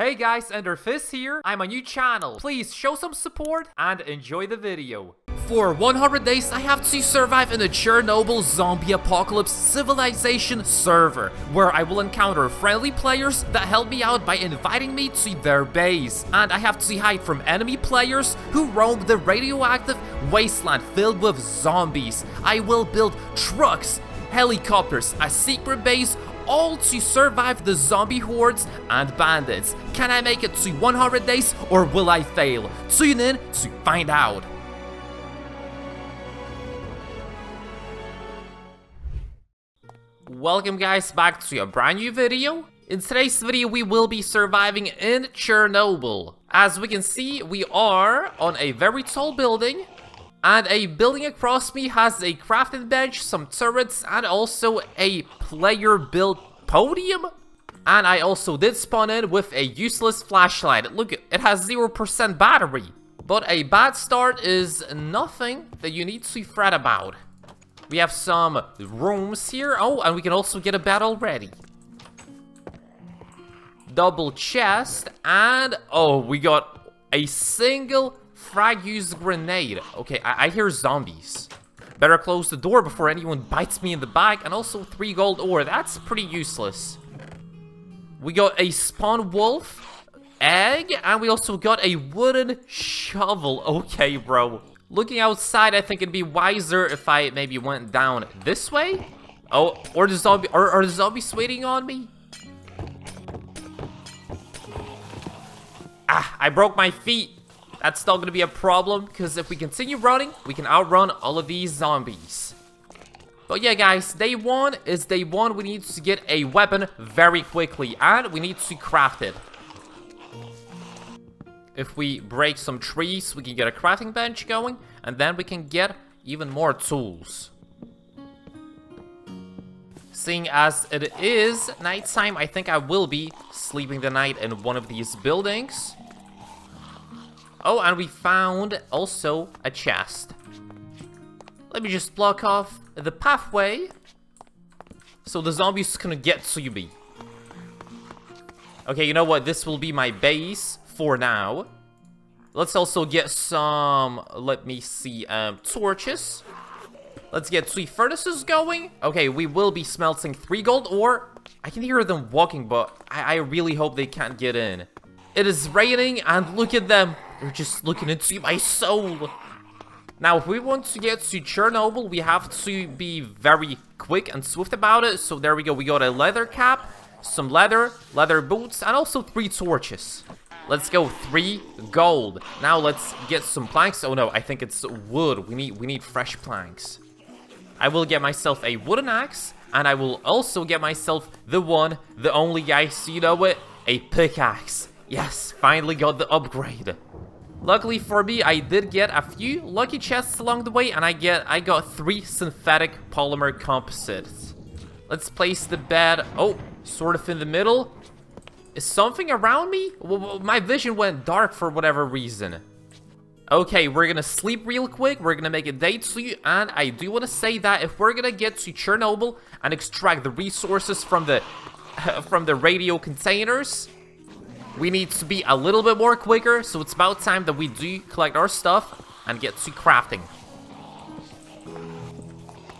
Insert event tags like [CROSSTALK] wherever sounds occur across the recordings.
Hey guys, EnderFiz here. I'm a new channel. Please show some support and enjoy the video. For 100 days, I have to survive in a Chernobyl zombie apocalypse civilization server, where I will encounter friendly players that help me out by inviting me to their base, and I have to hide from enemy players who roam the radioactive wasteland filled with zombies. I will build trucks, helicopters, a secret base, all to survive the zombie hordes and bandits. Can I make it to 100 days or will I fail? Tune in to find out. Welcome guys back to a brand new video. In today's video we will be surviving in Chernobyl. As we can see we are on a very tall building and a building across me has a crafting bench, some turrets and also a player built podium. And I also did spawn in with a useless flashlight. Look, it has 0% battery. But a bad start is nothing that you need to fret about. We have some rooms here. Oh, and we can also get a bed already. Double chest. And, oh, we got a single frag used grenade. Okay, I, I hear zombies. Better close the door before anyone bites me in the back. And also three gold ore. That's pretty useless. We got a spawn wolf egg. And we also got a wooden shovel. Okay, bro. Looking outside, I think it'd be wiser if I maybe went down this way. Oh, or the zombie, or are the zombies waiting on me? Ah, I broke my feet. That's still gonna be a problem, because if we continue running, we can outrun all of these zombies. But yeah, guys, day one is day one. We need to get a weapon very quickly, and we need to craft it. If we break some trees, we can get a crafting bench going, and then we can get even more tools. Seeing as it is nighttime, I think I will be sleeping the night in one of these buildings. Oh, and we found also a chest. Let me just block off the pathway. So the zombies can get to me. Okay, you know what? This will be my base for now. Let's also get some, let me see, um, torches. Let's get three furnaces going. Okay, we will be smelting three gold ore. I can hear them walking, but I, I really hope they can't get in. It is raining, and look at them. They're just looking into my soul. Now, if we want to get to Chernobyl, we have to be very quick and swift about it. So there we go. We got a leather cap, some leather, leather boots, and also three torches. Let's go, three gold. Now let's get some planks. Oh no, I think it's wood. We need we need fresh planks. I will get myself a wooden axe, and I will also get myself the one, the only guys, you know it, a pickaxe. Yes, finally got the upgrade. Luckily for me, I did get a few lucky chests along the way, and I get I got three synthetic polymer composites. Let's place the bed, oh, sort of in the middle. Is something around me? Well, my vision went dark for whatever reason. Okay, we're gonna sleep real quick, we're gonna make a day two, and I do want to say that if we're gonna get to Chernobyl and extract the resources from the [LAUGHS] from the radio containers, we need to be a little bit more quicker, so it's about time that we do collect our stuff and get to crafting.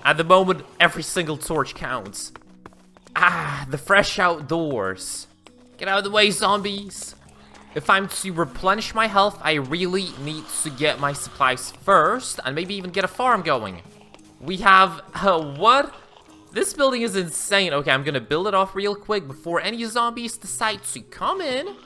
At the moment, every single torch counts. Ah, the fresh outdoors. Get out of the way, zombies. If I'm to replenish my health, I really need to get my supplies first, and maybe even get a farm going. We have, [LAUGHS] uh, what? This building is insane. Okay, I'm gonna build it off real quick before any zombies decide to come in.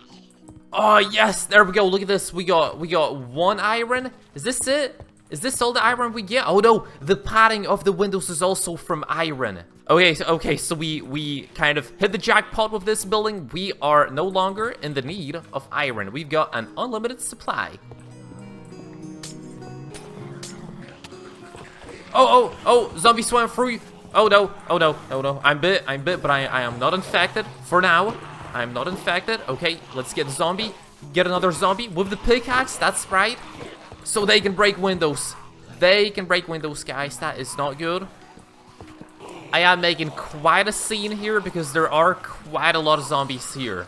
Oh, yes, there we go. Look at this. We got, we got one iron. Is this it? Is this all the iron we get? Oh no, the padding of the windows is also from iron. Okay, so, okay, so we, we kind of hit the jackpot with this building. We are no longer in the need of iron. We've got an unlimited supply. Oh, oh, oh, zombie swam through. Oh no, oh no, oh no. I'm bit, I'm bit, but I, I am not infected for now. I'm not infected. Okay, let's get a zombie. Get another zombie with the pickaxe, that's right. So they can break windows. They can break windows, guys. That is not good. I am making quite a scene here because there are quite a lot of zombies here.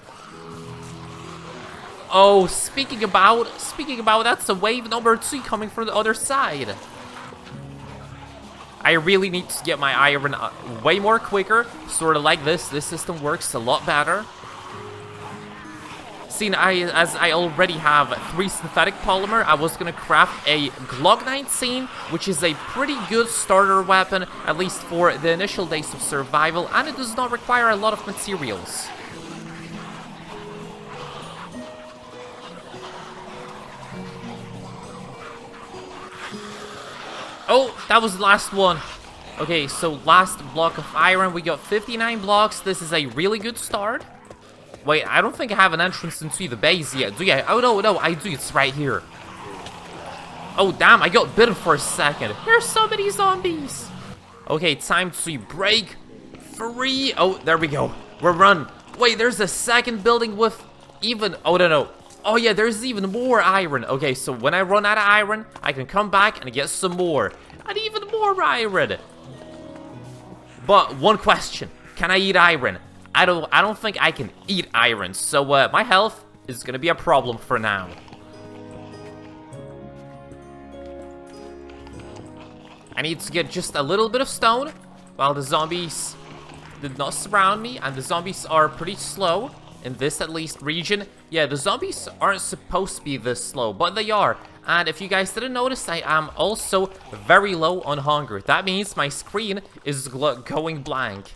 Uh-oh, speaking about, speaking about, that's a wave number two coming from the other side. I really need to get my iron uh, way more quicker, sort of like this. This system works a lot better. Seeing I, as I already have three synthetic polymer, I was gonna craft a Glock 19, which is a pretty good starter weapon, at least for the initial days of survival, and it does not require a lot of materials. Oh, that was the last one. Okay, so last block of iron. We got 59 blocks. This is a really good start. Wait, I don't think I have an entrance into the base yet. Do I? Oh, no, no, I do. It's right here. Oh, damn, I got bitten for a second. There's so many zombies. Okay, time to break free. Oh, there we go. We're run. Wait, there's a second building with even... Oh, no, no. Oh yeah, there's even more iron. Okay, so when I run out of iron, I can come back and get some more. And even more iron. But one question, can I eat iron? I don't I don't think I can eat iron, so uh, my health is gonna be a problem for now. I need to get just a little bit of stone while the zombies did not surround me and the zombies are pretty slow in this at least region. Yeah, the zombies aren't supposed to be this slow, but they are. And if you guys didn't notice, I am also very low on hunger. That means my screen is going blank.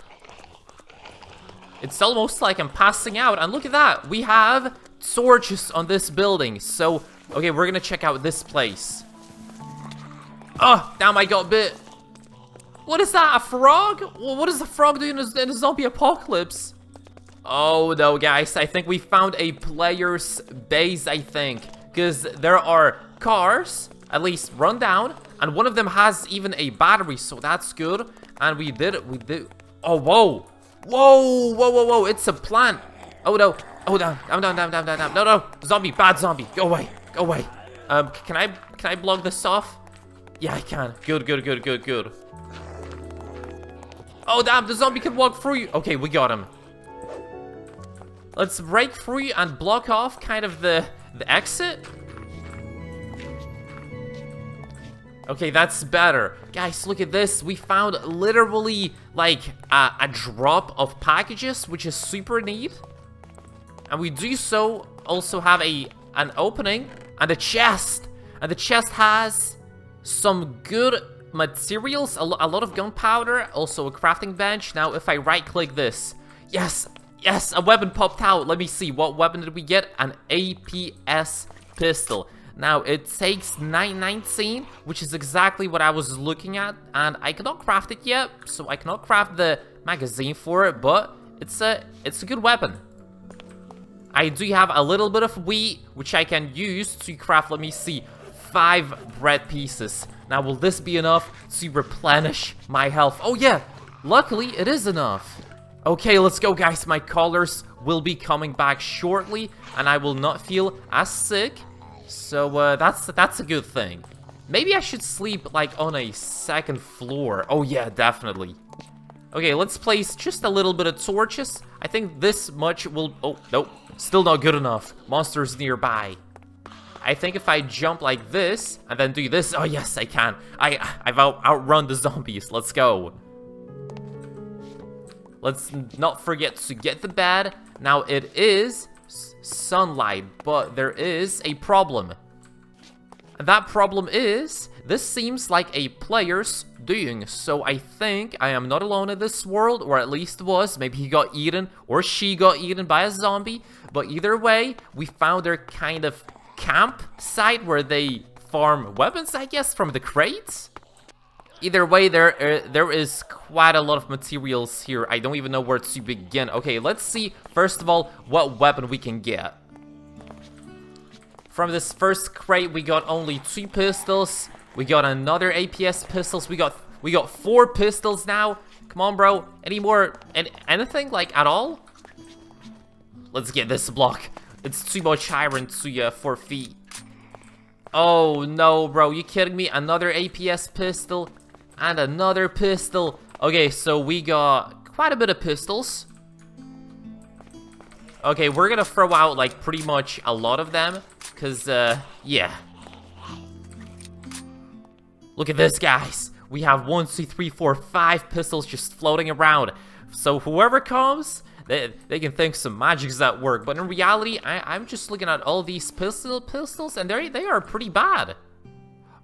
It's almost like I'm passing out. And look at that. We have torches on this building. So, okay, we're gonna check out this place. Oh, damn, I got bit. What is that, a frog? What is the frog doing in a zombie apocalypse? Oh no, guys, I think we found a player's base, I think. Because there are cars, at least run down, and one of them has even a battery, so that's good. And we did, it, we did, oh, whoa. Whoa, whoa, whoa, whoa, it's a plant. Oh no, oh down, I'm down, down, down, down, down, down. No, no, zombie, bad zombie, go away, go away. Um, can I, can I block this off? Yeah, I can. Good, good, good, good, good. Oh, damn, the zombie can walk through you. Okay, we got him. Let's break free and block off kind of the, the exit. Okay, that's better. Guys, look at this. We found literally, like, a, a drop of packages, which is super neat. And we do so also have a an opening and a chest. And the chest has some good materials, a, lo a lot of gunpowder, also a crafting bench. Now, if I right-click this, yes, Yes, a weapon popped out. Let me see. What weapon did we get? An APS pistol. Now, it takes 919, which is exactly what I was looking at, and I cannot craft it yet, so I cannot craft the magazine for it, but it's a, it's a good weapon. I do have a little bit of wheat, which I can use to craft, let me see, five bread pieces. Now, will this be enough to replenish my health? Oh yeah, luckily it is enough. Okay, let's go, guys. My colors will be coming back shortly, and I will not feel as sick. So, uh, that's, that's a good thing. Maybe I should sleep, like, on a second floor. Oh, yeah, definitely. Okay, let's place just a little bit of torches. I think this much will... Oh, nope. Still not good enough. Monsters nearby. I think if I jump like this, and then do this... Oh, yes, I can. I, I've out, outrun the zombies. Let's go. Let's not forget to get the bed. Now, it is sunlight, but there is a problem. And that problem is, this seems like a player's doing, so I think I am not alone in this world, or at least was. Maybe he got eaten, or she got eaten by a zombie, but either way, we found their kind of campsite where they farm weapons, I guess, from the crates? Either way, there uh, there is quite a lot of materials here. I don't even know where to begin. Okay, let's see, first of all, what weapon we can get. From this first crate, we got only two pistols. We got another APS pistols. We got we got four pistols now. Come on, bro. Any more, any, anything, like, at all? Let's get this block. It's too much iron to uh, four feet. Oh, no, bro. You kidding me? Another APS pistol? And another pistol. Okay, so we got quite a bit of pistols. Okay, we're gonna throw out, like, pretty much a lot of them. Because, uh, yeah. Look at this, guys. We have one, two, three, four, five pistols just floating around. So whoever comes, they, they can think some magic's at work. But in reality, I, I'm just looking at all these pistol pistols, and they they are pretty bad.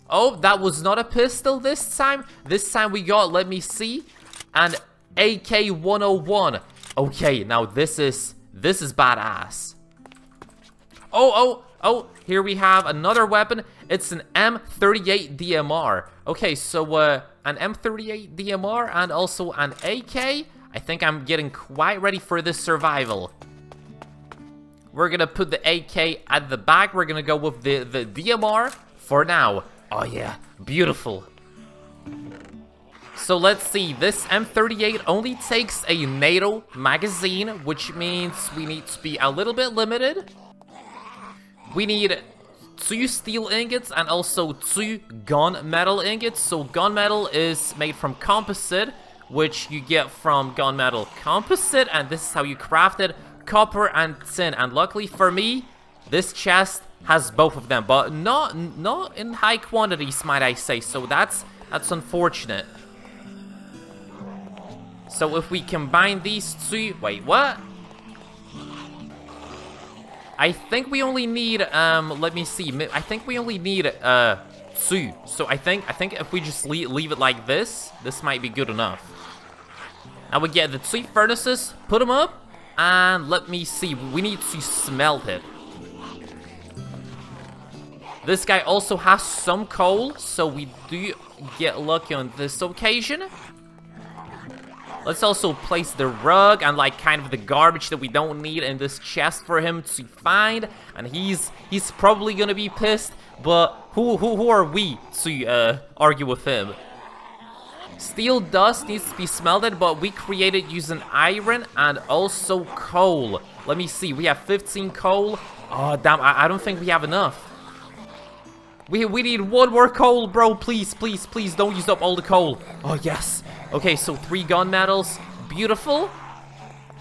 Oh, that was not a pistol this time. This time we got, let me see, an AK-101. Okay, now this is, this is badass. Oh, oh, oh, here we have another weapon. It's an M38 DMR. Okay, so uh, an M38 DMR and also an AK. I think I'm getting quite ready for this survival. We're gonna put the AK at the back. We're gonna go with the, the DMR for now. Oh yeah, beautiful. So let's see, this M38 only takes a NATO magazine, which means we need to be a little bit limited. We need two steel ingots and also two gunmetal ingots. So gunmetal is made from composite, which you get from gunmetal composite, and this is how you craft it, copper and tin. And luckily for me, this chest has both of them, but not not in high quantities, might I say. So that's that's unfortunate. So if we combine these two, wait, what? I think we only need, um, let me see. I think we only need, uh, two. So I think, I think if we just leave, leave it like this, this might be good enough. Now we get the two furnaces, put them up, and let me see. We need to smelt it. This guy also has some coal, so we do get lucky on this occasion. Let's also place the rug and like kind of the garbage that we don't need in this chest for him to find. And he's he's probably gonna be pissed, but who who, who are we to uh, argue with him? Steel dust needs to be smelted, but we created using iron and also coal. Let me see, we have 15 coal. Oh, damn, I, I don't think we have enough. We, we need one more coal, bro. Please, please, please don't use up all the coal. Oh, yes. Okay, so three gun metals. Beautiful.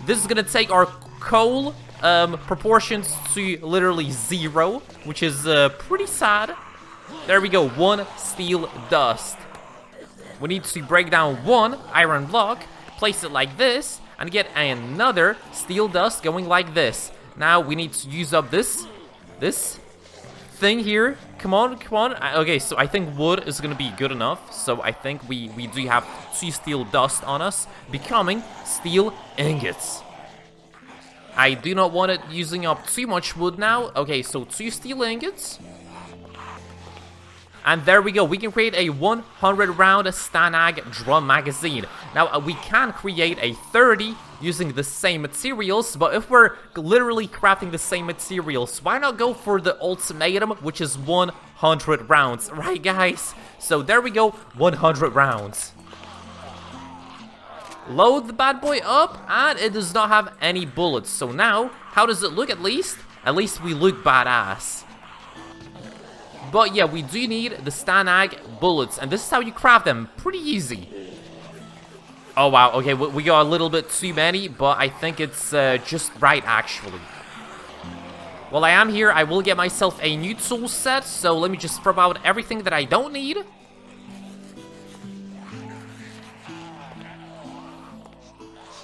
This is going to take our coal um, proportions to literally zero, which is uh, pretty sad. There we go. One steel dust. We need to break down one iron block, place it like this, and get another steel dust going like this. Now we need to use up this, this thing here. Come on, come on. Okay, so I think wood is gonna be good enough. So I think we, we do have two steel dust on us, becoming steel ingots. I do not want it using up too much wood now. Okay, so two steel ingots. And there we go, we can create a 100 round Stanag drum magazine. Now, uh, we can create a 30 using the same materials, but if we're literally crafting the same materials, why not go for the ultimatum, which is 100 rounds, right guys? So there we go, 100 rounds. Load the bad boy up, and it does not have any bullets. So now, how does it look at least? At least we look badass. But yeah, we do need the Stanag bullets, and this is how you craft them. Pretty easy. Oh wow, okay, we got a little bit too many, but I think it's uh, just right, actually. While I am here, I will get myself a new tool set, so let me just throw out everything that I don't need.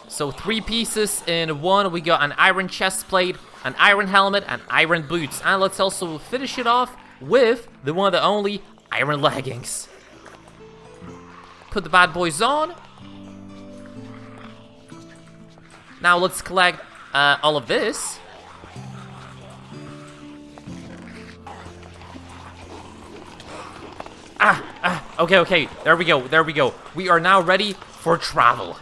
So three pieces in one, we got an iron chest plate, an iron helmet, and iron boots. And let's also finish it off with the one, the only iron leggings. Put the bad boys on. Now let's collect uh, all of this. Ah, ah, okay, okay, there we go, there we go. We are now ready for travel.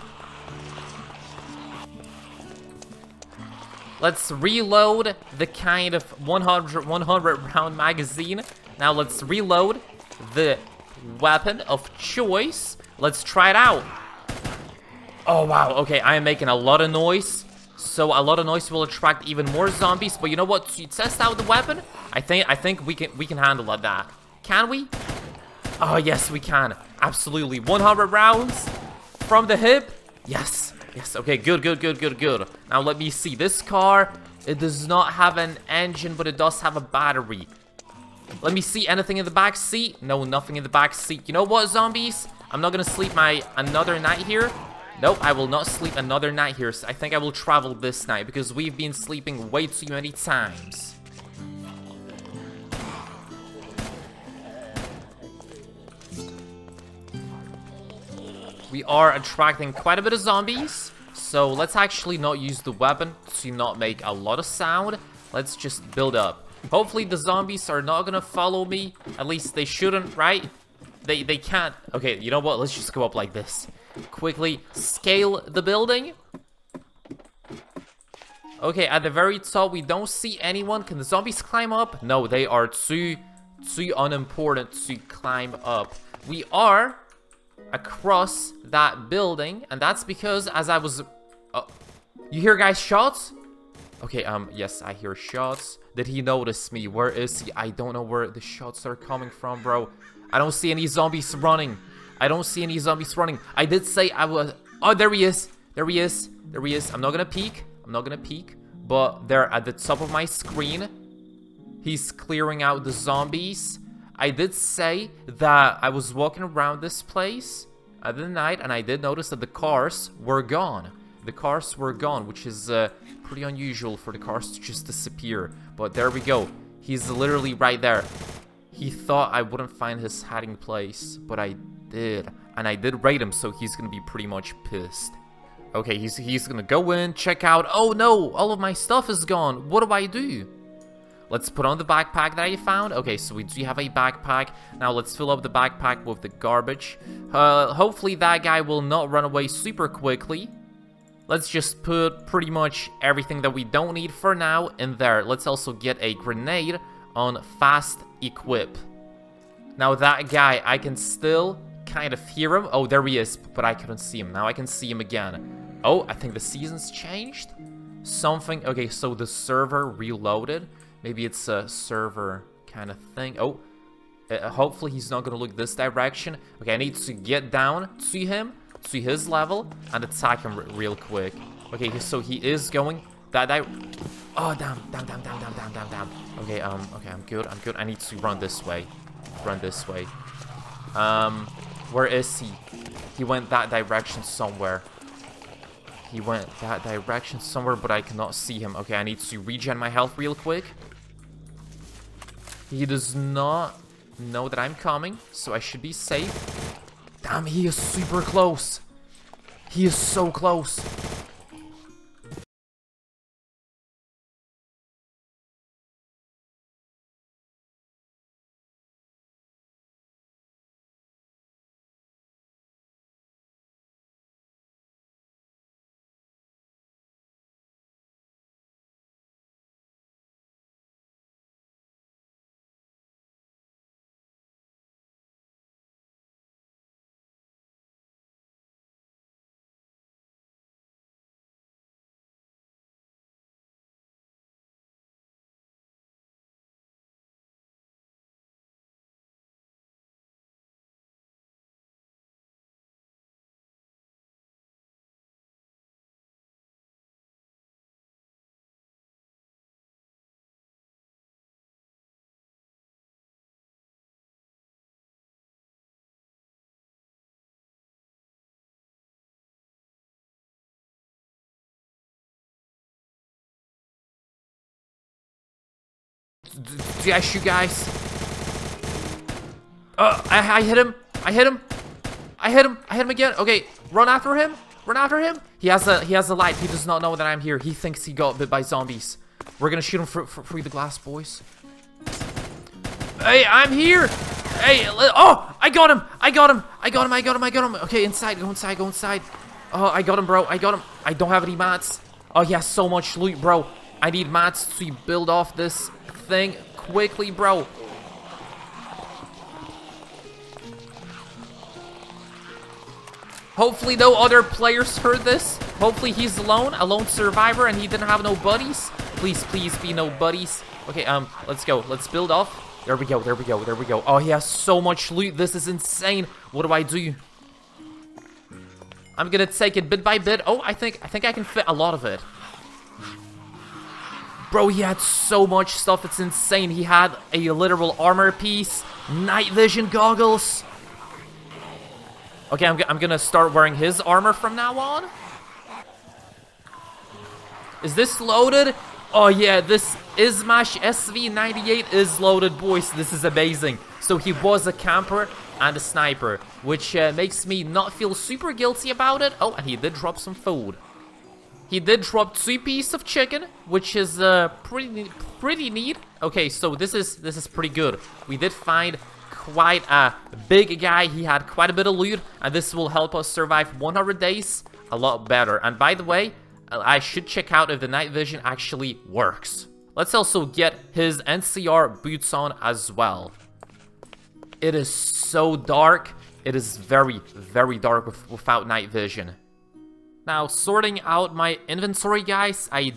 Let's reload the kind of 100, 100 round magazine. Now let's reload the weapon of choice. Let's try it out. Oh, wow. Okay, I am making a lot of noise. So a lot of noise will attract even more zombies. But you know what? To test out the weapon, I think I think we can we can handle that. Can we? Oh, yes, we can. Absolutely. 100 rounds from the hip. Yes. Yes, okay, good, good, good, good, good. Now let me see. This car, it does not have an engine, but it does have a battery. Let me see anything in the back seat. No, nothing in the back seat. You know what, zombies? I'm not gonna sleep my another night here. Nope, I will not sleep another night here. I think I will travel this night because we've been sleeping way too many times. We are attracting quite a bit of zombies. So let's actually not use the weapon to not make a lot of sound. Let's just build up. Hopefully the zombies are not gonna follow me. At least they shouldn't, right? They, they can't. Okay, you know what? Let's just go up like this. Quickly scale the building. Okay, at the very top, we don't see anyone. Can the zombies climb up? No, they are too, too unimportant to climb up. We are across that building, and that's because as I was... Uh, you hear guys shots? Okay, um, yes, I hear shots. Did he notice me? Where is he? I don't know where the shots are coming from, bro. I don't see any zombies running. I don't see any zombies running. I did say I was... Oh, there he is. There he is. There he is. I'm not gonna peek. I'm not gonna peek. But they're at the top of my screen. He's clearing out the zombies. I did say that I was walking around this place at the night and I did notice that the cars were gone. The cars were gone, which is uh, pretty unusual for the cars to just disappear. But there we go. He's literally right there. He thought I wouldn't find his hiding place, but I did. And I did raid him, so he's gonna be pretty much pissed. Okay, he's, he's gonna go in, check out. Oh no, all of my stuff is gone. What do I do? Let's put on the backpack that I found. Okay, so we do have a backpack. Now let's fill up the backpack with the garbage. Uh, hopefully that guy will not run away super quickly. Let's just put pretty much everything that we don't need for now in there. Let's also get a grenade on fast equip. Now that guy, I can still kind of hear him. Oh, there he is, but I couldn't see him. Now I can see him again. Oh, I think the season's changed? Something. Okay, so the server reloaded. Maybe it's a server kind of thing. Oh, uh, hopefully he's not going to look this direction. Okay, I need to get down to him, to his level, and attack him real quick. Okay, so he is going that I. Oh damn, damn, damn, damn, damn, damn, damn, damn. Okay, um, okay, I'm good, I'm good. I need to run this way. Run this way. Um, where is he? He went that direction somewhere. He went that direction somewhere, but I cannot see him. Okay, I need to regen my health real quick. He does not know that I'm coming, so I should be safe. Damn, he is super close. He is so close. Yes, you guys. Uh, I, I hit him. I hit him. I hit him. I hit him again. Okay, run after him. Run after him. He has a he has a light. He does not know that I'm here. He thinks he got bit by zombies. We're gonna shoot him for, for, through the glass, boys. Hey, I'm here. Hey, oh, I got him. I got him. I got him. I got him. I got him. Okay, inside. Go inside. Go inside. Oh, I got him, bro. I got him. I don't have any mats. Oh, he has so much loot, bro. I need mats to build off this thing quickly, bro. Hopefully no other players heard this. Hopefully he's alone, a lone survivor, and he didn't have no buddies. Please, please be no buddies. Okay, um, let's go. Let's build off. There we go, there we go, there we go. Oh, he has so much loot. This is insane. What do I do? I'm gonna take it bit by bit. Oh, I think I think I can fit a lot of it. Bro, he had so much stuff, it's insane. He had a literal armor piece, night vision goggles. Okay, I'm, I'm gonna start wearing his armor from now on. Is this loaded? Oh yeah, this Izhmash SV98 is loaded, boys. This is amazing. So he was a camper and a sniper, which uh, makes me not feel super guilty about it. Oh, and he did drop some food. He did drop two pieces of chicken, which is uh, pretty pretty neat. Okay, so this is this is pretty good. We did find quite a big guy. He had quite a bit of loot, and this will help us survive 100 days a lot better. And by the way, I should check out if the night vision actually works. Let's also get his NCR boots on as well. It is so dark. It is very, very dark without night vision. Now, sorting out my inventory, guys, I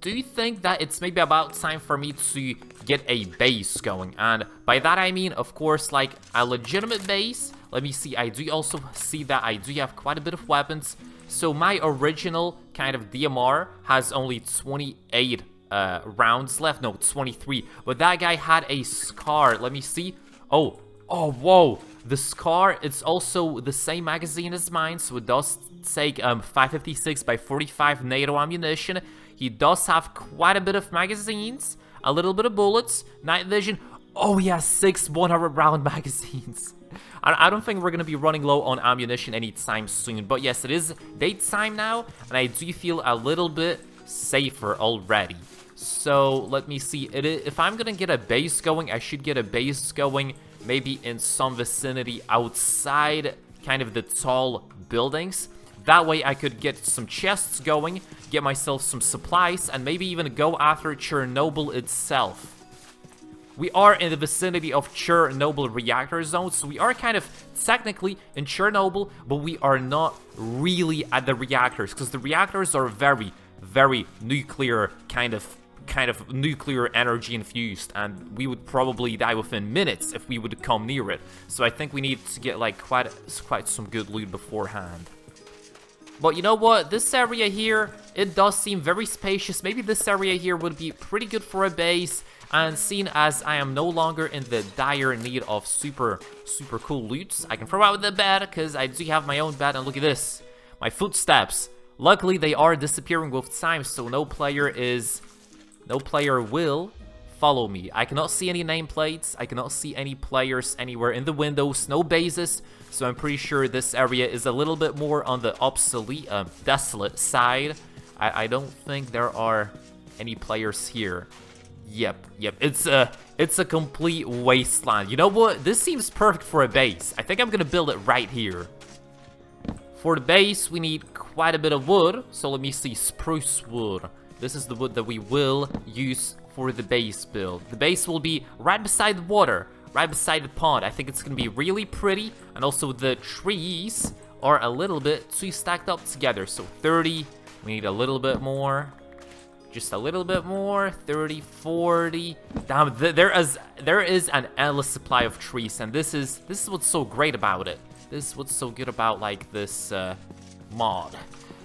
do think that it's maybe about time for me to get a base going. And by that I mean, of course, like a legitimate base. Let me see, I do also see that I do have quite a bit of weapons. So my original kind of DMR has only 28 uh, rounds left. No, 23. But that guy had a SCAR. Let me see. Oh, oh, whoa. The SCAR, it's also the same magazine as mine, so it does take um, 556 by 45 NATO ammunition. He does have quite a bit of magazines, a little bit of bullets, night vision. Oh, he has six 100 round [LAUGHS] magazines. I, don't think we're going to be running low on ammunition anytime soon. But yes, it is daytime now, and I do feel a little bit safer already. So let me see. if I'm going to get a base going, I should get a base going maybe in some vicinity outside kind of the tall buildings. That way I could get some chests going, get myself some supplies, and maybe even go after Chernobyl itself. We are in the vicinity of Chernobyl reactor zone, so we are kind of technically in Chernobyl, but we are not really at the reactors, because the reactors are very, very nuclear kind of kind of nuclear energy infused and we would probably die within minutes if we would come near it so I think we need to get like quite quite some good loot beforehand but you know what this area here it does seem very spacious maybe this area here would be pretty good for a base and seeing as I am no longer in the dire need of super, super cool loots, I can throw out the bed because I do have my own bed. And look at this, my footsteps. Luckily, they are disappearing with time, so no player is, no player will follow me. I cannot see any nameplates. I cannot see any players anywhere in the windows. No bases. So I'm pretty sure this area is a little bit more on the obsolete, uh, desolate side. I, I don't think there are any players here. Yep, yep. It's a it's a complete wasteland. You know what? This seems perfect for a base. I think I'm gonna build it right here. For the base, we need quite a bit of wood. So let me see, spruce wood. This is the wood that we will use for the base build. The base will be right beside the water, right beside the pond. I think it's gonna be really pretty. And also the trees are a little bit too stacked up together. So 30, we need a little bit more just a little bit more 30 40 damn th there is there is an endless supply of trees and this is this is what's so great about it this is what's so good about like this uh, mod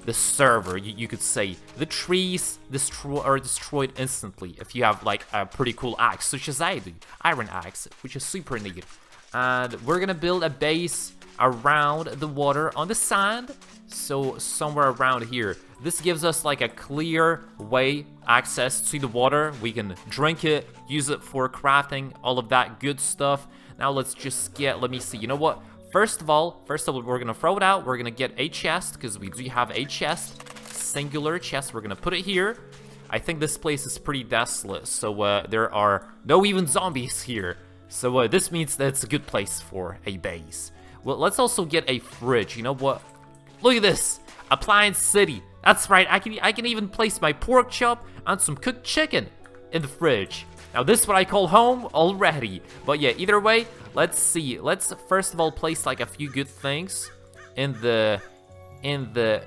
the server you, you could say the trees destroy are destroyed instantly if you have like a pretty cool axe such as I do iron axe which is super neat and we're gonna build a base around the water on the sand so somewhere around here this gives us like a clear way access to the water. We can drink it, use it for crafting, all of that good stuff. Now let's just get, let me see, you know what? First of all, first of all, we're gonna throw it out. We're gonna get a chest, because we do have a chest, singular chest. We're gonna put it here. I think this place is pretty desolate, so uh, there are no even zombies here. So uh, this means that it's a good place for a base. Well, let's also get a fridge. You know what? Look at this! Appliance City. That's right, I can, I can even place my pork chop and some cooked chicken in the fridge. Now this is what I call home already. But yeah, either way, let's see. Let's first of all place like a few good things in the in the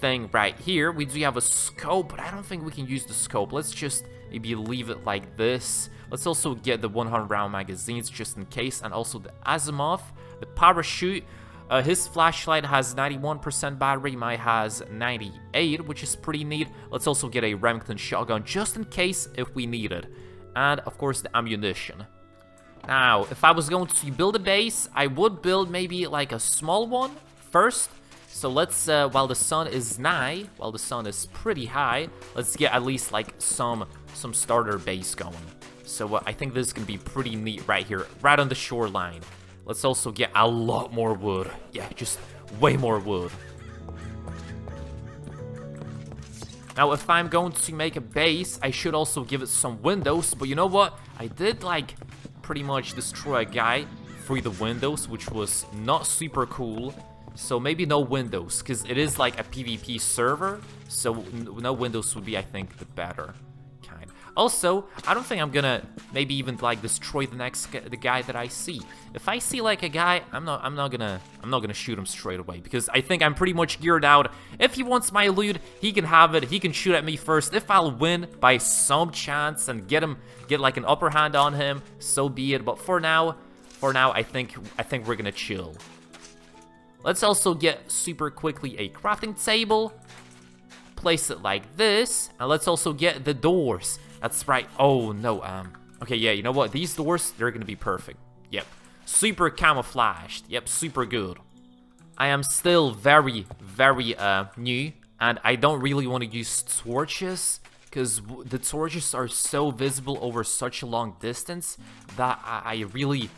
thing right here. We do have a scope, but I don't think we can use the scope. Let's just maybe leave it like this. Let's also get the 100 round magazines just in case, and also the Asimov, the parachute. Uh, his flashlight has 91% battery, mine has 98, which is pretty neat. Let's also get a Remington shotgun just in case if we need it. And, of course, the ammunition. Now, if I was going to build a base, I would build maybe like a small one first. So let's, uh, while the sun is nigh, while the sun is pretty high, let's get at least like some some starter base going. So uh, I think this is going to be pretty neat right here, right on the shoreline. Let's also get a lot more wood. Yeah, just way more wood. Now, if I'm going to make a base, I should also give it some windows. But you know what? I did, like, pretty much destroy a guy through the windows, which was not super cool. So maybe no windows, because it is like a PvP server. So no windows would be, I think, the better. Also, I don't think I'm gonna maybe even like destroy the next the guy that I see. If I see like a guy, I'm not I'm not gonna I'm not gonna shoot him straight away because I think I'm pretty much geared out. If he wants my loot, he can have it. He can shoot at me first. If I'll win by some chance and get him get like an upper hand on him, so be it. But for now, for now, I think I think we're gonna chill. Let's also get super quickly a crafting table. Place it like this, and let's also get the doors. That's right. Oh, no. Um. Okay, yeah, you know what? These doors, they're gonna be perfect. Yep. Super camouflaged. Yep, super good. I am still very, very uh, new, and I don't really want to use torches, because the torches are so visible over such a long distance that I, I really...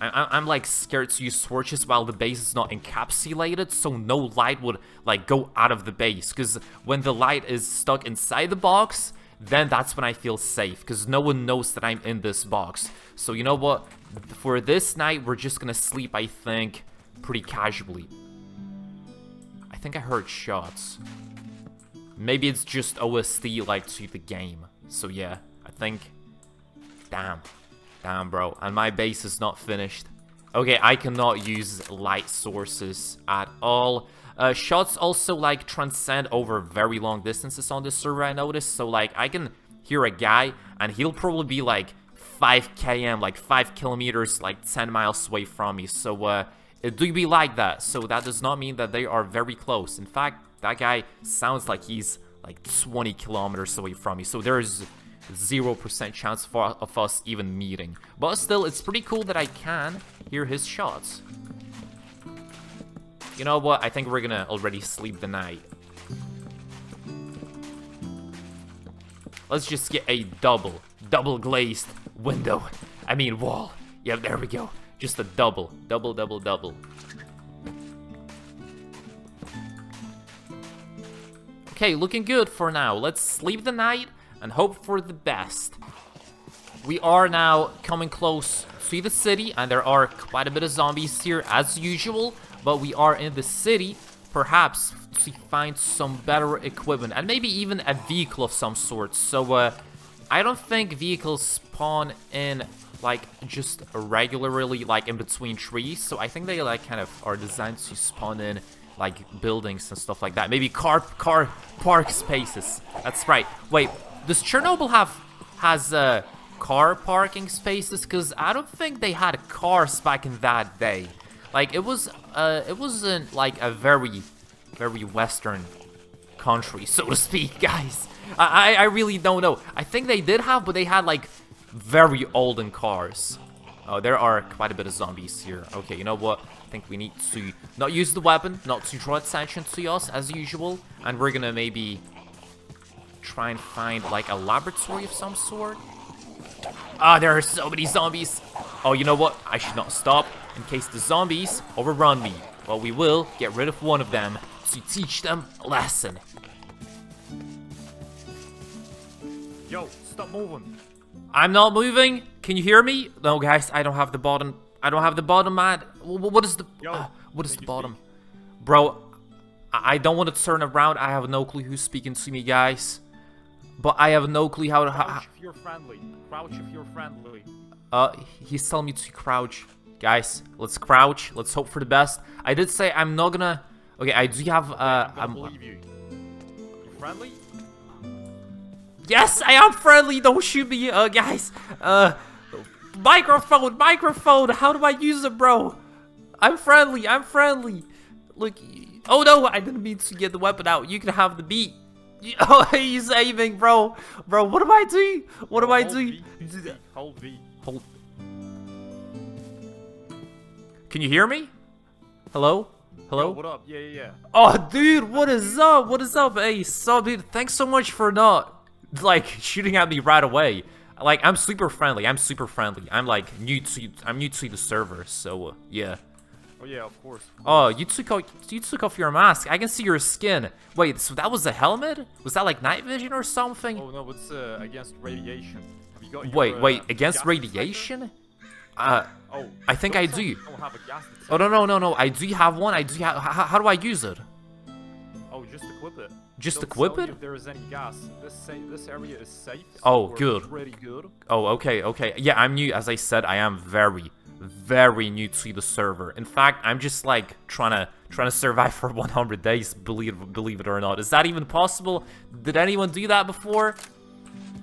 I, am like scared to use torches while the base is not encapsulated, so no light would like go out of the base. Because when the light is stuck inside the box, then that's when I feel safe, because no one knows that I'm in this box. So you know what? For this night, we're just gonna sleep, I think, pretty casually. I think I heard shots. Maybe it's just OST, like, to the game. So yeah, I think... Damn. Damn, bro. And my base is not finished. Okay, I cannot use light sources at all. Uh, shots also like transcend over very long distances on this server I noticed. So like I can hear a guy and he'll probably be like 5 km, like 5 kilometers, like 10 miles away from me. So uh, it do be like that. So that does not mean that they are very close. In fact, that guy sounds like he's like 20 kilometers away from me. So there's 0% chance for, of us even meeting. But still, it's pretty cool that I can hear his shots. You know what? I think we're gonna already sleep the night. Let's just get a double, double glazed window. I mean wall. Yep, there we go. Just a double, double, double, double. Okay, looking good for now. Let's sleep the night and hope for the best. We are now coming close to the city, and there are quite a bit of zombies here as usual but we are in the city, perhaps to find some better equipment and maybe even a vehicle of some sort. So uh, I don't think vehicles spawn in like just regularly like in between trees. So I think they like kind of are designed to spawn in like buildings and stuff like that. Maybe car car park spaces. That's right. Wait, does Chernobyl have has uh, car parking spaces? Because I don't think they had cars back in that day. Like it was, uh, it wasn't like a very, very Western country, [LAUGHS] so to speak, guys. I, I really don't know. I think they did have, but they had like very olden cars. Oh, there are quite a bit of zombies here. Okay, you know what? I think we need to not use the weapon, not to draw attention to us as usual, and we're gonna maybe try and find like a laboratory of some sort. Ah, there are so many zombies. Oh, you know what? I should not stop in case the zombies overrun me. But we will get rid of one of them to teach them a lesson. Yo, stop moving. I'm not moving. Can you hear me? No, guys, I don't have the bottom. I don't have the bottom, man. What is the... Yo, uh, what is the bottom? Speak? Bro, I don't want to turn around. I have no clue who's speaking to me, guys. But I have no clue how to... Crouch if you're friendly. Crouch if you're friendly. Uh, he's telling me to crouch. Guys, let's crouch. Let's hope for the best. I did say I'm not gonna... Okay, I do have... Uh, I'm believe you. Friendly? Yes, I am friendly. Don't shoot me, uh, guys. Uh, microphone, microphone. How do I use it, bro? I'm friendly. I'm friendly. Look. Oh no, I didn't mean to get the weapon out. You can have the beat. [LAUGHS] Oh, he's aiming, bro. Bro, what am I doing? What am I Hold doing? V. Hold V. Hold. Can you hear me? Hello? Hello? Yo, what up? Yeah, yeah, yeah. Oh, dude, what is up? What is up, Ace? So, dude, thanks so much for not, like, shooting at me right away. Like, I'm super friendly. I'm super friendly. I'm, like, new to, I'm new to the server, so, uh, yeah. Oh yeah, of course. Oh, you took off, you took off your mask. I can see your skin. Wait, so that was a helmet? Was that, like, night vision or something? Oh no, it's uh, against radiation. Have you got your, wait, uh, wait, against radiation? Uh, detector? Oh, I think I do. [LAUGHS] you Don't have a gas detector. oh, no, no, no, no. I do have one. I do have, how, how do I use it? Oh, just equip it. Just They'll equip it? If there is any gas, this this area is safe. so Oh, good. Pretty good. Oh, okay, okay. Yeah, I'm new. As I said, I am very, very new to the server. In fact, I'm just like trying to trying to survive [LAUGHS] for 100 days. Believe believe it or not, is that even possible? Did anyone do that before,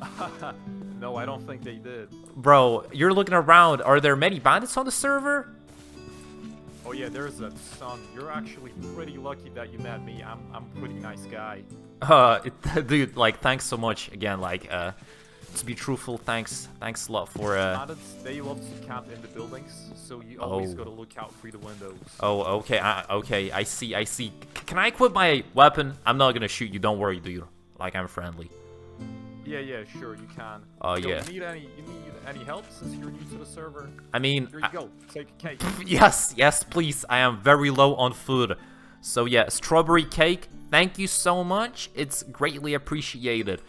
[LAUGHS] No, I don't think they did. bro? You're looking around. Are there many bandits on the server? Oh yeah, there's a son. You're actually pretty lucky that you met me. I'm I'm a pretty nice guy. Uh, [LAUGHS] it, [LAUGHS] dude, like, thanks so much again. Like, uh, to be truthful, thanks, thanks a lot for uh. Bandits, they love to camp in the buildings, so you always Oh. gotta look out through the windows. Oh, okay, I, okay, I see, I see. C- can I equip my weapon? I'm not gonna shoot you. Don't worry, dude. Like, I'm friendly. Yeah, yeah, sure, you can. Oh, Yo, yeah. You need any you need any help since you're new to the server? I mean, Here I- go. Take a cake. [LAUGHS] Yes, yes, please. I am very low on food. So yeah, strawberry cake. Thank you so much. It's greatly appreciated.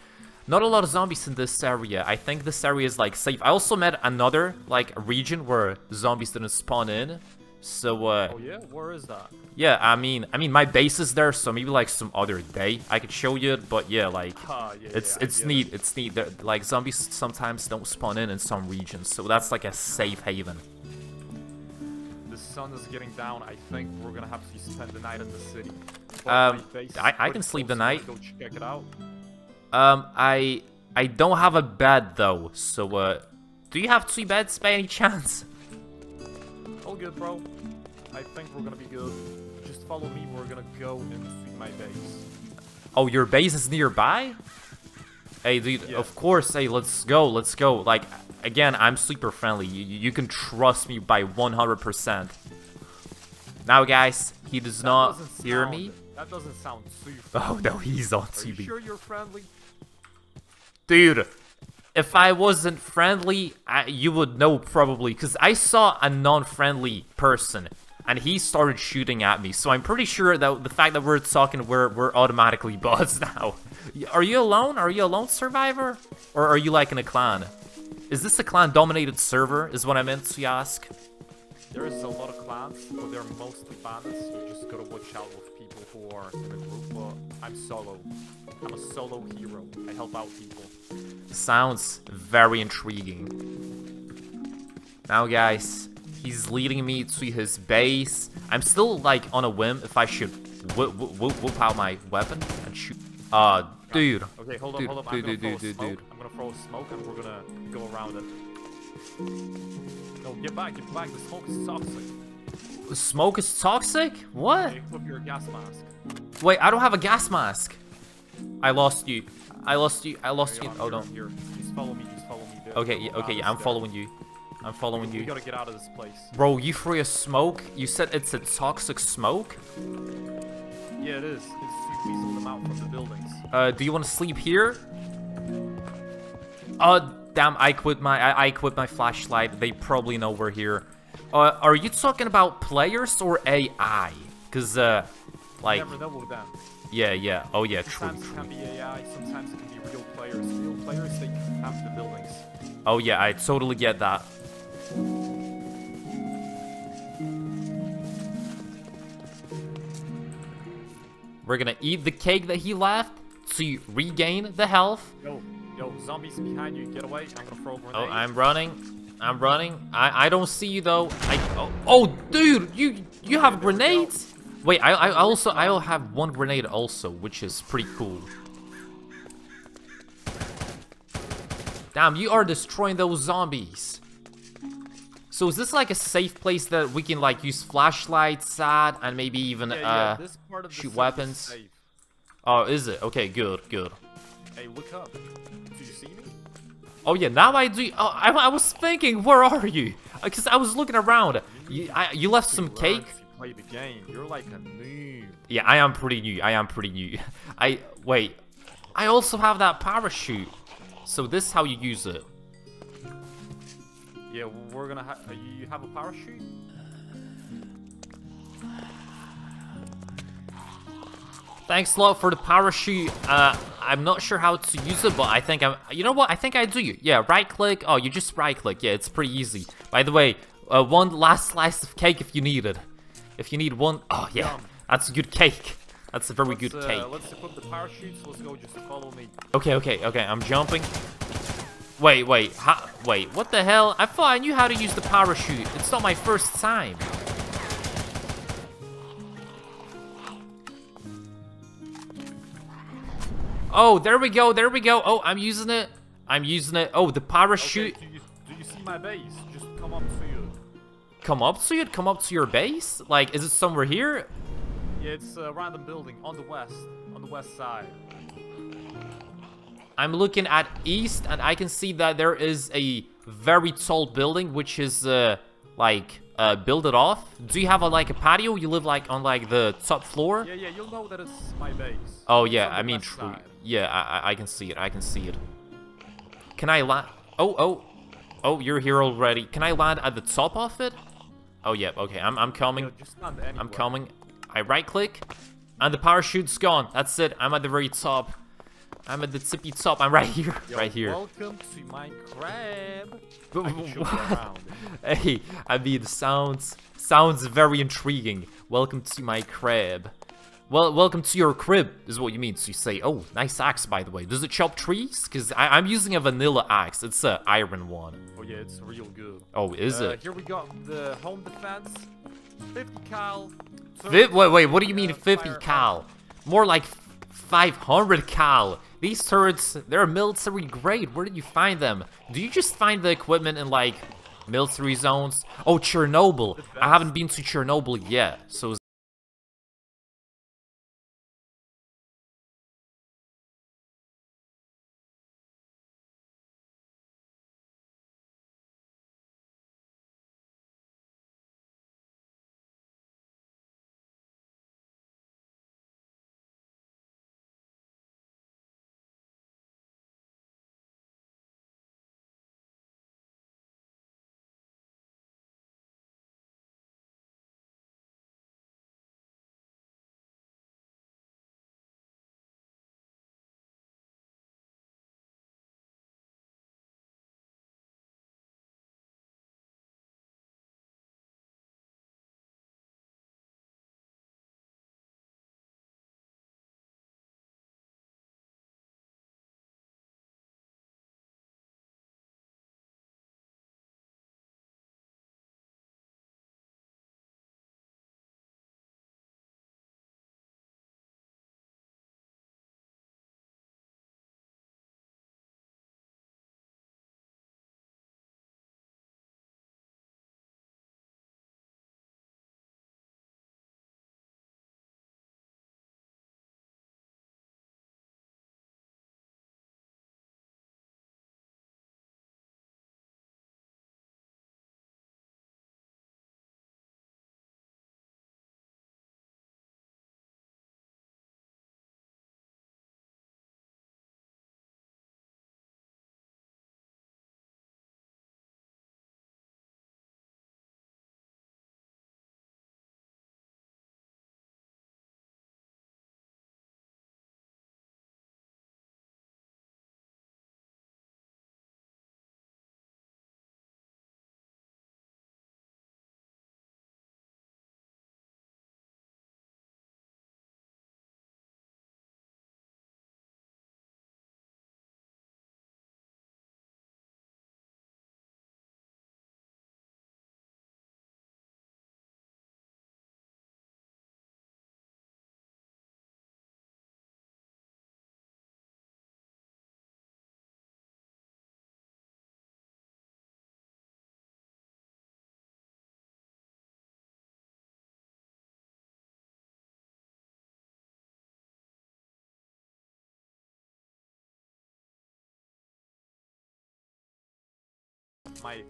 Not a lot of zombies in this area. I think this area is like safe. I also met another like region where zombies didn't spawn in. So uh Oh yeah, where is that? yeah, I mean, I mean my base is there, so maybe like some other day I could show you it. But yeah, like Ah, yeah, it's yeah, it's neat. It's neat. They're- like zombies sometimes don't spawn in in some regions, so that's like a safe haven. The sun is getting down. I think we're gonna have to spend the night in the city. But Um, my base is I- I can sleep the night. Go check it out. Um, I I don't have a bed though, so uh, do you have two beds by any chance? All good, bro. I think we're gonna be good. Just follow me. We're gonna go into my base. Oh, your base is nearby? Hey, dude, Yeah. of course. Hey, let's go, let's go. Like, again, I'm super friendly. You, you can trust me by 100%. Now, guys, he does That not hear sound- me. That doesn't sound too. Oh no, he's on Are you TV. sure you're friendly? Dude, if I wasn't friendly, I, you would know probably, because I saw a non-friendly person, and he started shooting at me, so I'm pretty sure that the fact that we're talking, we're, we're automatically [LAUGHS] bots now. Are you alone? Are you a lone survivor? Or are you like in a clan? Is this a clan-dominated server, is what I meant to ask? There is a lot of clans, but they're mostly bandits. You just gotta watch out with people who are in a group. But I'm solo. I'm a solo hero. I help out people. Sounds very intriguing. Now, guys, he's leading me to his base. I'm still, like, on a whim if I should whoop, whoop, whoop, out my weapon and shoot. Uh, dude. Okay, hold on, Dude, hold on. dude, I'm gonna dude, throw dude, a smoke. dude. I'm gonna throw a smoke and we're gonna go around it. No, get back, get back. The smoke is toxic. The Smoke is toxic? What? Equip your gas mask. Wait, I don't have a gas mask. I lost you. I lost you. I lost Here you. I'm Oh. I'm Here, just follow me. Just follow me. There. Okay, yeah, Ah, okay, yeah, I'm following you. I'm following We you. gotta get out of this place. Bro, you threw a smoke? You said it's a toxic smoke? Yeah, it is. It's them out from the buildings. Uh, do you want to sleep here? Uh, damn, I quit my, I, I quit my flashlight. They probably know we're here. Uh, are you talking about players or AI? Cause, uh, like, never know them. yeah, yeah, oh yeah, true, Sometimes it can be AI, sometimes it can be real players. Real players, they have the buildings. Oh yeah, I totally get that. We're gonna eat the cake that he left to regain the health. Yo, yo, zombies behind you, get away. I'm gonna throw a grenade. Oh, I'm running. I'm running. I I don't see you though. I oh, oh dude, you you have grenades? Wait, I I also I'll have one grenade also, which is pretty cool. Damn, you are destroying those zombies. So is this like a safe place that we can like use flashlights at and maybe even Yeah, yeah, uh this part of shoot is weapons? Oh, is it? Okay, good, good. Hey, look up. Do you see me? Oh yeah, now I do. Oh, I, I was thinking, where are you? Uh, because I was looking around. You, I, you left some cake. play the game. You're like a noob. Yeah, I am pretty new. I am pretty new. [LAUGHS] I wait. I also have that parachute. So this is how you use it. Yeah, we're gonna have. Uh, you have a parachute? Thanks a lot for the parachute. Uh, I'm not sure how to use it, but I think I'm. You know what? I think I do. Yeah, right click. Oh, you just right click. Yeah, it's pretty easy. By the way, uh, one last slice of cake if you need it. If you need one. Oh yeah, that's a good cake. That's a very Let's, good uh, cake. Let's equip the parachutes. Let's go. Just follow me. Okay, okay, okay. I'm jumping. Wait, wait, how, wait. What the hell? I thought I knew how to use the parachute. It's not my first time. Oh, there we go. There we go. Oh, I'm using it. I'm using it. Oh, the parachute. Okay, do you, do you see my base? Just come up to you. Come up to it. Come up to your base. Like, is it somewhere here? Yeah, it's a random building on the west, on the west side. I'm looking at east, and I can see that there is a very tall building, which is uh, like uh, builded off. Do you have a, like a patio? You live like on like the top floor? Yeah, yeah, you'll know that it's my base. Oh yeah, I mean true. side. Yeah, I, I- I can see it. I can see it. Can I land? Oh oh, oh you're here already. Can I land at the top of it? Oh yeah. Okay, I'm I'm coming. Yeah, just land anywhere. I'm coming. I right click, and the parachute's gone. That's it. I'm at the very top. I'm at the tippy top. I'm right here. Yo, right here. Welcome to my crab. I can show you around. [LAUGHS] hey, I mean, sounds sounds very intriguing. Welcome to my crib. Well, welcome to your crib is what you mean. So you say, oh, nice axe, by the way. Does it chop trees? Because I'm using a vanilla axe. It's a iron one. Oh yeah, it's real good. Oh, is Uh, it? Here we got the home defense. 50 cal. Fi- wait, wait, what do you mean uh, 50 fire- cal? More like 500 cal. These turrets, they're military grade. Where did you find them? Do you just find the equipment in like military zones? Oh, Chernobyl. I haven't been to Chernobyl yet. So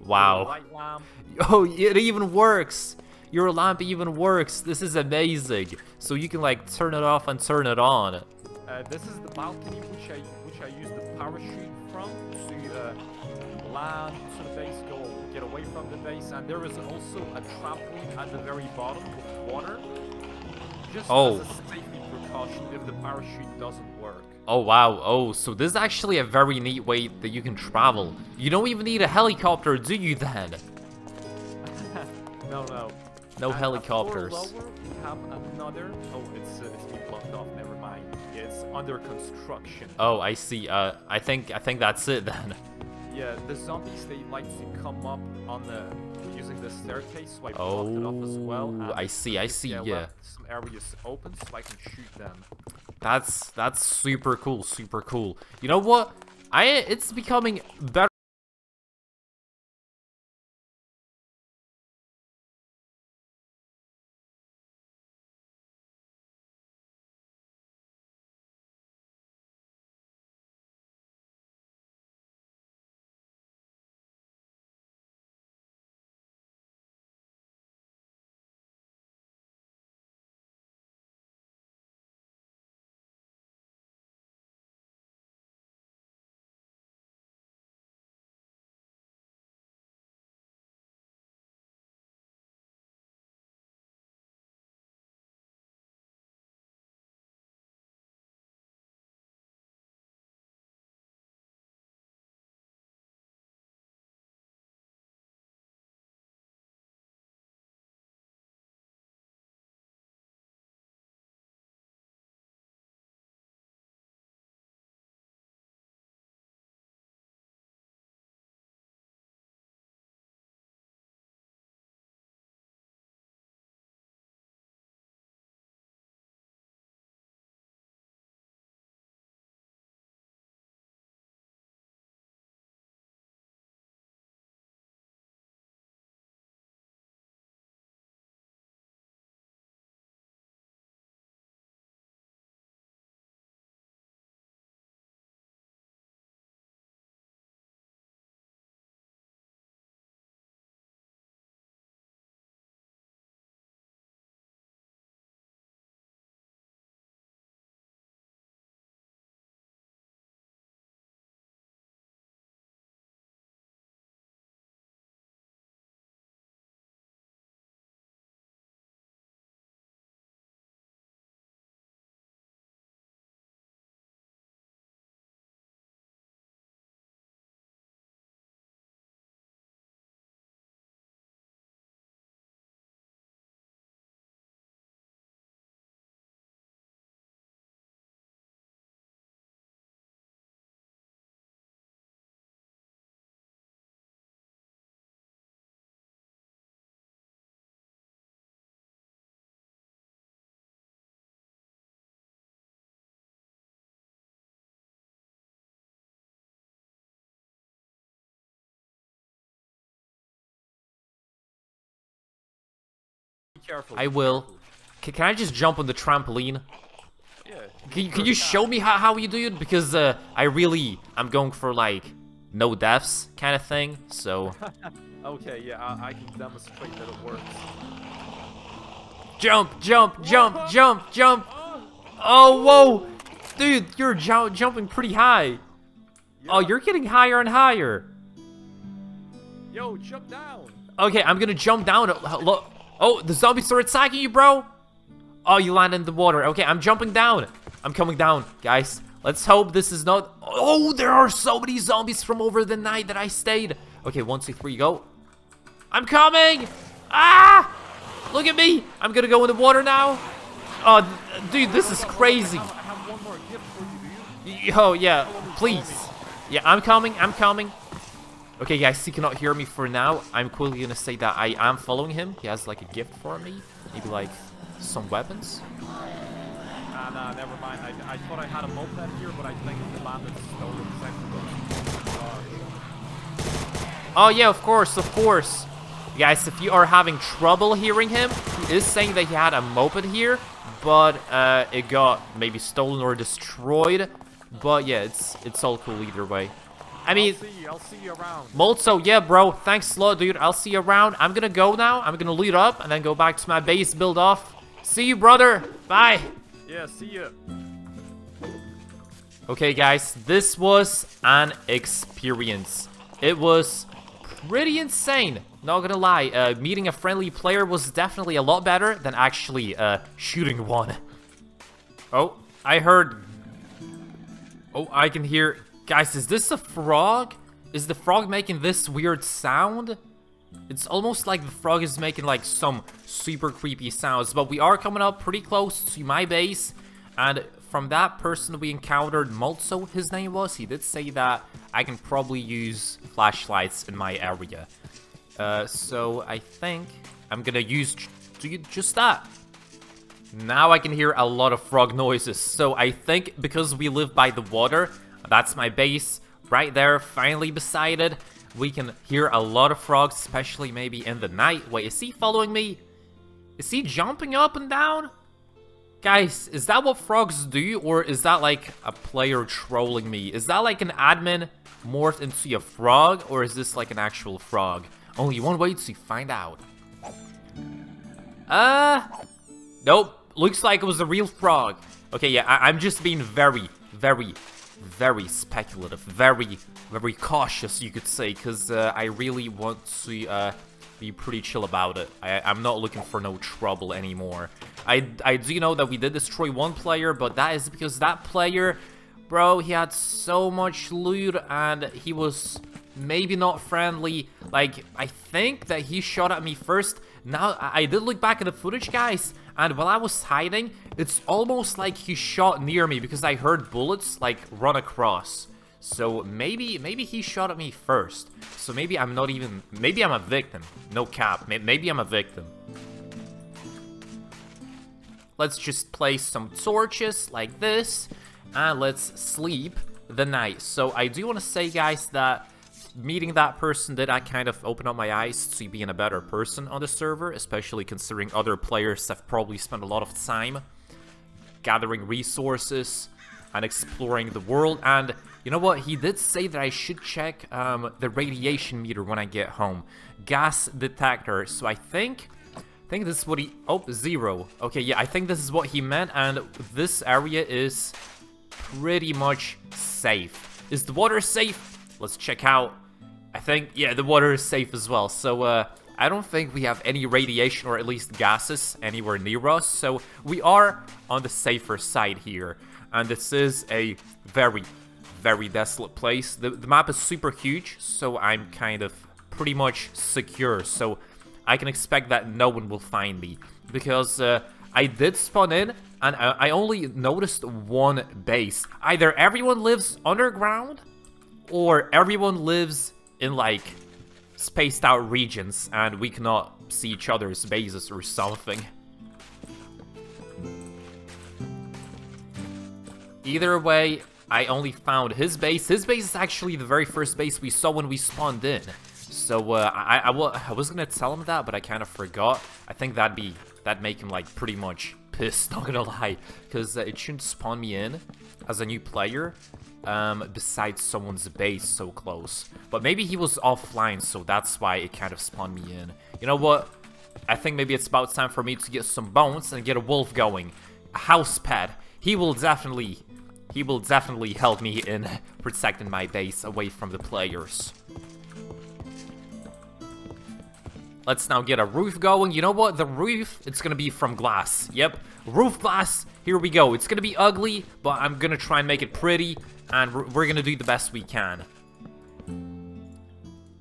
Wow. light lamp. Oh, it even works. Your lamp even works. This is amazing. So you can like turn it off and turn it on. Uh, this is the balcony which I which I use the parachute from to uh, land to the base, go get away from the base, and there is also a trampoline at the very bottom with water. Just Oh. as a safety precaution if the parachute doesn't work. Oh wow, oh, so this is actually a very neat way that you can travel. You don't even need a helicopter, do you then? [LAUGHS] No, no. No And helicopters. lower, we have another. Oh, it's uh, it's been blocked off. Never mind. It's under construction. Oh, I see. Uh, I think I think that's it then. Yeah, the zombies they like to come up on the using the staircase, so I blocked it off as well. Oh, and I see, I see, yeah. Some areas open so I can shoot them. That's that's super cool, super cool. You know what? I it's becoming better. Careful. I will. careful. C can I just jump on the trampoline? Yeah. Can, you- can you show me how, how you do it? Because uh, I really I'm going for like no deaths kind of thing. So [LAUGHS] Okay, yeah, I, I can demonstrate that it works. jump, jump, jump, jump, jump. Oh whoa, dude, you're ju jumping pretty high. Oh, you're getting higher and higher. Yo, jump down. Okay, I'm gonna jump down. Look. Oh, the zombies are attacking you, bro. Oh, you landed in the water. Okay, I'm jumping down. I'm coming down, guys. Let's hope this is not. Oh, there are so many zombies from over the night that I stayed. Okay, one, two, three, go. I'm coming. Ah! Look at me. I'm gonna go in the water now. Oh, dude, this is crazy. I have, I have one more gift for you, do you? Yo, yeah, please. Yeah, I'm coming. I'm coming. Okay, guys, he cannot hear me for now. I'm quickly gonna say that I am following him. He has like a gift for me. Maybe like some weapons. Nah, nah, never mind. I, I thought I had a moped here, but I think the stolen. Oh yeah, of course, of course. Guys, if you are having trouble hearing him, he is saying that he had a moped here, but uh, it got maybe stolen or destroyed. But yeah, it's it's all cool either way. I mean, I'll see you. I'll see you around. Molto, yeah, bro. Thanks a lot, dude. I'll see you around. I'm gonna go now. I'm gonna lead up and then go back to my base, build off. See you, brother. Bye. Yeah, see you. Okay, guys, this was an experience. It was pretty insane. Not gonna lie, uh, meeting a friendly player was definitely a lot better than actually uh, shooting one. Oh, I heard. Oh, I can hear. Guys, is this a frog? Is the frog making this weird sound? It's almost like the frog is making like some super creepy sounds, but we are coming up pretty close to my base, and from that person we encountered, Molzo, his name was, he did say that I can probably use flashlights in my area. Uh, so I think I'm gonna use just that. Now I can hear a lot of frog noises, so I think because we live by the water, that's my base, right there, finally beside it, we can hear a lot of frogs, especially maybe in the night. Wait, is he following me? Is he jumping up and down? Guys, is that what frogs do, or is that like a player trolling me? Is that like an admin morphed into a frog, or is this like an actual frog? Only one way to find out. Uh, nope. Looks like it was a real frog. Okay, yeah, I am just being very, very, very speculative, very, very cautious, you could say, because uh, I really want to uh, be pretty chill about it. I, I'm not looking for no trouble anymore. I, I do know that we did destroy one player, but that is because that player, bro, he had so much loot and he was maybe not friendly. Like, I think that he shot at me first. Now, I I did look back at the footage, guys, and while I was hiding, it's almost like he shot near me because I heard bullets, like, run across. So maybe maybe he shot at me first. So maybe I'm not even... Maybe I'm a victim. No cap. Maybe I'm a victim. Let's just place some torches like this. And let's sleep the night. So I do want to say, guys, that meeting that person did I kind of open up my eyes to being a better person on the server, especially considering other players have probably spent a lot of time gathering resources and exploring the world. And you know what? He did say that I should check um, the radiation meter when I get home. Gas detector. So I think... I think this is what he... Oh, zero. Okay, yeah, I think this is what he meant. And this area is pretty much safe. Is the water safe? Let's check out. I think, yeah, the water is safe as well. So, uh, I don't think we have any radiation or at least gases anywhere near us. So, we are on the safer side here. And this is a very, very desolate place. The, the map is super huge, so I'm kind of pretty much secure. So, I can expect that no one will find me. Because, uh, I did spawn in, and I, I only noticed one base. Either everyone lives underground, or everyone lives in like spaced out regions and we cannot see each other's bases or something. Either way, I only found his base. His base is actually the very first base we saw when we spawned in. So uh, I, I, I was gonna tell him that, but I kind of forgot. I think that'd be that'd make him like pretty much [LAUGHS] pissed, not gonna lie, because uh, it shouldn't spawn me in as a new player um, besides someone's base so close. But maybe he was offline, so that's why it kind of spawned me in. You know what? I think maybe it's about time for me to get some bones and get a wolf going. A house pet. He will definitely, he will definitely help me in protecting my base away from the players. Let's now get a roof going. You know what? The roof, it's gonna be from glass. Yep, roof glass. Here we go. It's gonna be ugly, but I'm gonna try and make it pretty, and we're, gonna do the best we can.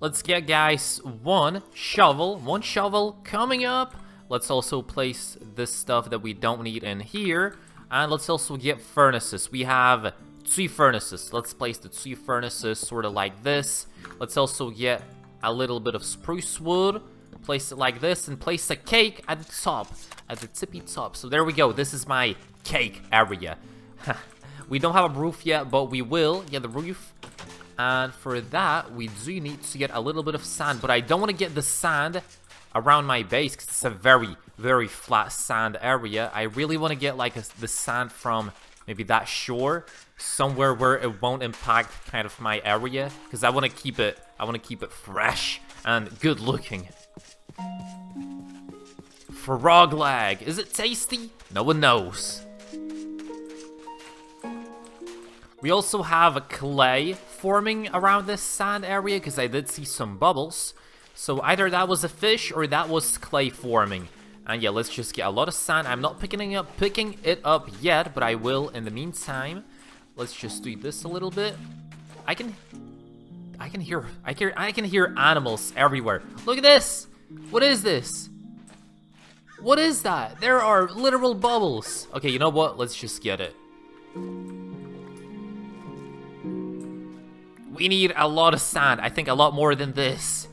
Let's get, guys, one shovel. One shovel coming up. Let's also place this stuff that we don't need in here. And let's also get furnaces. We have two furnaces. Let's place the two furnaces sort of like this. Let's also get a little bit of spruce wood place it like this, and place a cake at the top, at the tippy top. So there we go, this is my cake area. [LAUGHS] we don't have a roof yet, but we will get the roof. And for that, we do need to get a little bit of sand, but I don't want to get the sand around my base, because it's a very, very flat sand area. I really want to get like a, the sand from maybe that shore, somewhere where it won't impact kind of my area, because I want to keep it, I want to keep it fresh and good looking. Frog leg, is it tasty? No one knows. We also have a clay forming around this sand area because I did see some bubbles. So either that was a fish or that was clay forming. And yeah, let's just get a lot of sand. I'm not picking it up, picking it up yet, but I will in the meantime. Let's just do this a little bit. I can, I can hear, I can, I can hear animals everywhere. Look at this. What is this? What is that? There are literal bubbles. Okay, you know what? Let's just get it. We need a lot of sand. I think a lot more than this.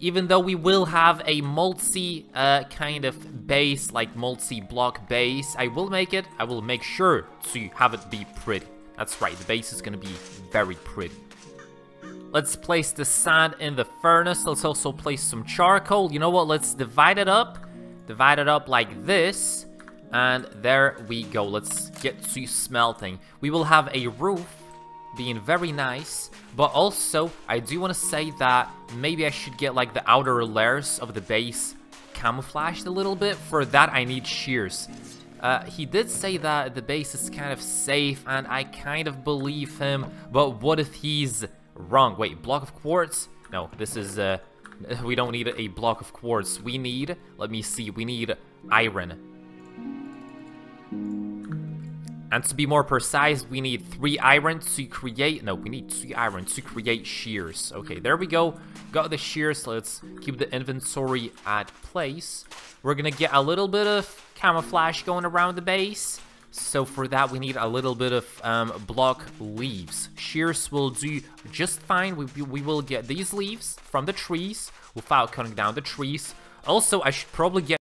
Even though we will have a multi uh, kind of base, like multi-block base, I will make it. I will make sure to have it be pretty. That's right, the base is gonna be very pretty. Let's place the sand in the furnace. Let's also place some charcoal. You know what? Let's divide it up. Divide it up like this. And there we go. Let's get to smelting. We will have a roof being very nice. But also, I do want to say that maybe I should get like the outer layers of the base camouflaged a little bit. For that, I need shears. Uh, he did say that the base is kind of safe, and I kind of believe him. But what if he's wrong? Wait, block of quartz? No, this is, uh, [LAUGHS] we don't need a block of quartz. We need, let me see, we need iron. And to be more precise, we need three iron to create, no, we need three iron to create shears. Okay, there we go. Got the shears, let's keep the inventory at place. We're gonna get a little bit of camouflage going around the base. So for that, we need a little bit of um, block leaves. Shears will do just fine. We, we will get these leaves from the trees without cutting down the trees. Also, I should probably get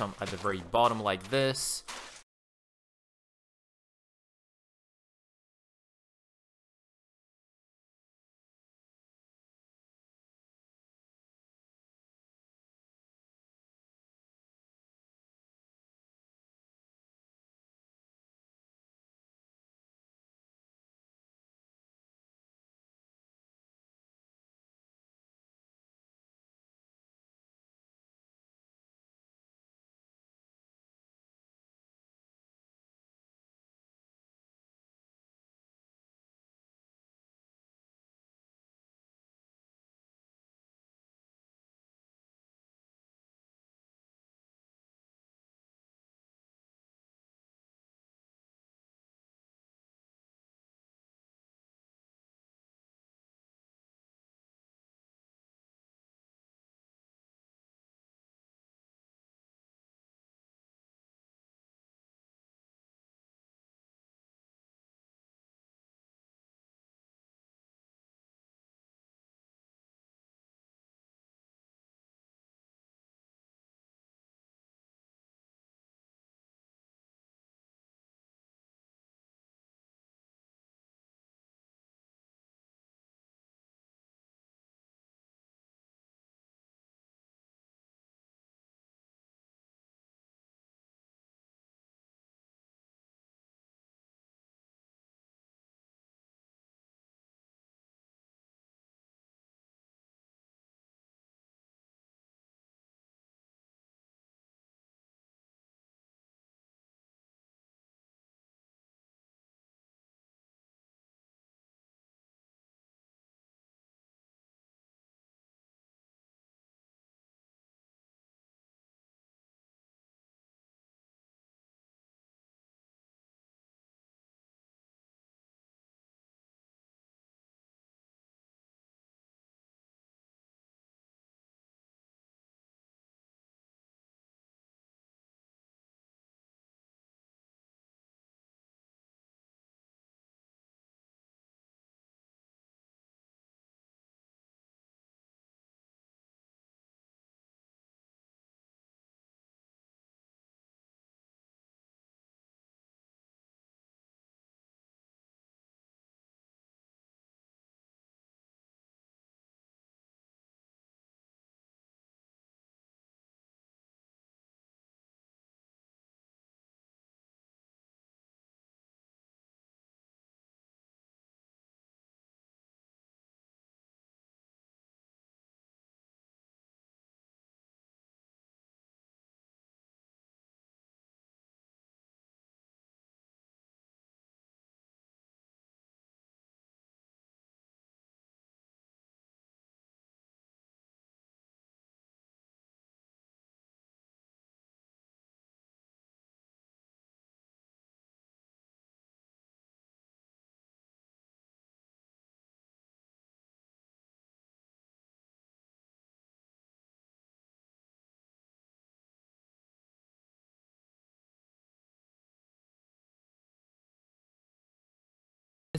some at the very bottom like this.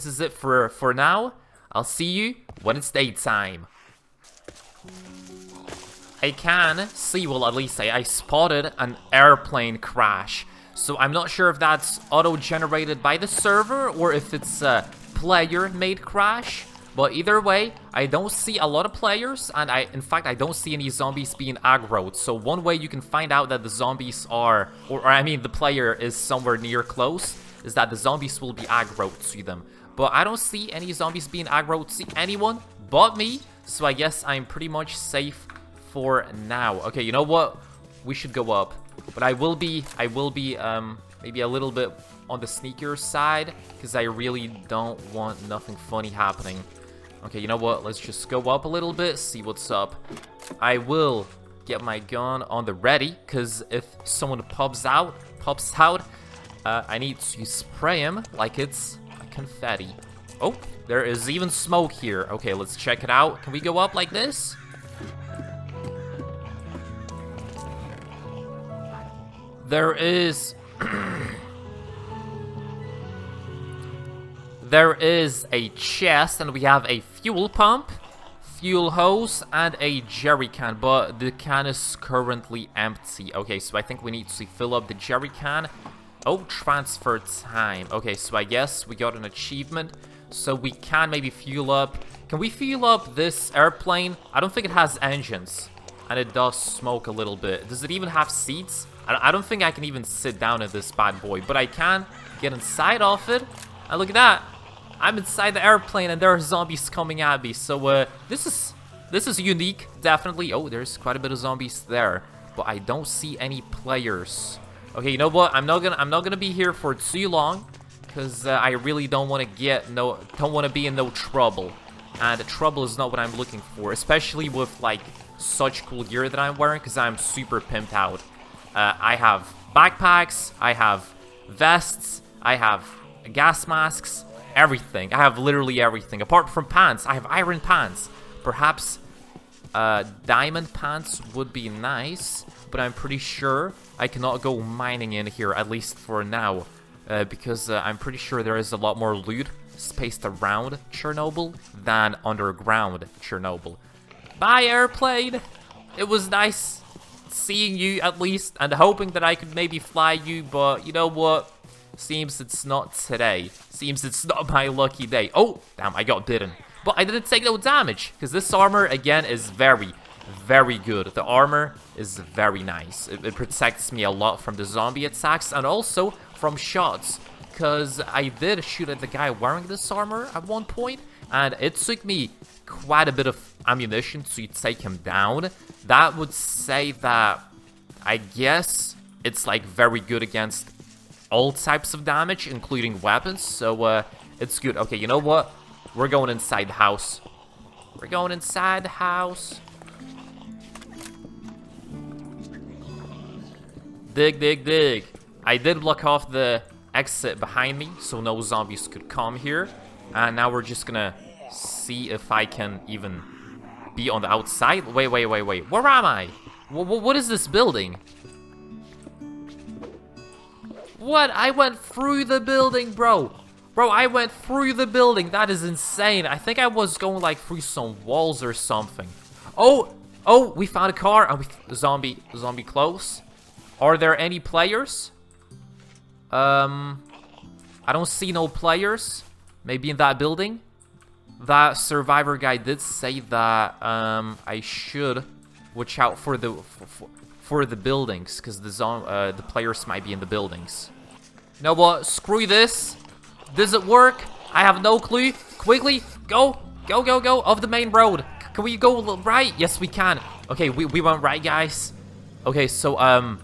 This is it for, for now. I'll see you when it's daytime. I can see, well at least I, I spotted an airplane crash. So I'm not sure if that's auto-generated by the server or if it's a player-made crash. But either way, I don't see a lot of players, and I, in fact, I don't see any zombies being aggroed. So one way you can find out that the zombies are, or, or I mean the player is somewhere near close, is that the zombies will be aggroed to them. But I don't see any zombies being aggroed to anyone but me, so I guess I'm pretty much safe for now. Okay, you know what? We should go up. But I will be, I will be, um, maybe a little bit on the sneaker side, because I really don't want nothing funny happening. Okay, you know what? Let's just go up a little bit, see what's up. I will get my gun on the ready, because if someone pops out, pops out, uh, I need to spray him like it's confetti. Oh, there is even smoke here. Okay, let's check it out. Can we go up like this? There is... [CLEARS THROAT] there is a chest and we have a fuel pump, fuel hose, and a jerry can, but the can is currently empty. Okay, so I think we need to fill up the jerry can. Oh, transfer time. Okay, so I guess we got an achievement. So we can maybe fuel up. Can we fuel up this airplane? I don't think it has engines. And it does smoke a little bit. Does it even have seats? I don't think I can even sit down in this bad boy. But I can get inside of it. And look at that. I'm inside the airplane and there are zombies coming at me. So uh, this is this is unique, definitely. Oh, there's quite a bit of zombies there. But I don't see any players. Okay, you know what? I'm not gonna I'm not gonna be here for too long because uh, I really don't want to get no don't want to be in no trouble. And trouble is not what I'm looking for, especially with like such cool gear that I'm wearing because I'm super pimped out. Uh, I have backpacks, I have vests, I have gas masks, everything. I have literally everything. Apart from pants, I have iron pants. Perhaps uh, diamond pants would be nice, but I'm pretty sure I cannot go mining in here, at least for now. Uh, because uh, I'm pretty sure there is a lot more loot spaced around Chernobyl than underground Chernobyl. Bye, airplane! It was nice seeing you, at least, and hoping that I could maybe fly you, but you know what? Seems it's not today. Seems it's not my lucky day. Oh, damn, I got bitten. But I didn't take no damage, because this armor, again, is very, very good. The armor is very nice. It, it, protects me a lot from the zombie attacks, and also from shots. Because I did shoot at the guy wearing this armor at one point, and it took me quite a bit of ammunition to take him down. That would say that, I guess, it's like very good against all types of damage, including weapons, so uh, it's good. Okay, you know what? We're going inside the house. We're going inside the house. Dig, dig, dig. I did block off the exit behind me, so no zombies could come here. And now we're just gonna see if I can even be on the outside. Wait, wait, wait, wait. Where am I? W what is this building? What? I went through the building, bro. Bro, I went through the building. That is insane. I think I was going like through some walls or something. Oh, oh, we found a car. And we zombie, zombie close. Are there any players? Um, I don't see no players. Maybe in that building. That survivor guy did say that um, I should watch out for the for, for the buildings, because the zone, uh, the players might be in the buildings. Know what? Screw this. Does it work? I have no clue. Quickly, go, go, go, go, off the main road. C can we go right? Yes, we can. Okay, we, we went right, guys. Okay, so, um,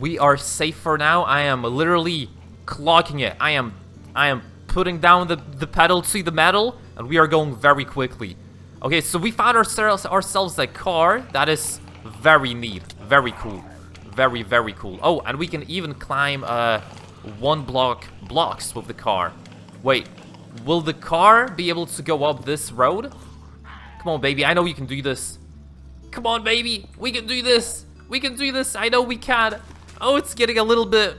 we are safe for now. I am literally clocking it. I am, I am putting down the, the pedal to the metal, and we are going very quickly. Okay, so we found ourselves, ourselves a car. That is very neat. Very cool. Very, very cool. Oh, and we can even climb uh, one block blocks with the car. Wait, will the car be able to go up this road? Come on, baby. I know you can do this. Come on, baby. We can do this. We can do this. I know we can. Oh, it's getting a little bit,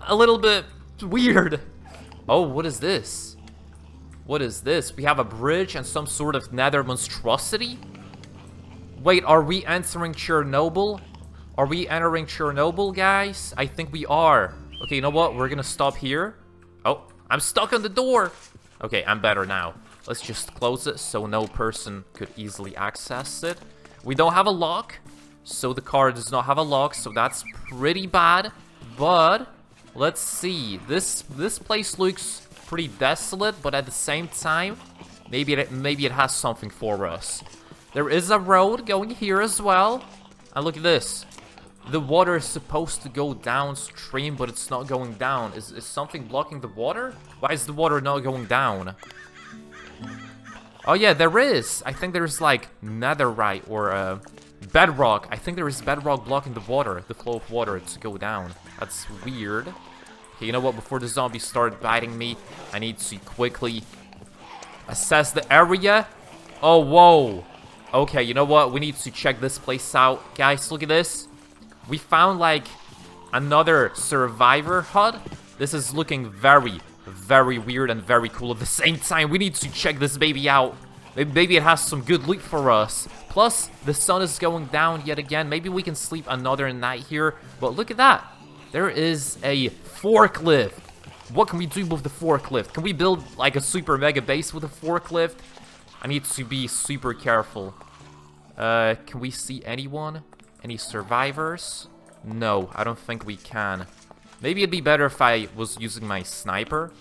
a little bit weird. Oh, what is this? What is this? We have a bridge and some sort of nether monstrosity? Wait, are we entering Chernobyl? Are we entering Chernobyl, guys? I think we are. Okay, you know what? We're gonna stop here. Oh, I'm stuck on the door. Okay, I'm better now. Let's just close it so no person could easily access it. We don't have a lock, so the car does not have a lock, so that's pretty bad. But let's see. This this place looks pretty desolate, but at the same time, maybe it maybe it has something for us. There is a road going here as well. And look at this. The water is supposed to go downstream, but it's not going down. Is, is something blocking the water? Why is the water not going down? Oh yeah, there is. I think there's like netherite or uh, bedrock. I think there is bedrock blocking the water, the flow of water to go down. That's weird. Okay, you know what? Before the zombies start biting me, I need to quickly assess the area. Oh, whoa. Okay, you know what? We need to check this place out. Guys, look at this. We found like another survivor hut. This is looking very, very weird and very cool at the [LAUGHS] same time. We need to check this baby out. Maybe it has some good loot for us. Plus, the sun is going down yet again. Maybe we can sleep another night here. But look at that. There is a forklift. What can we do with the forklift? Can we build like a super mega base with a forklift? I need to be super careful. Uh, can we see anyone? Any survivors? No, I don't think we can. Maybe it'd be better if I was using my sniper.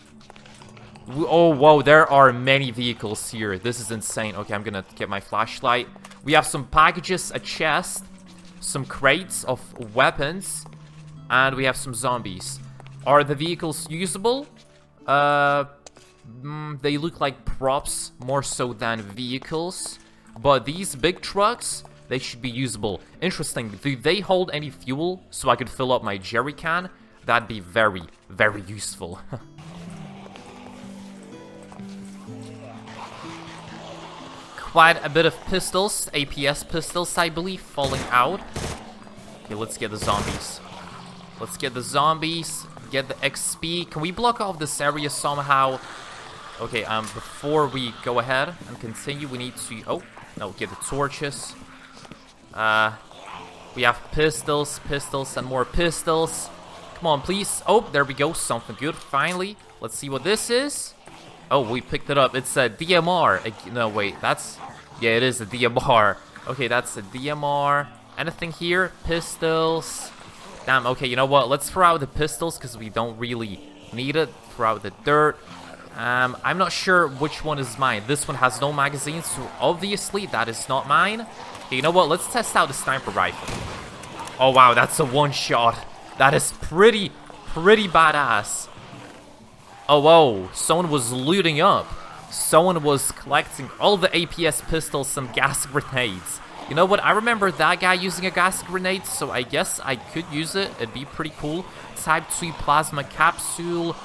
Oh, whoa, there are many vehicles here. This is insane. Okay, I'm gonna get my flashlight. We have some packages, a chest, some crates of weapons, and we have some zombies. Are the vehicles usable? Uh, mm, they look like props more so than vehicles. But these big trucks, they should be usable. Interesting, do they hold any fuel so I could fill up my jerry can? That'd be very, very useful. [LAUGHS] Quite a bit of pistols, APS pistols, I believe, falling out. Okay, let's get the zombies. Let's get the zombies, get the XP. Can we block off this area somehow? Okay, um, before we go ahead and continue, we need to... Oh, no, get the torches. Uh, we have pistols, pistols, and more pistols. Come on, please. Oh, there we go. Something good, finally. Let's see what this is. Oh, we picked it up. It's a DMR. No, wait, that's... Yeah, it is a DMR. Okay, that's a DMR. Anything here? Pistols. Damn, okay, you know what? Let's throw out the pistols because we don't really need it. Throw out the dirt. Um, I'm not sure which one is mine. This one has no magazines, so obviously that is not mine. You know what? Let's test out the sniper rifle. Oh, wow, that's a one-shot. That is pretty, pretty badass. Oh, whoa. Someone was looting up. Someone was collecting all the APS pistols and gas grenades. You know what? I remember that guy using a gas grenade, so I guess I could use it. It'd be pretty cool. Type 2 plasma capsule.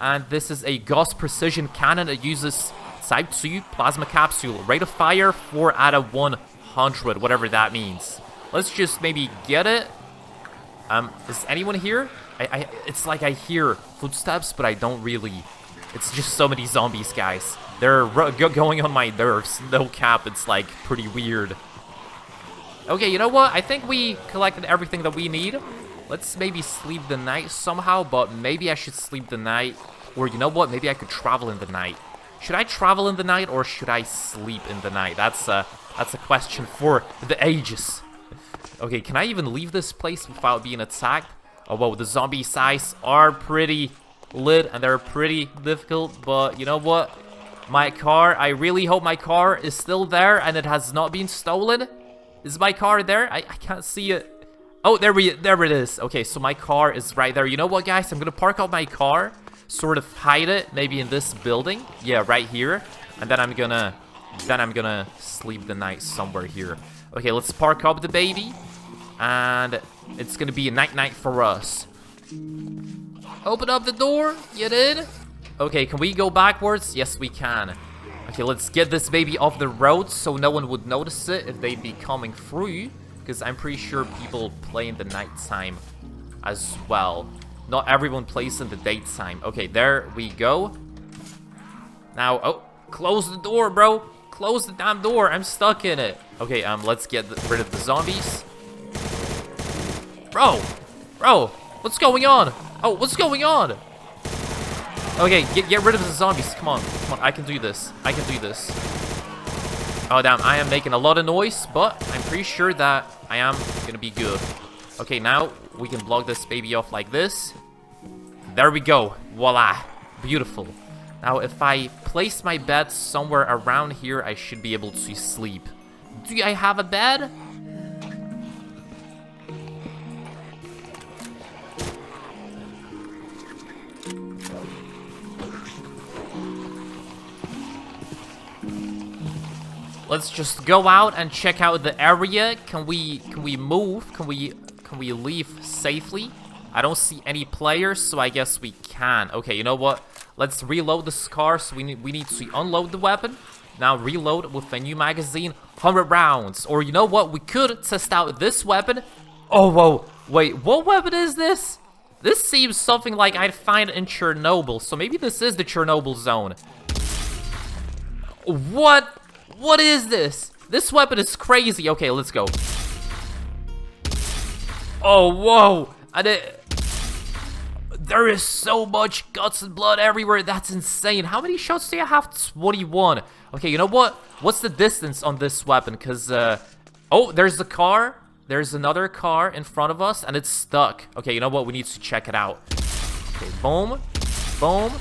And this is a Gauss precision cannon. It uses Type 2 plasma capsule. Rate of fire 4 out of 100, whatever that means. Let's just maybe get it. Um, is anyone here? I, I, it's like I hear footsteps, but I don't really. It's just so many zombies, guys. They're going on my nerves. No cap, it's like pretty weird. Okay, you know what? I think we collected everything that we need. Let's maybe sleep the night somehow, but maybe I should sleep the night. Or you know what? Maybe I could travel in the night. Should I travel in the night or should I sleep in the night? That's a, that's a question for the ages. Okay, can I even leave this place without being attacked? Oh, whoa, the zombie size are pretty lit and they're pretty difficult, but you know what? My car, I really hope my car is still there and it has not been stolen. Is my car there? I, I can't see it. Oh, there we, there it is. Okay, so my car is right there. You know what, guys? I'm gonna park out my car, sort of hide it, maybe in this building. Yeah, right here. And then I'm gonna, then I'm gonna sleep the night somewhere here. Okay, let's park up the baby. And it's gonna be a night-night for us. Open up the door. You did? Okay, can we go backwards? Yes, we can. Okay, let's get this baby off the road so no one would notice it if they'd be coming through. Because I'm pretty sure people play in the nighttime as well. Not everyone plays in the daytime. Okay, there we go. Now, oh, close the door, bro. Close the damn door. I'm stuck in it. Okay, um, let's get rid of the zombies. Bro, bro, what's going on? Oh, what's going on? Okay, get, get rid of the zombies. Come on, come on, I can do this. I can do this. Oh, damn, I am making a lot of noise, but I'm pretty sure that I am gonna be good. Okay, now we can block this baby off like this. There we go. Voila. Beautiful. Now, if I place my bed somewhere around here, I should be able to sleep. Do I have a bed? Let's just go out and check out the area. Can we can we move? Can we can we leave safely? I don't see any players, so I guess we can. Okay, you know what? Let's reload the car. So we need we need to unload the weapon. Now reload with a new magazine, 100 rounds. Or you know what? We could test out this weapon. Oh, whoa. Wait, what weapon is this? This seems something like I'd find in Chernobyl. So maybe this is the Chernobyl zone. What? What is this? This weapon is crazy. Okay, let's go. Oh, whoa. I did... There is so much guts and blood everywhere. That's insane. How many shots do you have? 21. Okay, you know what? What's the distance on this weapon? Because, uh... Oh, there's the car. There's another car in front of us, and it's stuck. Okay, you know what? We need to check it out. Okay, boom. Boom.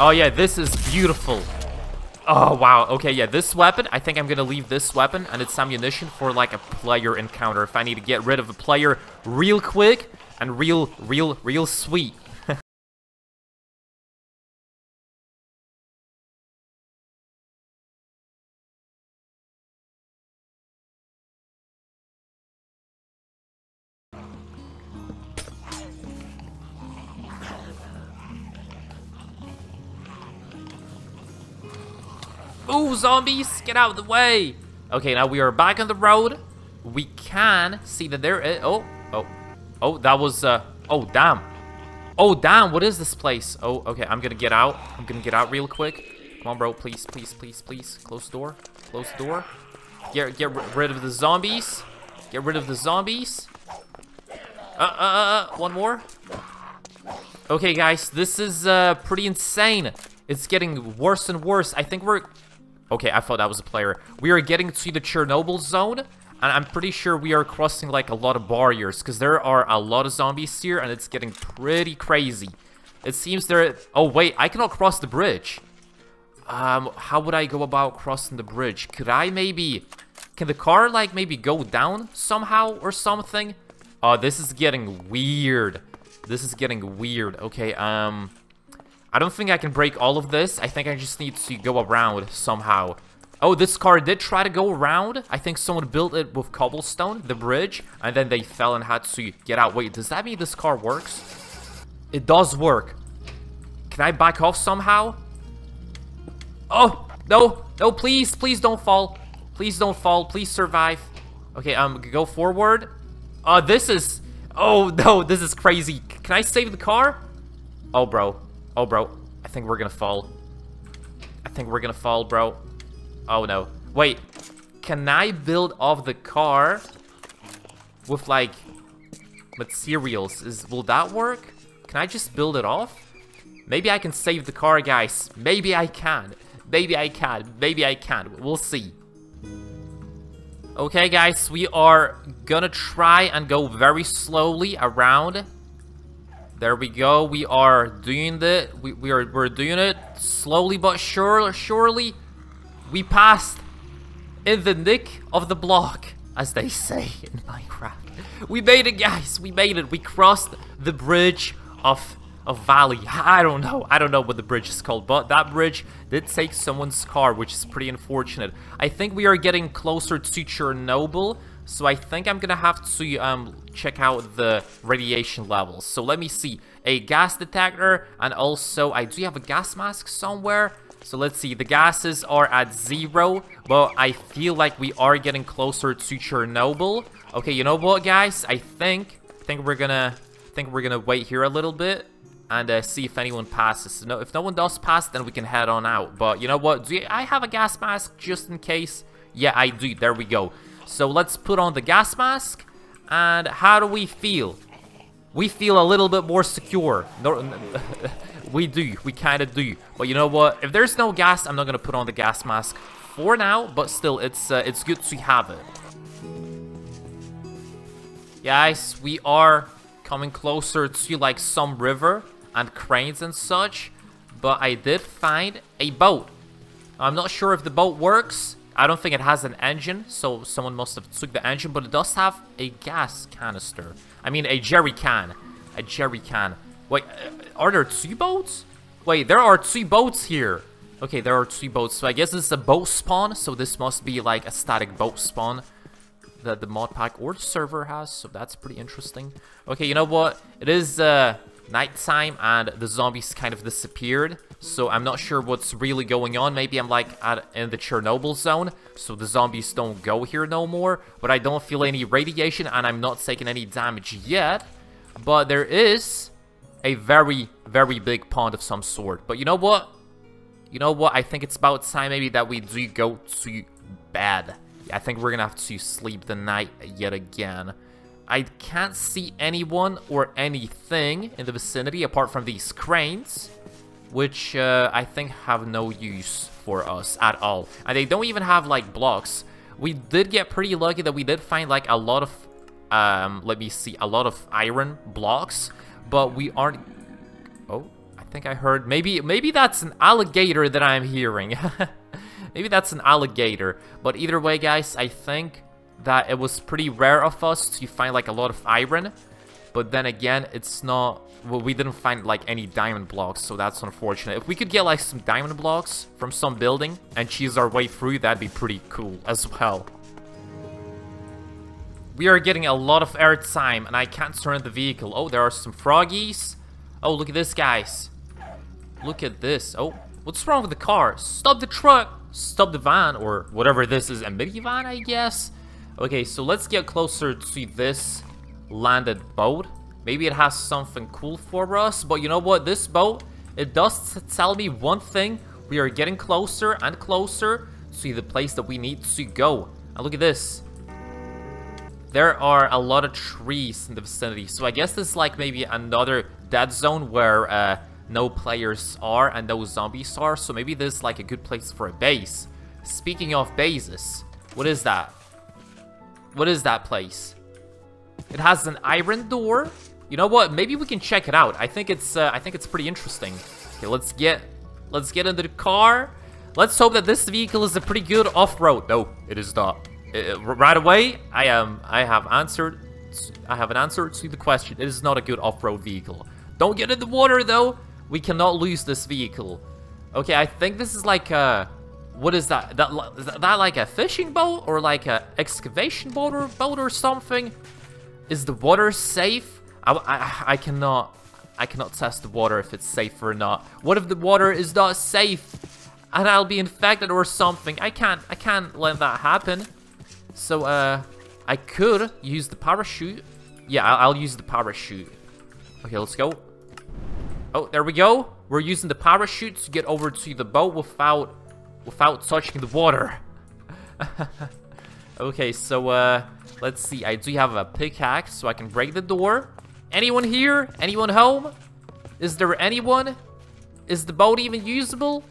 Oh, yeah, this is beautiful. Oh, wow. Okay, yeah, this weapon, I think I'm gonna leave this weapon and its ammunition for, like, a player encounter. If I need to get rid of a player real quick and real, real, real sweet. Zombies! Get out of the way! Okay, now we are back on the road. We can see that there is... Oh, oh. Oh, that was... Uh, oh, damn. Oh, damn, what is this place? Oh, okay, I'm gonna get out. I'm gonna get out real quick. Come on, bro, please, please, please, please. Close the door. Close the door. Get, get rid of the zombies. Get rid of the zombies. Uh, uh, uh, uh, one more. Okay, guys, this is uh, pretty insane. It's getting worse and worse. I think we're Okay, I thought that was a player. We are getting to the Chernobyl zone, and I'm pretty sure we are crossing like a lot of barriers, because there are a lot of zombies here, and it's getting pretty crazy. It seems there... Oh, wait, I cannot cross the bridge. Um, how would I go about crossing the bridge? Could I maybe... Can the car, like, maybe go down somehow or something? Oh, this is getting weird. This is getting weird. Okay, um... I don't think I can break all of this. I think I just need to go around somehow. Oh, this car did try to go around. I think someone built it with cobblestone, the bridge, and then they fell and had to get out. Wait, does that mean this car works? It does work. Can I back off somehow? Oh, no, no, please, please don't fall. Please don't fall, please survive. Okay, um, go forward. Uh, this is, oh [LAUGHS] no, this is crazy. Can I save the car? Oh, bro, Oh, bro. I think we're gonna fall. I think we're gonna fall, bro. Oh, no. Wait. Can I build off the car with, like, materials? Is Will that work? Can I just build it off? Maybe I can save the car, guys. Maybe I can. Maybe I can. Maybe I can. We'll see. Okay, guys, we are gonna try and go very slowly around there we go. We are doing it. We, we are we're doing it slowly but sure surely. We passed in the nick of the block, as they say in Minecraft. We made it, guys. We made it. We crossed the bridge of of Valley. I don't know. I don't know what the bridge is called, but that bridge did take someone's car, which is pretty unfortunate. I think we are getting closer to Chernobyl, so I think I'm gonna have to um, check out the radiation levels. So let me see. A gas detector, and also I do have a gas mask somewhere. So let's see, the gases are at zero, but I feel like we are getting closer to Chernobyl. Okay, you know what, guys? I think, I think we're gonna, I think we're gonna wait here a little bit. and uh, see if anyone passes. No, if no one does pass, then we can head on out. But you know what? Do you, I have a gas mask just in case? Yeah, I do. There we go. So let's put on the gas mask. And how do we feel? We feel a little bit more secure. [LAUGHS] We do. We kind of do. But you know what? If there's no gas, I'm not going to put on the gas mask for now. But still, it's uh, it's good to have it. Guys, we are coming closer to like some river and cranes and such. But I did find a boat. I'm not sure if the boat works. I don't think it has an engine, so someone must have took the engine, but it does have a gas canister. I mean, a jerry can. A jerry can. Wait, uh, are there two boats? Wait, there are two boats here. Okay, there are two boats, so I guess this is a boat spawn, so this must be like a static boat spawn that the mod pack or server has, so that's pretty interesting. Okay, you know what? It is uh, nighttime and the zombies kind of disappeared, so I'm not sure what's really going on. Maybe I'm like at, in the Chernobyl zone, so the zombies don't go here no more, but I don't feel any radiation and I'm not taking any damage yet. But there is a very, very big pond of some sort. But you know what? You know what? I think it's about time maybe that we do go to bed. I think we're gonna have to sleep the night yet again. I can't see anyone or anything in the vicinity apart from these cranes, which uh, I think have no use for us at all. And they don't even have like blocks. We did get pretty lucky that we did find like a lot of, um, let me see, a lot of iron blocks, but we aren't, oh, I think I heard, maybe, maybe that's an alligator that I'm hearing. [LAUGHS] Maybe that's an alligator. But either way, guys, I think that it was pretty rare of us to find like a lot of iron. But then again, it's not... Well, we didn't find like any diamond blocks, so that's unfortunate. If we could get like some diamond blocks from some building and cheese our way through, that'd be pretty cool as well. We are getting a lot of air time, and I can't turn the vehicle. Oh, there are some froggies. Oh, look at this, guys. Look at this. Oh, what's wrong with the car? Stop the truck! stop the van, or whatever this is, a minivan, I guess? Okay, so let's get closer to this landed boat. Maybe it has something cool for us, but you know what? This boat, it does tell me one thing. We are getting closer and closer to the place that we need to go. And look at this. There are a lot of trees in the vicinity, so I guess this is like maybe another dead zone where uh, no players are and no zombies are, so maybe this is like a good place for a base. Speaking of bases, what is that? What is that place? It has an iron door. You know what? Maybe we can check it out. I think it's uh, I think it's pretty interesting. Okay, let's get let's get into the car. Let's hope that this vehicle is a pretty good off-road. No, it is not. Uh, right away, I am I have answered I have an answer to the question. It is not a good off-road vehicle. Don't get in the water though. We cannot lose this vehicle. Okay, I think this is like a... What is that? That, is that like a fishing boat or like a excavation boat or, boat or something? Is the water safe? I, I, I cannot... I cannot test the water if it's safe or not. What if the water is not safe? And I'll be infected or something. I can't, I can't let that happen. So, uh, I could use the parachute. Yeah, I'll, I'll use the parachute. Okay, let's go. Oh, there we go. We're using the parachute to get over to the boat without without touching the water. [LAUGHS] okay, so uh, let's see. I do have a pickaxe, so I can break the door. Anyone here? Anyone home? Is there anyone? Is the boat even usable?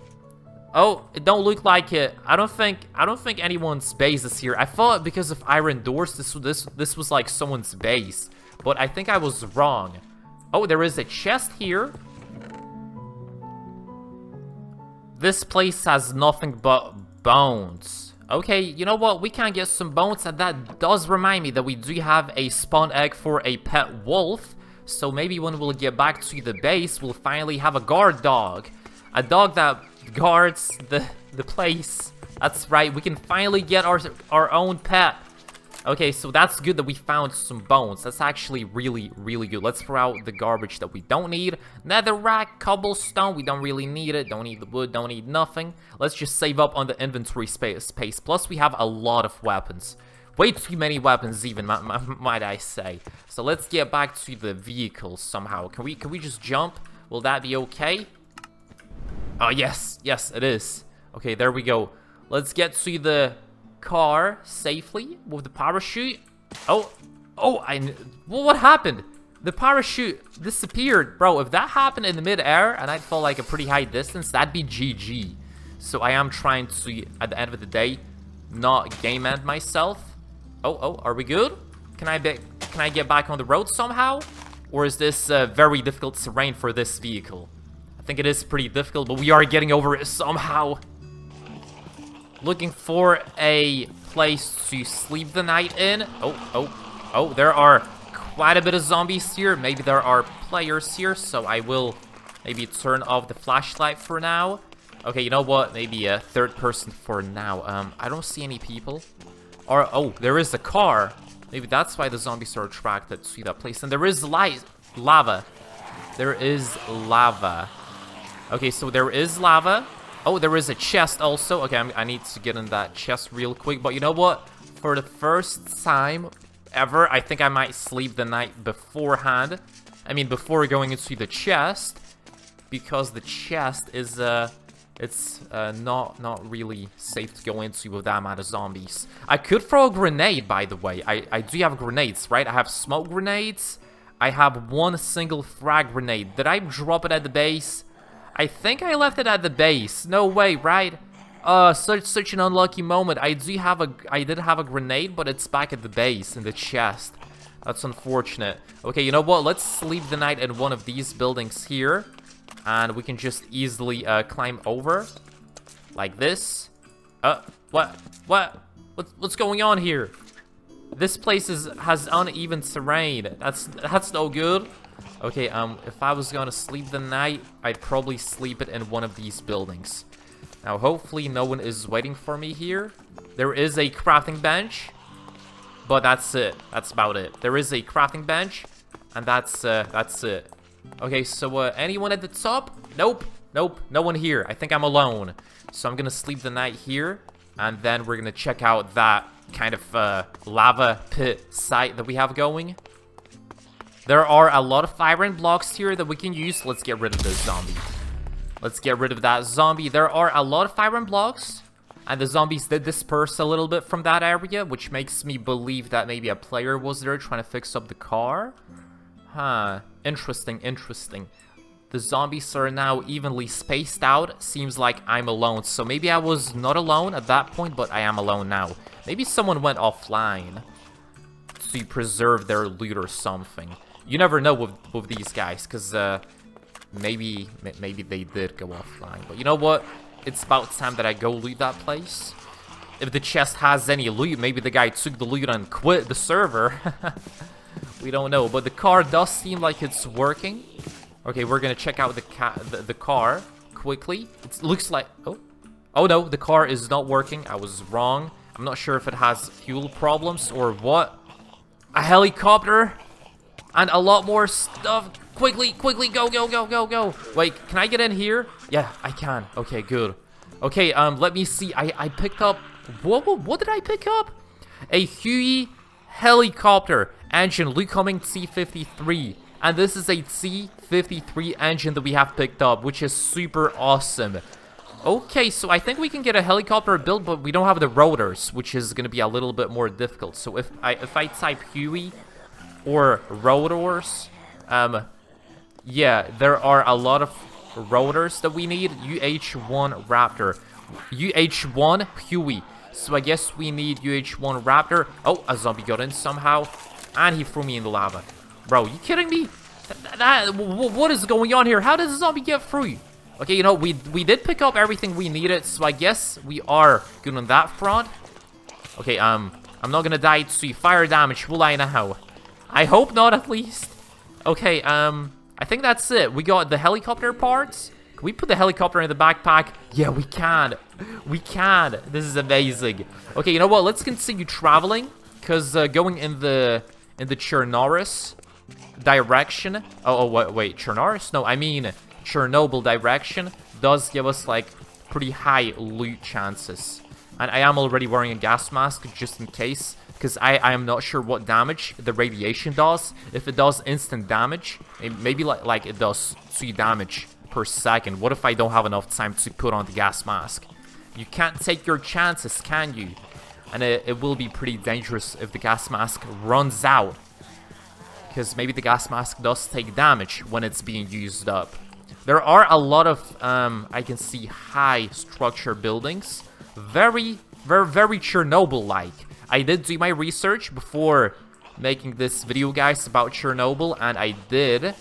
Oh, it don't look like it. I don't think I don't think anyone's base is here. I thought because of iron doors, this this this was like someone's base, but I think I was wrong. Oh, there is a chest here. This place has nothing but bones. Okay, you know what? We can get some bones, and that does remind me that we do have a spawn egg for a pet wolf. So maybe when we'll get back to the base, we'll finally have a guard dog. A dog that guards the, the place. That's right, we can finally get our, our own pet. Okay, so that's good that we found some bones. That's actually really, really good. Let's throw out the garbage that we don't need. Netherrack, cobblestone, we don't really need it. Don't need the wood, don't need nothing. Let's just save up on the inventory space. space. Plus, we have a lot of weapons. Way too many weapons even, might I say. So let's get back to the vehicle somehow. Can we can we just jump? Will that be okay? Oh, yes. Yes, it is. Okay, there we go. Let's get to the car safely with the parachute. Oh, oh, I... well, what happened? The parachute disappeared. Bro, if that happened in the mid-air and I'd fall like a pretty high distance, that'd be GG. So I am trying to, at the end of the day, not game end myself. Oh, oh, are we good? Can I be, can I get back on the road somehow? Or is this uh, very difficult terrain for this vehicle? I think it is pretty difficult, but we are getting over it somehow. Looking for a place to sleep the night in. Oh, oh, oh, there are quite a bit of zombies here. Maybe there are players here, so I will maybe turn off the flashlight for now. Okay, you know what? Maybe a third person for now. Um, I don't see any people. Or, oh, there is a car. Maybe that's why the zombies are attracted to that place. And there is light, lava. There is lava. Okay, so there is lava. Oh, there is a chest also. Okay, I'm, i need to get in that chest real quick. But you know what? For the first time ever, I think I might sleep the night beforehand. I mean, before going into the chest. Because the chest is, uh it's uh, not not really safe to go into with that amount of zombies. I could throw a grenade, by the way. I, I do have grenades, right? I have smoke grenades. I have one single frag grenade. Did I drop it at the base? I think I left it at the base. No way, right? Uh, such such an unlucky moment. I do have a I did have a grenade, but it's back at the base in the chest. That's unfortunate. Okay, you know what? Let's sleep the night in one of these buildings here and we can just easily uh, climb over like this. Uh, what? What? What's, what's going on here? This place is has uneven terrain. That's that's no good. Okay, um, if I was gonna sleep the night, I'd probably sleep it in one of these buildings. Now, hopefully no one is waiting for me here. There is a crafting bench, but that's it. That's about it. There is a crafting bench, and that's uh, that's it. Okay, so uh, anyone at the top? Nope, nope, no one here. I think I'm alone. So I'm gonna sleep the night here, and then we're gonna check out that kind of uh, lava pit site that we have going. There are a lot of iron blocks here that we can use. Let's get rid of this zombie. Let's get rid of that zombie. There are a lot of iron blocks, and the zombies did disperse a little bit from that area, which makes me believe that maybe a player was there trying to fix up the car. Huh. Interesting, interesting. The zombies are now evenly spaced out. Seems like I'm alone. So maybe I was not alone at that point, but I am alone now. Maybe someone went offline to preserve their loot or something. You never know with, with these guys, because uh, maybe maybe they did go offline. But you know what? It's about time that I go loot that place. If the chest has any loot, maybe the guy took the loot and quit the server. [LAUGHS] We don't know, but the car does seem like it's working. Okay, we're gonna check out the, the, the car quickly. It looks like... Oh. Oh no, the car is not working. I was wrong. I'm not sure if it has fuel problems or what. A helicopter and a lot more stuff. Quickly, quickly, go, go, go, go, go. Wait, can I get in here? Yeah, I can. Okay, good. Okay, um, let me see. I, I picked up... What, what, what did I pick up? A Huey helicopter engine Lycoming T53. And this is a C-53 engine that we have picked up, which is super awesome. Okay, so I think we can get a helicopter built, but we don't have the rotors, which is going to be a little bit more difficult. So if I if I type Huey or rotors, um, yeah, there are a lot of rotors that we need. UH-1 Raptor, UH-1 Huey. So I guess we need UH-1 Raptor. Oh, a zombie got in somehow. And he threw me in the lava. Bro, you kidding me? That, that, what is going on here? How does the zombie get through? Okay, you know, we we did pick up everything we needed, so I guess we are good on that front. Okay, um, I'm not gonna die to fire damage, will I now? I hope not, at least. Okay, um, I think that's it. We got the helicopter parts. Can we put the helicopter in the backpack? Yeah, we can. We can. This is amazing. Okay, you know what? Let's continue traveling. Because uh, going in the in the Chernoris direction. Oh, oh wait, wait, Chernoris? No, I mean Chernobyl direction does give us like pretty high loot chances. And I am already wearing a gas mask just in case. Because I, I am not sure what damage the radiation does. If it does instant damage, maybe like, like it does 2 damage per second. What if I don't have enough time to put on the gas mask? You can't take your chances, can you? And it, it will be pretty dangerous if the gas mask runs out. Because maybe the gas mask does take damage when it's being used up. There are a lot of, um, I can see high structure buildings. Very, very, very Chernobyl-like. I did do my research before making this video, guys, about Chernobyl, and I did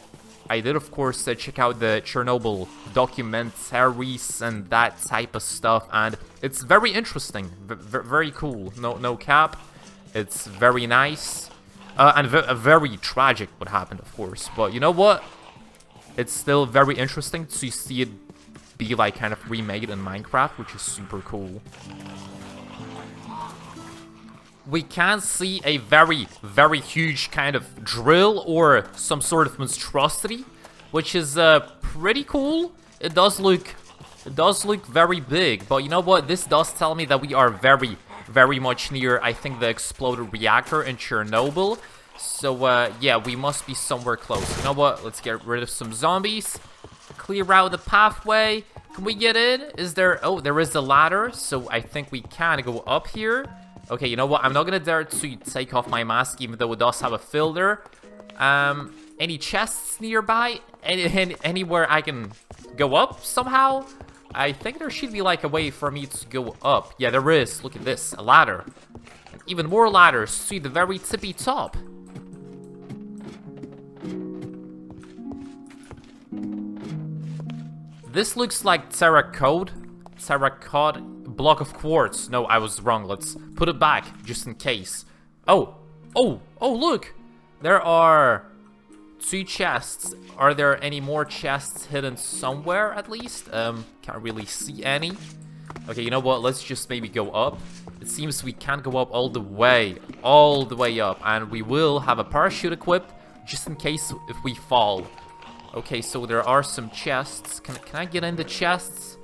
I did, of course, uh, check out the Chernobyl documentaries and that type of stuff, and it's very interesting, very cool. No, no cap. It's very nice, uh, and very tragic what happened, of course. But you know what? It's still very interesting to see it be like kind of remade in Minecraft, which is super cool we can see a very, very huge kind of drill or some sort of monstrosity, which is uh, pretty cool. It does look, it does look very big, but you know what? This does tell me that we are very, very much near, I think, the exploded reactor in Chernobyl. So, uh, yeah, we must be somewhere close. You know what? Let's get rid of some zombies. Clear out the pathway. Can we get in? Is there... Oh, there is a ladder, so I think we can go up here. Okay, you know what? I'm not gonna dare to take off my mask, even though it does have a filter. Um, any chests nearby? Any, any, anywhere I can go up somehow? I think there should be like a way for me to go up. Yeah, there is. Look at this, a ladder. And even more ladders to the very tippy top. This looks like terracotta. Terracotta block of quartz. No, I was wrong. Let's put it back, just in case. Oh, oh, oh, look! There are two chests. Are there any more chests hidden somewhere, at least? Um, can't really see any. Okay, you know what? Let's just maybe go up. It seems we can't go up all the way, all the way up. And we will have a parachute equipped, just in case if we fall. Okay, so there are some chests. Can, can I get in the chests?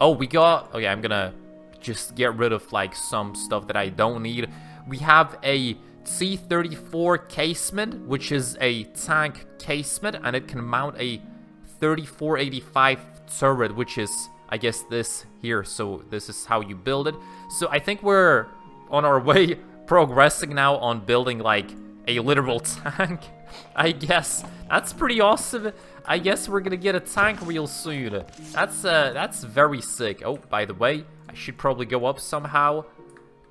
Oh, we got... Okay, I'm gonna just get rid of like some stuff that I don't need. We have a T-34 casement, which is a tank casement, and it can mount a 3485 turret, which is, I guess, this here. So this is how you build it. So I think we're on our [LAUGHS] way progressing now on building like a literal [LAUGHS] tank. I guess that's pretty awesome. I guess we're gonna get a tank real soon. That's uh, that's very sick. Oh, by the way, I should probably go up somehow.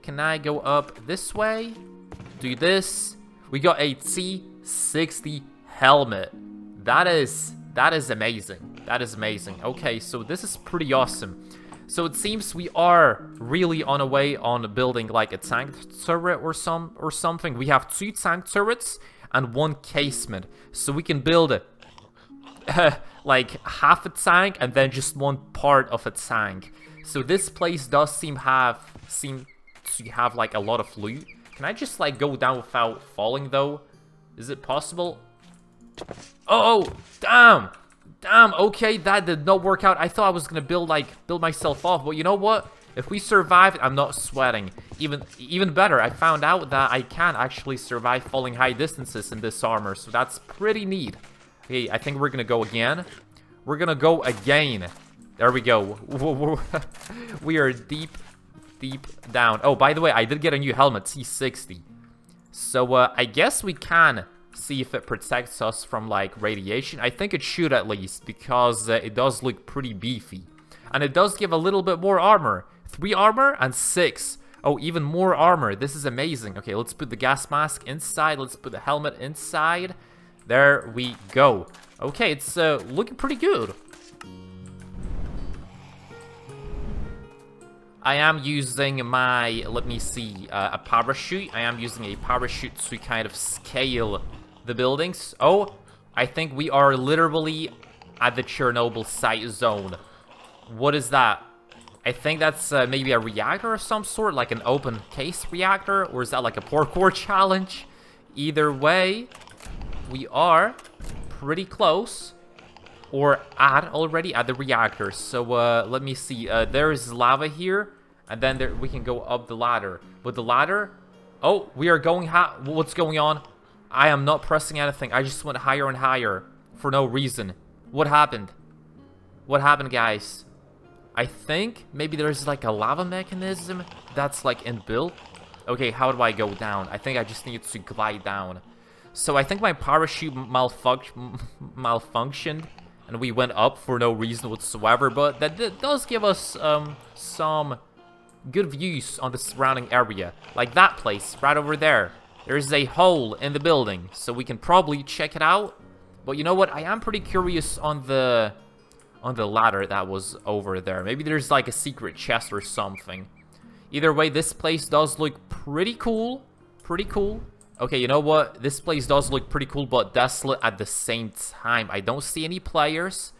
Can I go up this way? Do this. We got a T60 helmet. That is, that is amazing. That is amazing. Okay, so this is pretty awesome. So it seems we are really on a way on building like a tank turret or some or something. We have two tank turrets and one casement. So we can build [LAUGHS] like half a tank and then just one part of a tank. So this place does seem have seem to have like a lot of loot. Can I just like go down without falling though? Is it possible? Oh, oh, damn! Damn, okay, that did not work out. I thought I was gonna build like build myself off, but you know what? If we survive, I'm not sweating. Even even better, I found out that I can actually survive falling high distances in this armor, so that's pretty neat. Okay, I think we're gonna go again. We're gonna go again. There we go. [LAUGHS] we are deep, deep down. Oh, by the way, I did get a new helmet, T60. So, uh, I guess we can see if it protects us from, like, radiation. I think it should, at least, because uh, it does look pretty beefy. And it does give a little bit more armor. Three armor and six. Oh, even more armor. This is amazing. Okay, let's put the gas mask inside. Let's put the helmet inside. There we go. Okay, it's uh, looking pretty good. I am using my, let me see, uh, a parachute. I am using a parachute to kind of scale the buildings. Oh, I think we are literally at the Chernobyl site zone. What is that? I think that's uh, maybe a reactor of some sort, like an open case reactor, or is that like a parkour [LAUGHS] challenge? Either way, we are pretty close, or at already at the reactor. So uh, let me see, uh, there is lava here, and then there, we can go up the ladder. With the ladder, oh, we are going, high. what's going on? I am not pressing anything, I just went higher and higher for no reason. What happened? What happened, guys? I think maybe there's like a lava mechanism that's like inbuilt. Okay, how do I go down? I think I just need to glide down. So I think my parachute malfunc [LAUGHS] malfunctioned and we went up for no reason whatsoever, but that, that does give us um, some good views on the surrounding area. Like that place, right over there. There's a hole in the building, so we can probably check it out. But you know what? I am pretty curious on the on the ladder that was over there. Maybe there's like a secret chest or something. Either way, this place does look pretty cool. Pretty cool. Okay, you know what? This place does look pretty cool, but desolate at the same time. I don't see any players,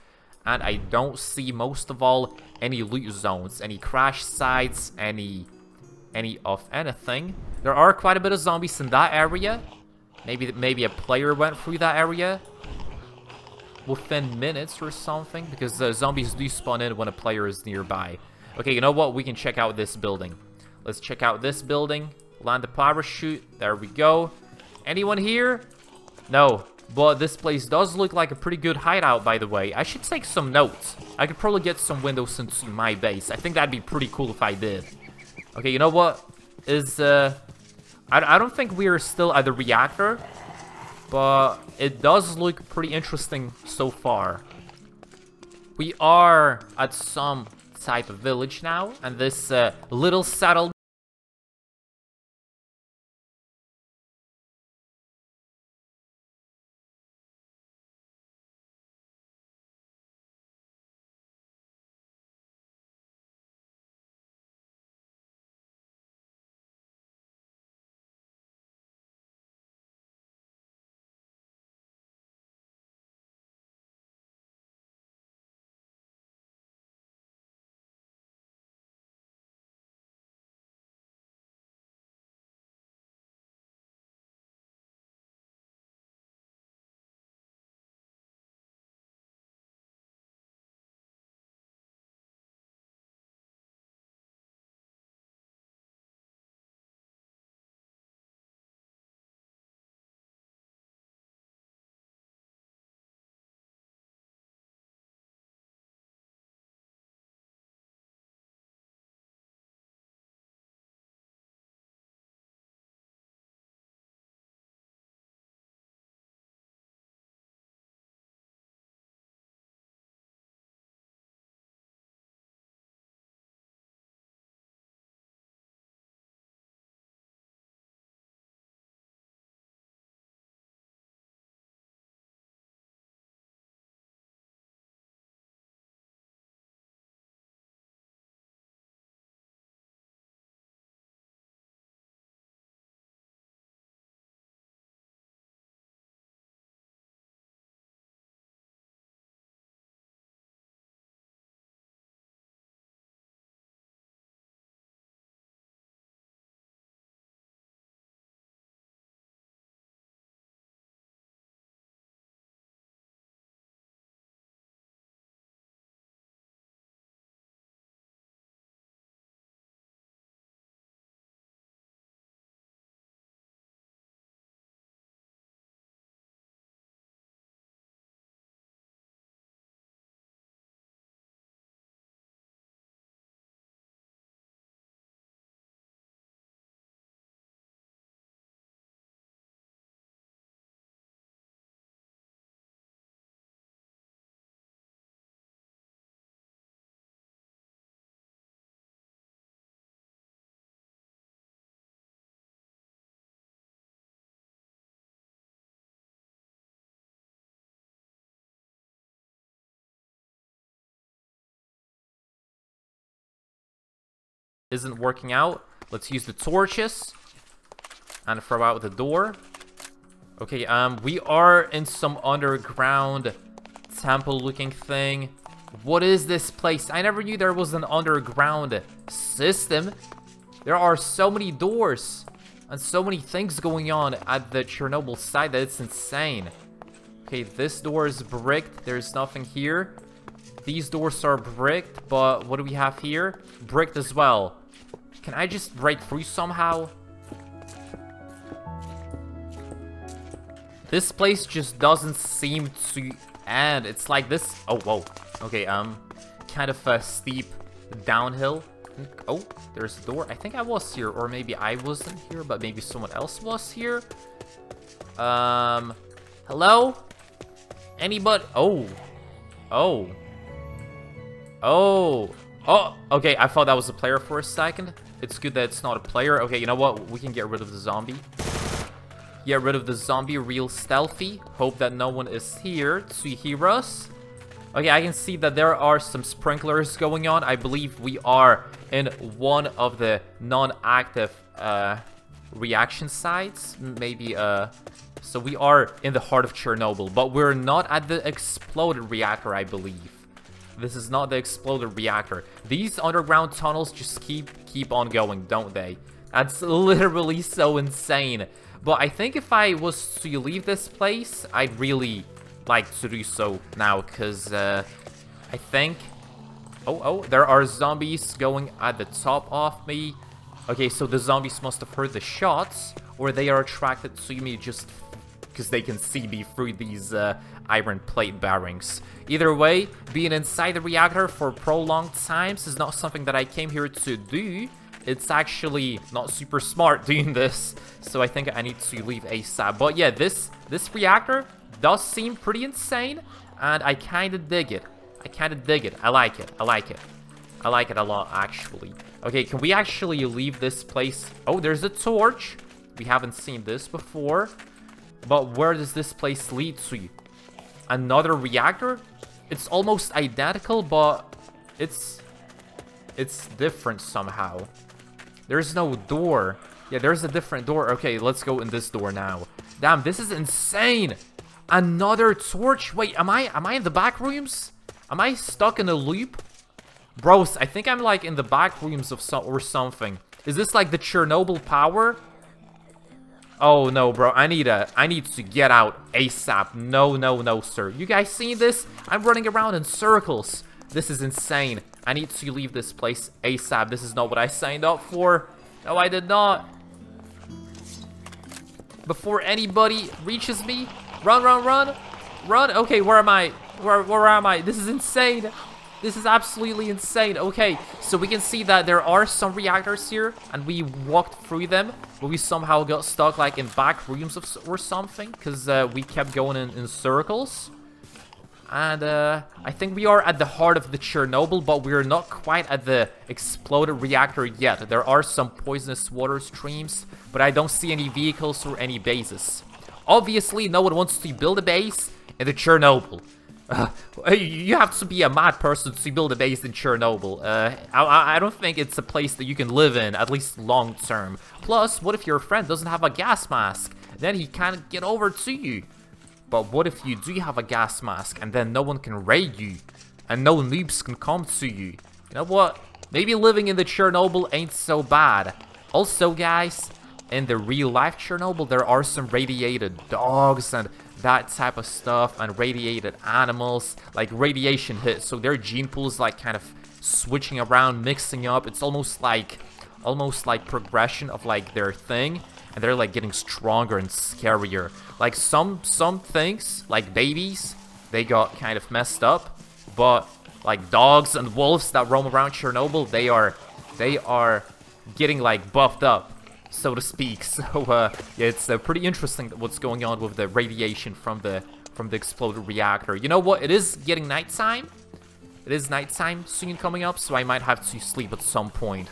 and I don't see, most of all, any loot zones, any crash sites, any any of anything. There are quite a bit of zombies in that area. Maybe maybe a player went through that area within minutes or something, because the zombies do spawn in when a player is nearby. Okay, you know what? We can check out this building. Let's check out this building. Land the parachute. There we go. Anyone here? No. But this place does look like a pretty good hideout, by the way. I should take some notes. I could probably get some windows into my base. I think that'd be pretty cool if I did. Okay, you know what? Is, uh... I, I don't think we are still at the reactor. But it does look pretty interesting so far. We are at some type of village now. And this uh, little settlement isn't working out. Let's use the torches and throw out the door. Okay, um, we are in some underground temple looking thing. What is this place? I never knew there was an underground system. There are so many doors and so many things going on at the Chernobyl site that it's insane. Okay, this door is bricked. There's nothing here. These doors are bricked, but what do we have here? Bricked as well. Can I just break through somehow? This place just doesn't seem to and it's like this. Oh, whoa. Okay, um, kind of a steep downhill. Oh, there's a door. I think I was here, or maybe I wasn't here, but maybe someone else was here. Um, hello? Anybody? Oh, oh, oh, oh. Okay, I thought that was a player for a second. It's good that it's not a player. Okay, you know what? We can get rid of the zombie. Get rid of the zombie real stealthy. Hope that no one is here to hear us. Okay, I can see that there are some sprinklers going on. I believe we are in one of the non-active uh, reaction sites. Maybe, uh... So we are in the heart of Chernobyl, but we're not at the exploded reactor, I believe. This is not the exploded reactor. These underground tunnels just keep keep on going, don't they? That's [LAUGHS] literally so insane. But I think if I was to leave this place, I'd really like to do so now, because uh, I think... Oh, oh, there are zombies going at the top of me. Okay, so the zombies must have heard the shots, or they are attracted to me just because they can see me through these uh, iron plate bearings. Either way, being inside the reactor for prolonged times is not something that I came here to do. It's actually not super smart [LAUGHS] doing this, so I think I need to leave ASAP. But yeah, this, this reactor does seem pretty insane, and I kind of dig it. I kind of dig it. I like it. I like it. I like it a lot, actually. Okay, can we actually leave this place? Oh, there's a torch. We haven't seen this before. But where does this place lead to? Another reactor? It's almost identical, but it's... It's different somehow. There's no door. Yeah, there's a different door. Okay, let's go in this door now. Damn, this is insane! Another torch? Wait, am I am I in the back rooms? Am I stuck in a loop? Bros, I think I'm like in the back rooms of some or something. Is this like the Chernobyl power? Oh no, bro. I need a I need to get out ASAP. No, no, no, sir. You guys see this? I'm running around in circles. This is insane. I need to leave this place ASAP. This is not what I signed up for. No, I did not. Before anybody reaches me, Run, run, run. Run. Okay, where am I? Where, where am I? This is insane. This is absolutely insane. Okay, so we can see that there are some reactors here, and we walked through them, but we somehow got stuck like in back rooms of, or something, because uh, we kept going in, in circles. And uh, I think we are at the heart of the Chernobyl, but we're not quite at the exploded reactor yet. There are some poisonous water streams, but I don't see any vehicles or any bases. Obviously, no one wants to build a base in the Chernobyl. Uh, you have to be a mad person to build a base in Chernobyl. Uh, I, I, don't think it's a place that you can live in, at least long term. Plus, what if your friend doesn't have a gas mask? Then he can't get over to you. But what if you do have a gas mask and then no one can raid you? And no noobs can come to you? You know what? Maybe living in the Chernobyl ain't so bad. Also, guys, in the real life Chernobyl, there are some radiated dogs and that type of stuff and radiated animals, like radiation hits. So their gene pools like kind of switching around, mixing up. It's almost like, almost like progression of like their thing. And they're like getting stronger and scarier. Like some, some things, like babies, they got kind of messed up. But like dogs and wolves that roam around Chernobyl, they are, they are getting like buffed up so to speak. [LAUGHS] So uh, yeah, it's uh, pretty interesting what's going on with the radiation from the from the exploded reactor. You know what? It is getting nighttime. It is nighttime soon coming up, so I might have to sleep at some point.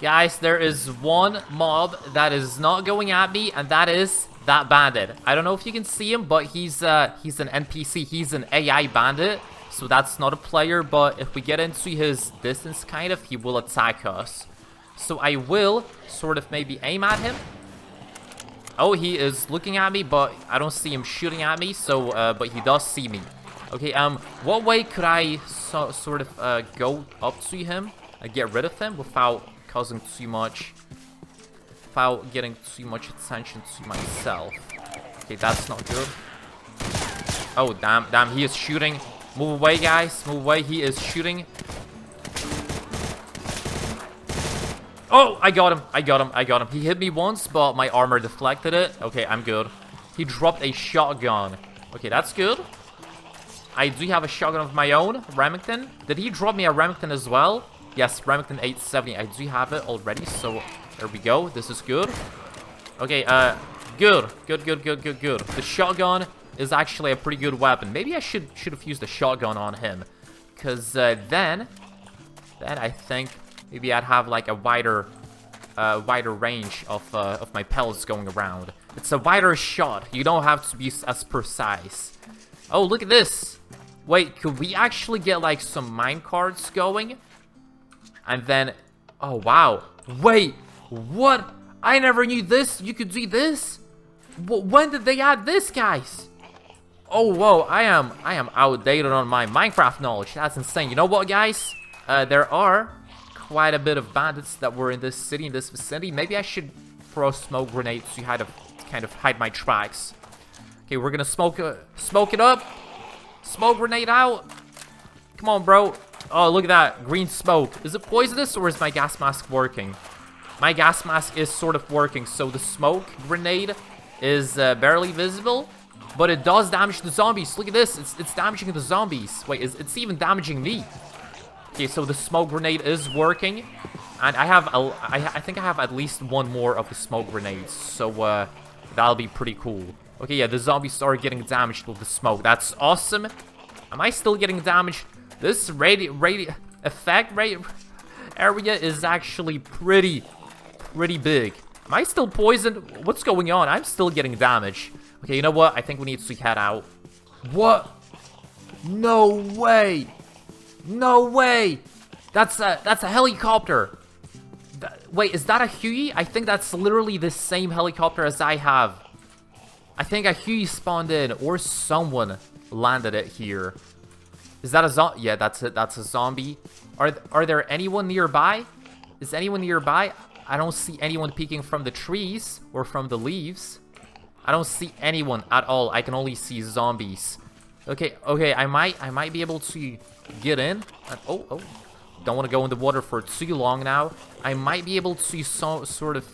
Guys, there is one mob that is not going at me, and that is that bandit. I don't know if you can see him, but he's uh, he's an NPC. He's an AI bandit, so that's not a player. But if we get into his distance, kind of, he will attack us. So I will sort of maybe aim at him. Oh, he is looking at me, but I don't see him shooting at me, so, uh, but he does see me. Okay, um, what way could I so, sort of uh, go up to him and get rid of him without causing too much, without getting too much attention to myself? Okay, that's not good. Oh, damn, damn, he is shooting. Move away, guys, move away, he is shooting. Oh, I got him. I got him. I got him. He hit me once, but my armor deflected it. Okay, I'm good. He dropped a shotgun. Okay, that's good. I do have a shotgun of my own, Remington. Did he drop me a Remington as well? Yes, Remington 870. I do have it already, so there we go. This is good. Okay, uh, good. Good, good, good, good, good. The shotgun is actually a pretty good weapon. Maybe I should should have used the shotgun on him. Because uh, then, then I think maybe I'd have like a wider uh, wider range of, uh, of my pellets going around. It's a wider shot. You don't have to be as precise. Oh, look at this. Wait, could we actually get like some mine carts going? And then, oh wow. Wait, what? I never knew this. You could do this? W when did they add this, guys? Oh, whoa, I am, I am outdated on my Minecraft knowledge. That's insane. You know what, guys? Uh, there are quite a bit of bandits that were in this city, in this vicinity. Maybe I should throw smoke grenades to hide, kind of hide my tracks. Okay, we're gonna smoke, uh, smoke it up. Smoke grenade out. Come on, bro. Oh, look at that. Green smoke. Is it poisonous or is my gas mask working? My gas mask is sort of working, so the smoke grenade is uh, barely visible. But it does damage the zombies. Look at this. It's, it's damaging the zombies. Wait, it's, it's even damaging me. Okay, so the smoke grenade is working. And I have, a, I, I think I have at least one more of the smoke grenades. So uh, that'll be pretty cool. Okay, yeah, the zombies are getting damaged with the smoke. That's awesome. Am I still getting damaged? This radi radi effect rate area is actually pretty, pretty big. Am I still poisoned? What's going on? I'm still getting damage. Okay, you know what? I think we need to head out. What? No way! No way! That's a that's a helicopter. Th wait, is that a Huey? I think that's literally the same helicopter as I have. I think a Huey spawned in, or someone landed it here. Is that a zombie? Yeah, that's it. That's a zombie. Are are there anyone nearby? Is anyone nearby? I don't see anyone peeking from the trees or from the leaves. I don't see anyone at all. I can only see zombies. Okay, okay, I might I might be able to get in. And, oh, oh. Don't want to go in the water for too long now. I might be able to so, sort of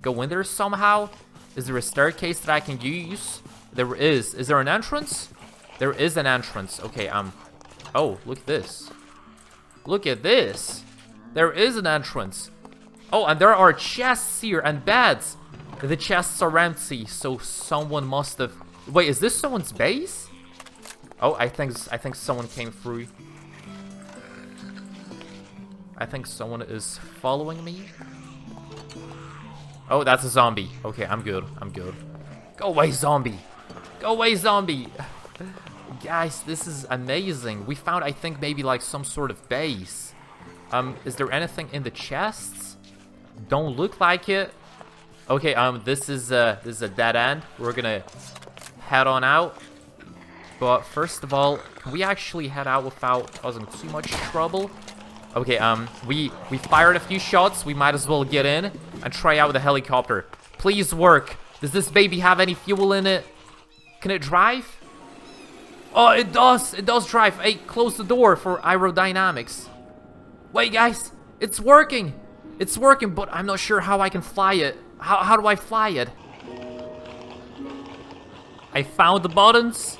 go in there somehow. Is there a staircase that I can use? There is. Is there an entrance? There is an entrance. Okay, um. Oh, look at this. Look at this. There is an entrance. Oh, and there are chests here and beds. The chests are empty, so someone must have... Wait, is this someone's base? Oh, I think I think someone came through. I think someone is following me. Oh, that's a zombie. Okay, I'm good. I'm good. Go away, zombie. Go away, zombie. [SIGHS] Guys, this is amazing. We found, I think, maybe like some sort of base. Um, is there anything in the chests? Don't look like it. Okay, um, this is, uh, this is a dead end. We're gonna head on out. But first of all, can we actually head out without causing too much trouble? Okay, um, we, we fired a few shots. We might as well get in and try out the helicopter. Please work. Does this baby have any fuel in it? Can it drive? Oh, it does. It does drive. Hey, close the door for aerodynamics. Wait, guys. It's working. It's working, but I'm not sure how I can fly it. How, how do I fly it? I found the buttons.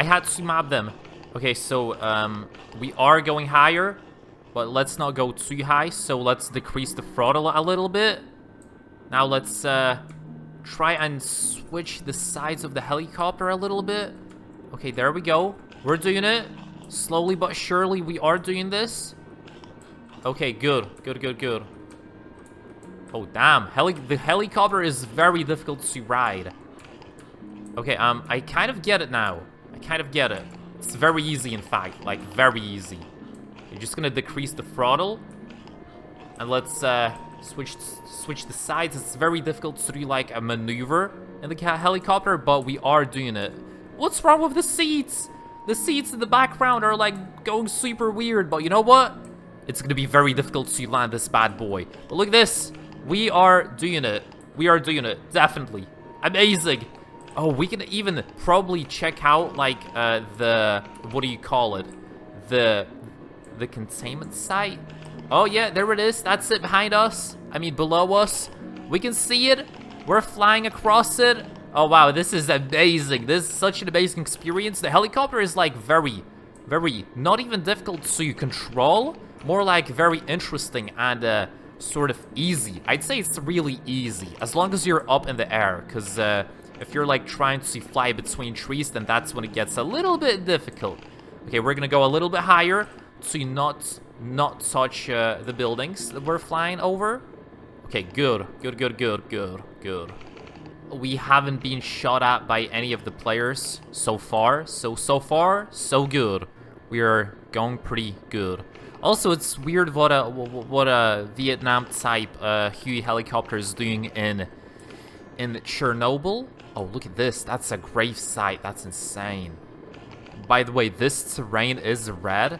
I had to map them. Okay, so um, we are going higher, but let's not go too high. So let's decrease the throttle a little bit. Now let's uh, try and switch the sides of the helicopter a little bit. Okay, there we go. We're doing it. Slowly but surely, we are doing this. Okay, good. Good, good, good. Oh, damn. Heli the helicopter is very difficult to ride. Okay, um, I kind of get it now. Kind of get it. It's very easy, in fact. Like, very easy. You're just gonna decrease the throttle. And let's, uh, switch switch the sides. It's very difficult to do, like, a maneuver in the helicopter, but we are doing it. What's wrong with the seats? The seats in the background are, like, going super weird, but you know what? It's gonna be very difficult to land this bad boy. But look at this. We are doing it. We are doing it. Definitely. Amazing. Oh, we can even probably check out, like, uh, the... What do you call it? The... The containment site? Oh, yeah, there it is. That's it behind us. I mean, below us. We can see it. We're flying across it. Oh wow, this is amazing. This is such an amazing experience. The helicopter is like very, very, not even difficult to control. More like very interesting and uh, sort of easy. I'd say it's really easy, as long as you're up in the air. Because uh, if you're like trying to fly between trees, then that's when it gets a little bit difficult. Okay, we're gonna go a little bit higher to not not touch uh, the buildings that we're flying over. Okay, good, good, good, good, good, good. We haven't been shot at by any of the players so far. So, so far, so good. We are going pretty good. Also, it's weird what a what a Vietnam type uh, Huey helicopter is doing in in Chernobyl. Oh, look at this. That's a grave site. That's insane. By the way, this terrain is red.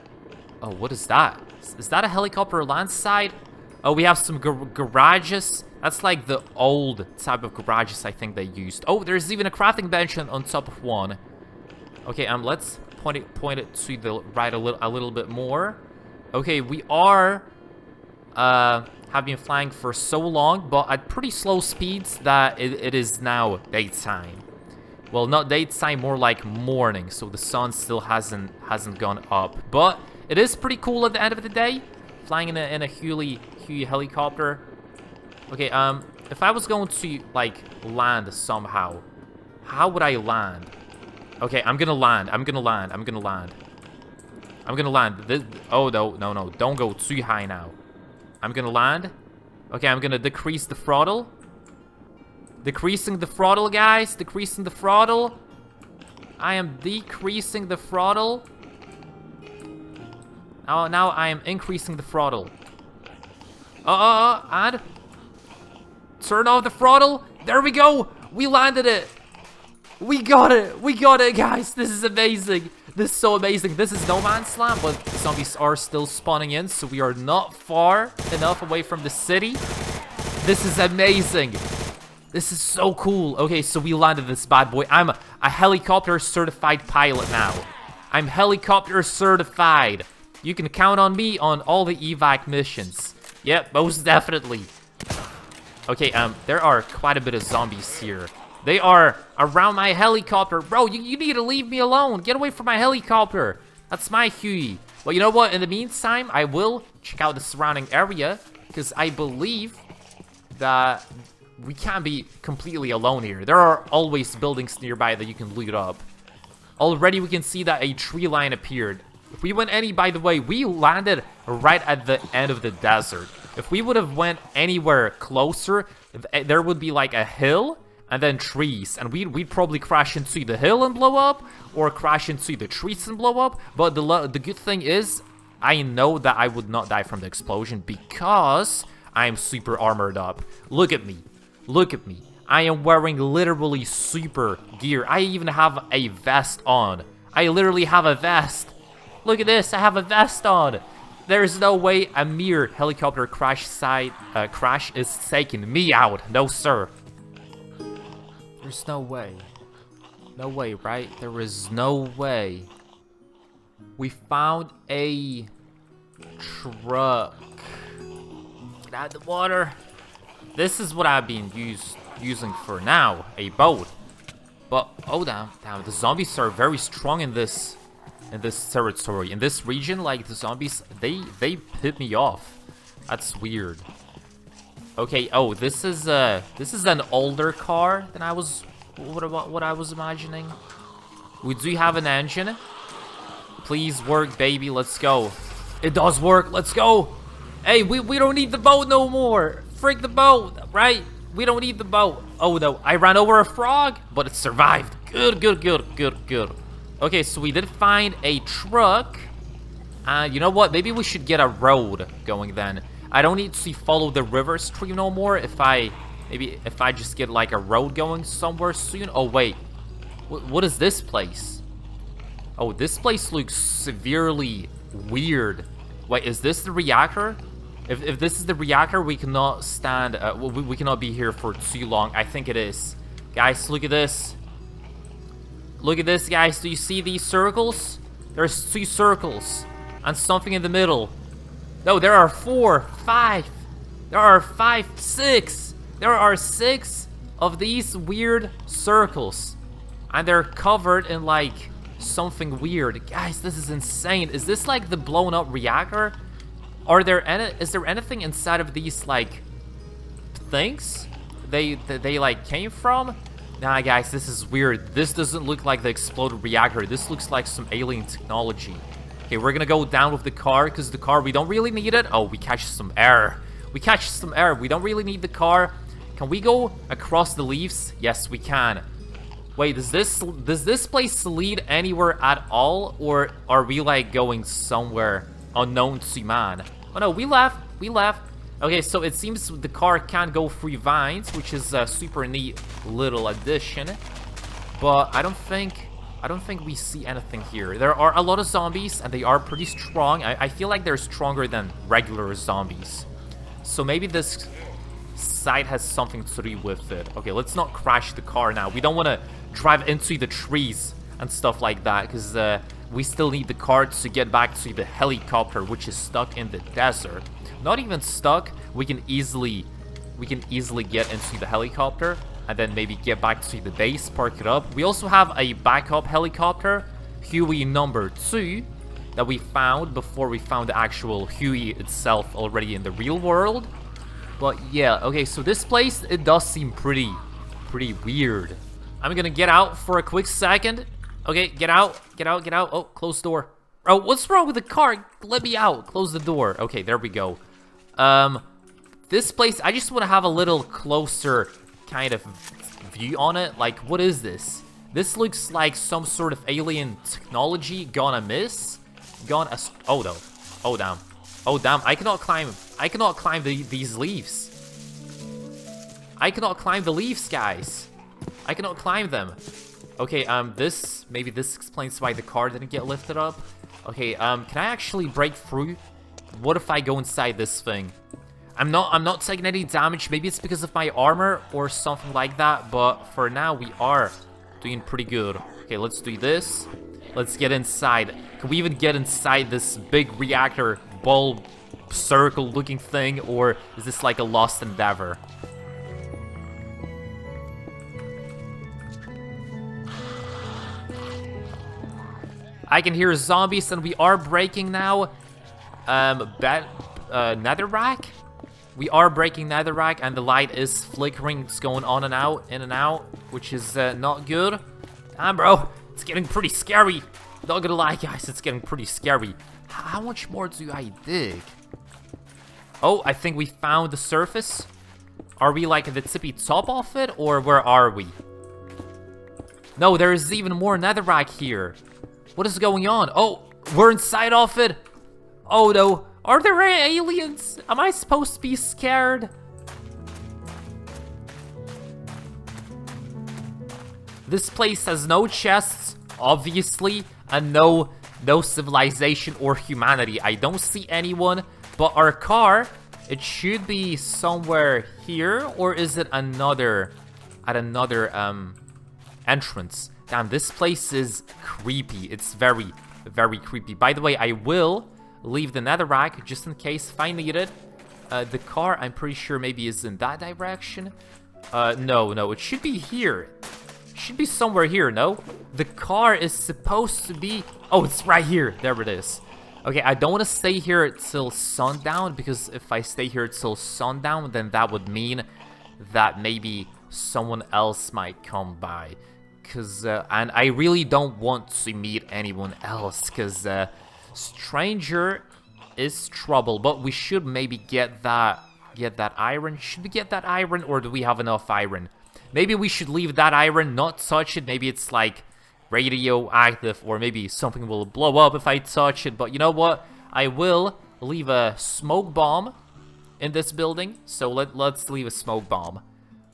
Oh, what is that? Is that a helicopter land site? Oh, we have some gar garages. That's like the old type of garages I think they used. Oh, there's even a crafting bench on top of one. Okay, um, let's point it point it to the right a little a little bit more. Okay, we are uh have been flying for so long, but at pretty slow speeds that it, it is now daytime. Well, not daytime, more like morning, so the sun still hasn't hasn't gone up. But it is pretty cool at the end of the day, flying in a, in a Huey, Huey helicopter. Okay, um, if I was going to, like, land somehow, how would I land? Okay, I'm gonna land, I'm gonna land, I'm gonna land. I'm gonna land. This, oh, no, no, no, don't go too high now. I'm gonna land. Okay, I'm gonna decrease the throttle. Decreasing the throttle, guys. Decreasing the throttle. I am decreasing the throttle. Now, now I am increasing the throttle. Uh, uh, uh, and turn off the throttle. There we go. We landed it. We got it. We got it, guys. This is amazing. This is so amazing. This is no man's land, but zombies are still spawning in, so we are not far enough away from the city. This is amazing. This is so cool. Okay, so we landed this bad boy. I'm a, a helicopter certified pilot now. I'm helicopter certified. You can count on me on all the evac missions. Yep, most definitely. Okay, um, there are quite a bit of zombies here. They are around my helicopter. Bro, you, you need to leave me alone. Get away from my helicopter. That's my Huey. Well, you know what? In the meantime, I will check out the surrounding area because I believe that we can't be completely alone here. There are always buildings nearby that you can loot up. Already we can see that a tree line appeared. If we went any, by the way, we landed right at the end of the desert. If we would have went anywhere closer, eh, there would be like a hill and then trees. And we'd, we'd probably crash into the hill and blow up, or crash into the trees and blow up. But the, the good thing is, I know that I would not die from the explosion because I'm super armored up. Look at me. Look at me. I am wearing literally super gear. I even have a vest on. I literally have a vest. Look at this, I have a vest on. There's no way a mere helicopter crash site uh, crash is taking me out. No, sir. There's no way. No way, right? There is no way. We found a truck. Get out of the water. This is what I've been used using for now, a boat. But oh damn, damn, the zombies are very strong in this in this territory. In this region, like the zombies, they they hit me off. That's weird. Okay, oh, this is uh this is an older car than I was what about what I was imagining. We do have an engine. Please work, baby. Let's go. It does work. Let's go. Hey, we, we don't need the boat no more. Freak the boat, right? We don't need the boat. Oh, no. I ran over a frog, but it survived. Good, good, good, good, good. Okay, so we did find a truck. Uh, you know what? Maybe we should get a road going then. I don't need to follow the river stream no more if I... Maybe if I just get like a road going somewhere soon. Oh, wait. W what is this place? Oh, this place looks severely weird. Wait, is this the reactor? If, if this is the reactor, we cannot stand, uh, we, we cannot be here for too long. I think it is. Guys, look at this. Look at this, guys. Do you see these circles? There's two circles and something in the middle. No, there are four, five. There are five, six. There are six. of these weird circles. And they're covered in like something weird. Guys, this is insane. Is this like the blown up reactor? Are there any is there anything inside of these like things they they, they like came from? Nah, guys, this is weird. This doesn't look like the exploded reactor. This looks like some alien technology. Okay, we're gonna go down with the car, because the car, we don't really need it. Oh, we catch some air. We catch some air. We don't really need the car. Can we go across the leaves? Yes, we can. Wait, does this does this place lead anywhere at all? Or are we, like, going somewhere unknown to man? Oh, no, we left. We left. Okay, so it seems the car can go through vines, which is a super neat little addition. But I don't think... I don't think we see anything here. There are a lot of zombies, and they are pretty strong. I, I feel like they're stronger than regular zombies. So maybe this site has something to do with it. Okay, let's not crash the car now. We don't want to drive into the trees and stuff like that, because uh, we still need the car to get back to the helicopter, which is stuck in the desert. Not even stuck, we can easily we can easily get into the helicopter and then maybe get back to the base, park it up. We also have a backup helicopter, Huey number 2, that we found before we found the actual Huey itself already in the real world. But yeah, okay, so this place, it does seem pretty, pretty weird. I'm gonna get out for a quick second. Okay, get out, get out, get out. Oh, close door. Oh, what's wrong with the car? Let me out. Close the door. Okay, there we go. Um, this place, I just want to have a little closer kind of view on it. Like, what is this? This looks like some sort of alien technology gone amiss. Gone as- oh no. Oh damn. Oh damn, I cannot climb- I cannot climb the, these leaves. I cannot climb the leaves, guys. I cannot climb them. Okay, um, this, maybe this explains why the car didn't get lifted up. Okay, um, can I actually break through? What if I go inside this thing? I'm not I'm not taking any damage. Maybe it's because of my armor or something like that. But for now, we are doing pretty good. Okay, let's do this. Let's get inside. Can we even get inside this big reactor bulb circle looking thing? Or is this like a lost endeavor? I can hear zombies and we are breaking now. Um, bat, uh, netherrack? We are breaking netherrack and the light is flickering. It's going on and out, in and out, which is uh, not good. Damn, bro. It's getting pretty scary. Not gonna lie, guys. It's getting pretty scary. How much more do I dig? Oh, I think we found the surface. Are we like at the tippy top of it, or where are we? No, there is even more netherrack here. What is going on? Oh, we're inside of it. Oh no, are there aliens? Am I supposed to be scared? This place has no chests, obviously, and no no civilization or humanity. I don't see anyone, but our car, it should be somewhere here, or is it another, at another um entrance? Damn, this place is creepy. It's very, very creepy. By the way, I will leave the netherrack just in case if I need it. Uh, the car, I'm pretty sure maybe is in that direction. Uh, no, no, it should be here. Should be somewhere here, no? The car is supposed to be... Oh, it's right here. There it is. Okay, I don't want to stay here till sundown, because if I stay here till sundown, then that would mean that maybe someone else might come by. Cause, uh, and I really don't want to meet anyone else, because, uh, Stranger is trouble, but we should maybe get that get that iron. Should we get that iron or do we have enough iron? Maybe we should leave that iron, not touch it. Maybe it's like radioactive or maybe something will blow up if I touch it. But you know what? I will leave a smoke bomb in this building. So let, let's leave a smoke bomb.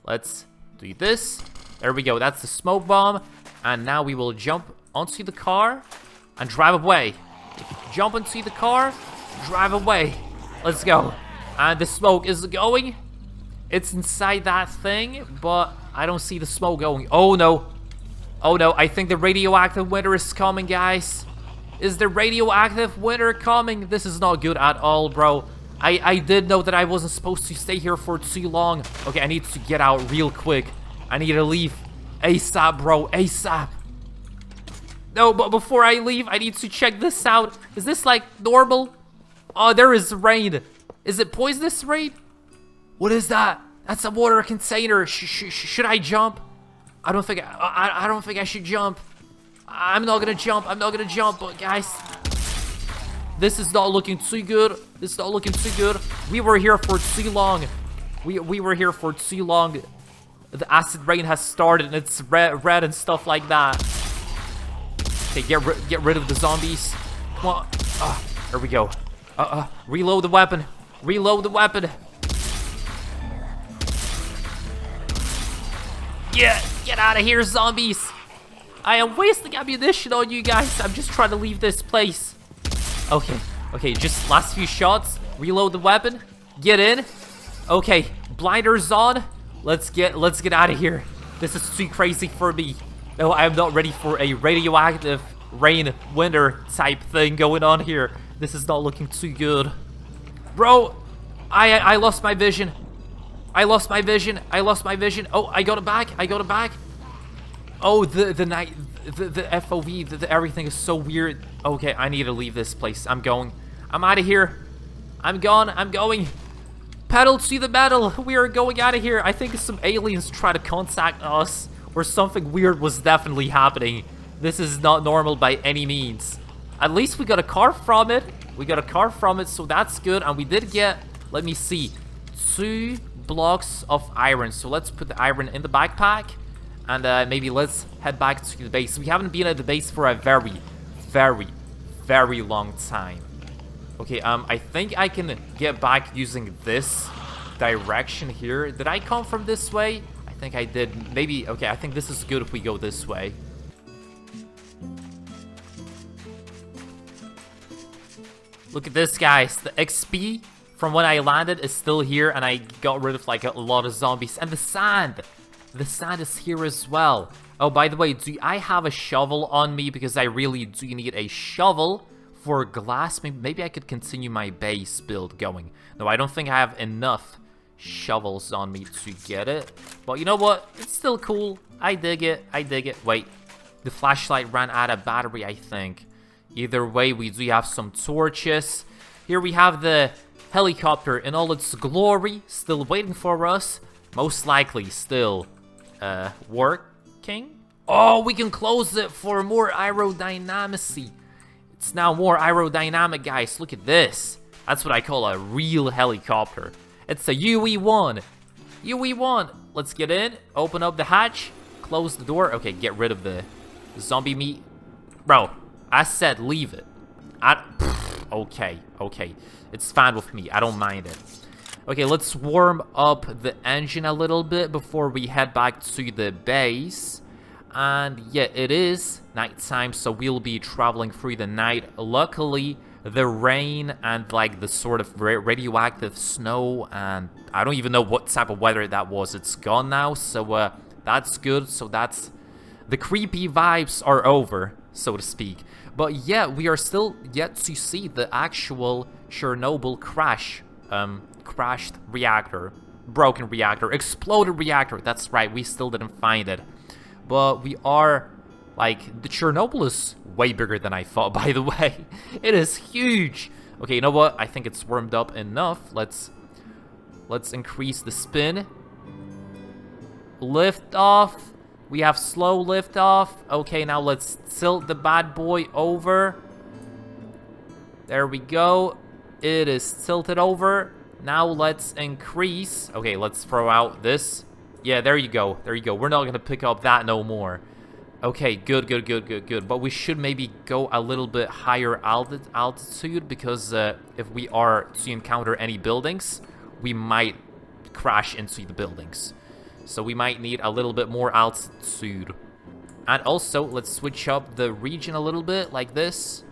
Let's do this. There we go. That's the smoke bomb. And now we will jump onto the car and drive away. Jump into the car, drive away. Let's go. And the smoke is going. It's inside that thing, but I don't see the smoke going. Oh no. Oh no, I think the radioactive winter is coming, guys. Is the radioactive winter coming? This is not good at all, bro. I, I did know that I wasn't supposed to stay here for too long. Okay, I need to get out real quick. I need to leave. ASAP, bro. ASAP. No, but before I leave, I need to check this out. Is this like normal? Oh, there is rain. Is it poisonous rain? What is that? That's a water container. Sh sh should I jump? I don't think I, I, I don't think I should jump. I'm not gonna jump. I'm not gonna jump. But guys, this is not looking too good. This is not looking too good. We were here for too long. We we were here for too long. The acid rain has started and it's red, red and stuff like that. Okay, get ri get rid of the zombies. Come on. Uh, there we go. Uh uh. Reload the weapon. Reload the weapon. Get get out of here, zombies. I am wasting ammunition on you guys. I'm just trying to leave this place. Okay, okay, just last few shots. Reload the weapon. Get in. Okay, blinders on. Let's get let's get out of here. This is too crazy for me. Oh, no, I am not ready for a radioactive rain winter type thing going on here. This is not looking too good. Bro, I I lost my vision. I lost my vision. I lost my vision. Oh, I got it back. I got it back. Oh, the the night, the the FOV, the, the everything is so weird. Okay, I need to leave this place. I'm going. I'm out of here. I'm gone. I'm going. Pedal to the metal. We are going out of here. I think some aliens try to contact us, or something weird was definitely happening. This is not normal by any means. At least we got a car from it. We got a car from it, so that's good. And we did get, let me see, two blocks of iron. So let's put the iron in the backpack. And uh, maybe let's head back to the base. We haven't been at the base for a very, very, very long time. Okay, um, I think I can get back using this direction here. Did I come from this way? I think I did. Maybe, okay, I think this is good if we go this way. Look at this, guys. The XP from when I landed is still here, and I got rid of, like, a lot of zombies. And the sand! The sand is here as well. Oh, by the way, do I have a shovel on me? Because I really do need a shovel for glass. Maybe, maybe I could continue my base build going. No, I don't think I have enough shovels on me to get it. But you know what? It's still cool. I dig it. I dig it. Wait. The flashlight ran out of battery, I think. Either way, we do have some torches. Here we have the helicopter in all its glory, still waiting for us. Most likely still uh, working. Oh, we can close it for more aerodynamicy. It's now more aerodynamic, guys. Look at this. That's what I call a real helicopter. It's a UH-1. UH-1. Let's get in. Open up the hatch. Close the door. Okay, get rid of the zombie meat. Bro, I said leave it. I... Pff, okay, okay. It's fine with me. I don't mind it. Okay, let's warm up the engine a little bit before we head back to the base. And yeah, it is nighttime, so we'll be traveling through the night. Luckily, the rain and like the sort of radioactive snow and I don't even know what type of weather that was. It's gone now, so uh, that's good. So that's the creepy vibes are over, so to speak. But yeah, we are still yet to see the actual Chernobyl crash, um, crashed reactor, broken reactor, exploded reactor. That's right, we still didn't find it. But we are, like, the Chernobyl is way bigger than I thought, [LAUGHS] by the way. It is huge. Okay, you know what? I think it's warmed up enough. Let's, let's increase the spin. Lift off. We have slow lift off. Okay, now let's tilt the bad boy over. There we go. It is tilted over. Now let's increase. Okay, let's throw out this. Yeah, there you go. There you go. We're not going to pick up that no more. Okay, good, good, good, good, good. But we should maybe go a little bit higher alti altitude because uh, if we are to encounter any buildings, we might crash into the buildings. So we might need a little bit more altitude. And also, let's switch up the region a little bit, like this.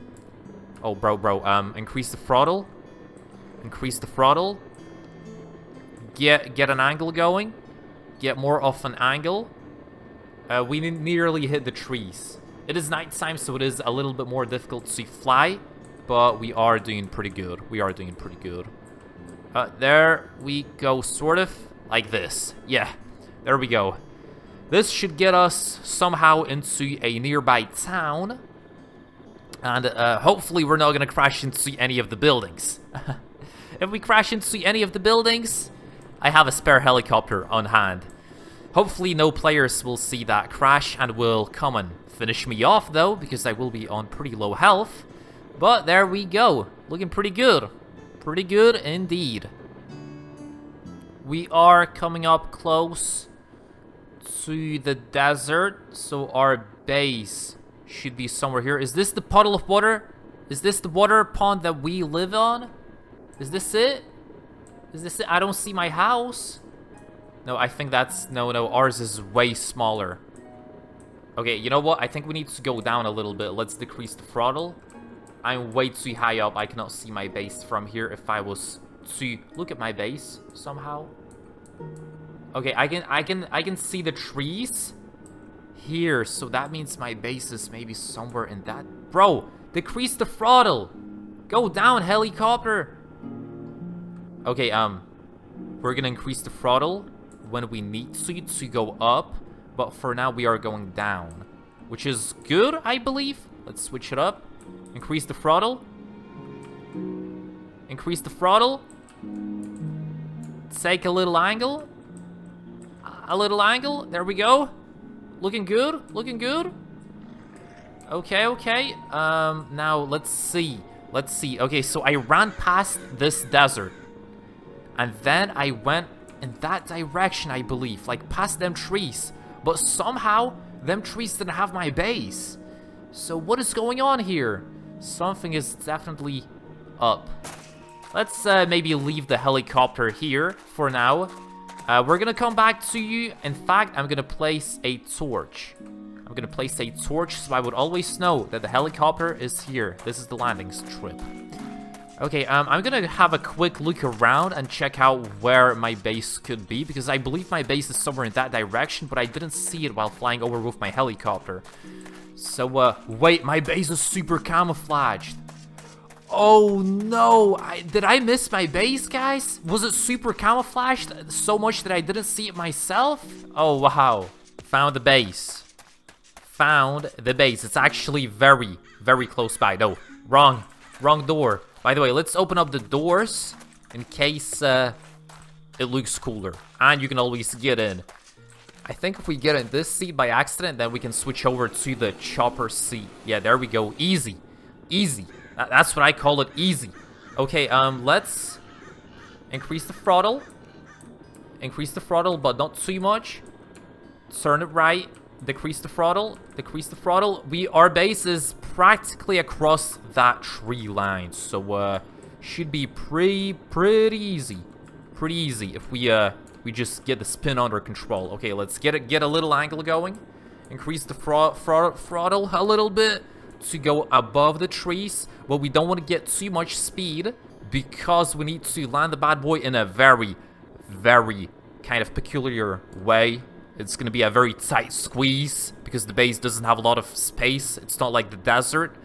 Oh, bro, bro, um, increase the throttle. Increase the throttle. Get, get an angle going. Get more of an angle. Uh, we nearly hit the trees. It is nighttime, so it is a little bit more difficult to fly. But we are doing pretty good. We are doing pretty good. Uh, there we go, sort of like this. Yeah, there we go. This should get us somehow into a nearby town. And uh, hopefully we're not going to crash into any of the buildings. [LAUGHS] if we crash into any of the buildings, I have a spare helicopter on hand. Hopefully no players will see that crash and will come and finish me off though, because I will be on pretty low health. But there we go. Looking pretty good. Pretty good indeed. We are coming up close to the desert, so our base should be somewhere here. Is this the puddle of water? Is this the water pond that we live on? Is this it? Is this it? I don't see my house. No, I think that's... No, no, ours is way smaller. Okay, you know what? I think we need to go down a little bit. Let's decrease the throttle. I'm way too high up. I cannot see my base from here if I was to look at my base somehow. Okay, I can I can I can see the trees here, so that means my base is maybe somewhere in that. Bro, decrease the throttle. Go down, helicopter. Okay, um, we're gonna increase the throttle when we need to to go up, but for now we are going down, which is good, I believe. Let's switch it up. Increase the throttle. Increase the throttle. Take a little angle. A little angle. There we go. Looking good. Looking good. Okay, okay. Um, now let's see. Let's see. Okay, so I ran past this desert. And then I went in that direction, I believe. Like, past them trees. But somehow, them trees didn't have my base. So what is going on here? Something is definitely up. Let's uh, maybe leave the helicopter here for now. Uh, we're gonna come back to you. In fact, I'm gonna place a torch. I'm gonna place a torch so I would always know that the helicopter is here. This is the landing strip. Okay, um, I'm gonna have a quick look around and check out where my base could be, because I believe my base is somewhere in that direction, but I didn't see it while flying over with my helicopter. So, uh, wait, my base is super camouflaged. Oh no, I, did I miss my base, guys? Was it super camouflaged so much that I didn't see it myself? Oh, wow. Found the base. Found the base. It's actually very, very close by. No, wrong, wrong door. By the way, let's open up the doors in case uh, it looks cooler. And you can always get in. I think if we get in this seat by accident, then we can switch over to the chopper seat. Yeah, there we go. Easy. Easy. That's what I call it easy. Okay, um, let's increase the throttle. Increase the throttle, but not too much. Turn it right. Decrease the throttle. Decrease the throttle. We Our base is practically across that tree line. So, uh, should be pretty, pretty easy. Pretty easy if we, uh, we just get the spin under control. Okay, let's get it, get a little angle going. Increase the throttle a little bit to go above the trees, but we don't want to get too much speed because we need to land the bad boy in a very, very kind of peculiar way. It's going to be a very tight squeeze because the base doesn't have a lot of space. It's not like the desert.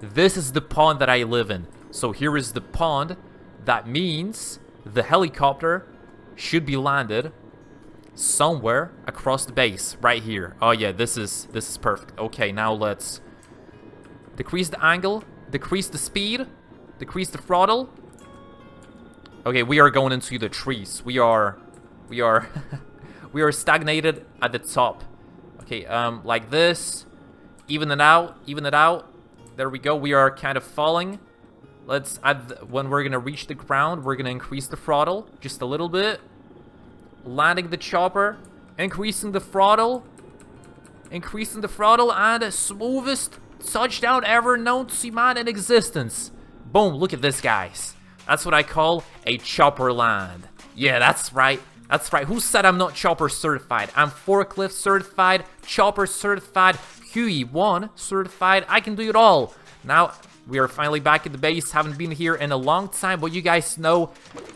This is the pond that I live in. So here is the pond. That means the helicopter should be landed somewhere across the base right here. Oh yeah, this is this is perfect. Okay, now let's Decrease the angle. Decrease the speed. Decrease the throttle. Okay, we are going into the trees. We are... We are... [LAUGHS] we are stagnated at the top. Okay, um, like this. Even it out. Even it out. There we go. We are kind of falling. Let's add... when we're gonna reach the ground, we're gonna increase the throttle. Just a little bit. Landing the chopper. Increasing the throttle. Increasing the throttle and the smoothest touchdown ever known to man in existence. Boom, look at this, guys. That's what I call a chopper land. Yeah, that's right. That's right. Who said I'm not chopper certified? I'm forklift certified, chopper certified, QE1 certified. I can do it all. Now, we are finally back at the base. Haven't been here in a long time, but you guys know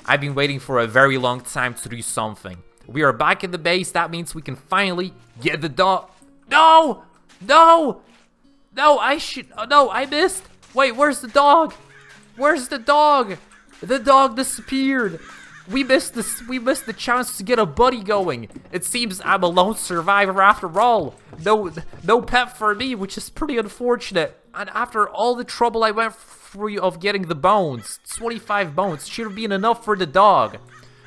I've been waiting for a very long time to do something. We are back at the base. That means we can finally get the dog. No! No! No, I should. Oh, no, I missed. Wait, where's the dog? Where's the dog? The dog disappeared. We missed this. We missed the chance to get a buddy going. It seems I'm a lone survivor after all. No, no pet for me, which is pretty unfortunate. And after all the trouble I went through of getting the bones, 25 bones should have been enough for the dog.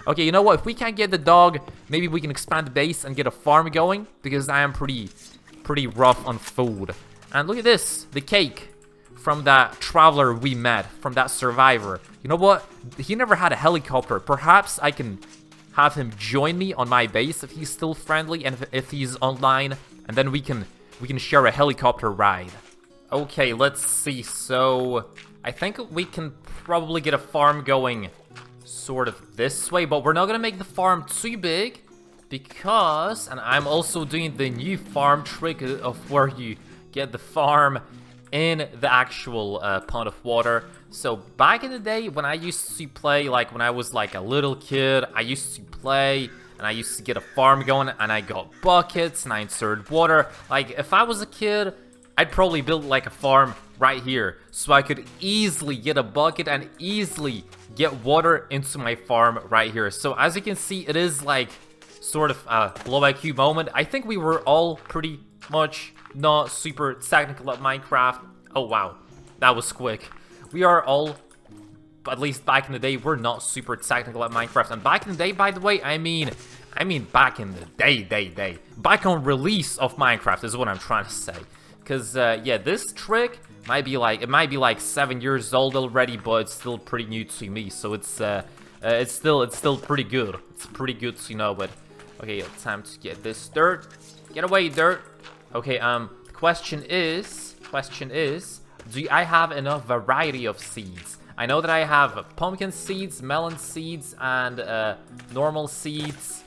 Okay, you know what? If we can't get the dog, maybe we can expand the base and get a farm going because I am pretty, pretty rough on food. And look at this, the cake from that traveler we met, from that survivor. You know what? He never had a helicopter. Perhaps I can have him join me on my base if he's still friendly and if, if he's online, and then we can we can share a helicopter ride. Okay, let's see. So I think we can probably get a farm going sort of this way, but we're not gonna make the farm too big because, and I'm also doing the new farm trick of where you get the farm in the actual uh, pond of water. So back in the day when I used to play, like when I was like a little kid, I used to play and I used to get a farm going and I got buckets and I inserted water. Like if I was a kid, I'd probably build like a farm right here so I could easily get a bucket and easily get water into my farm right here. So as you can see, it is like sort of a low IQ moment. I think we were all pretty much not super technical at Minecraft. Oh, wow. That was quick. We are all, at least back in the day, we're not super technical at Minecraft. And back in the day, by the way, I mean, I mean back in the day, day, day. Back on release of Minecraft is what I'm trying to say. Because, uh, yeah, this trick might be like, it might be like seven years old already, but it's still pretty new to me. So it's, uh, uh it's still, it's still pretty good. It's pretty good to know, but, okay, time to get this dirt. Get away, dirt. Okay, um, question is, question is, do I have enough variety of seeds? I know that I have pumpkin seeds, melon seeds, and uh, normal seeds.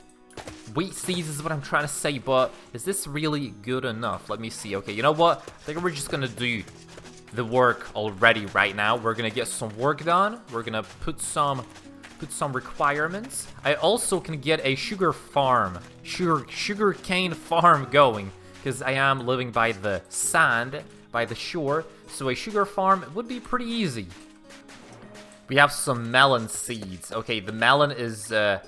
Wheat seeds is what I'm trying to say, but is this really good enough? Let me see. Okay, you know what? I think we're just gonna do the work already right now. We're gonna get some work done. We're gonna put some put some requirements. I also can get a sugar farm, sugar sugar cane farm going because I am living by the sand, by the shore, so a sugar farm would be pretty easy. We have some melon seeds. Okay, the melon is uh,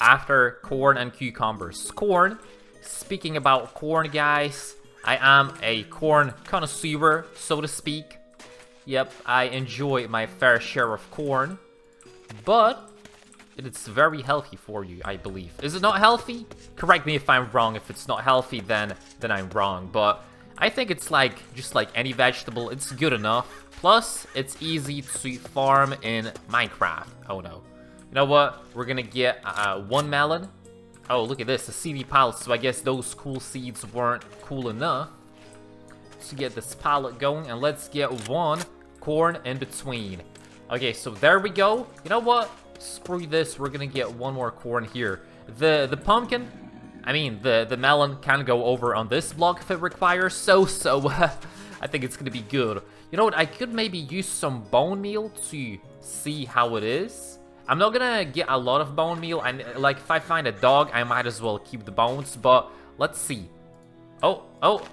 after corn and cucumbers. Corn, speaking about corn, guys, I am a corn connoisseur, so to speak. Yep, I enjoy my fair share of corn. But it's very healthy for you, I believe. Is it not healthy? Correct me if I'm wrong. If it's not healthy, then then I'm wrong. But I think it's like, just like any vegetable, it's good enough. Plus, it's easy to farm in Minecraft. Oh no. You know what? We're gonna get uh, one melon. Oh, look at this, a seedy pallet. So I guess those cool seeds weren't cool enough to get this pallet going. And let's get one corn in between. Okay, so there we go. You know what? Screw this, we're gonna get one more corn here. The the pumpkin, I mean, the, the melon can go over on this block if it requires so, so [LAUGHS] I think it's gonna be good. You know what, I could maybe use some bone meal to see how it is. I'm not gonna get a lot of bone meal, and like, if I find a dog, I might as well keep the bones, but let's see. Oh, oh,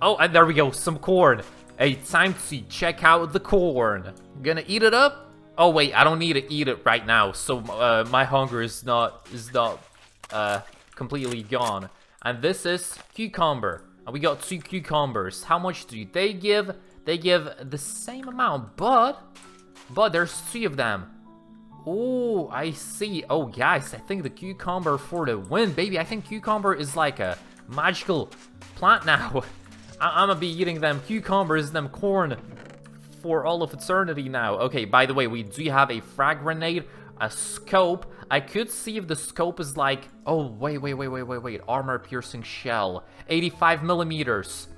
oh, and there we go, some corn. Hey, time to check out the corn. Gonna eat it up? Oh wait, I don't need to eat it right now, so uh, my hunger is not is not uh, completely gone. And this is cucumber. And we got two cucumbers. How much do they give? They give the same amount, but but there's three of them. Oh, I see. Oh, guys, I think the cucumber for the win, baby. I think cucumber is like a magical plant now. [LAUGHS] I am gonna be eating them cucumbers, them corn for all of eternity now. Okay, by the way, we do have a frag grenade, a scope. I could see if the scope is like... Oh, wait, wait, wait, wait, wait, wait. Armor-piercing shell. 85 millimeters.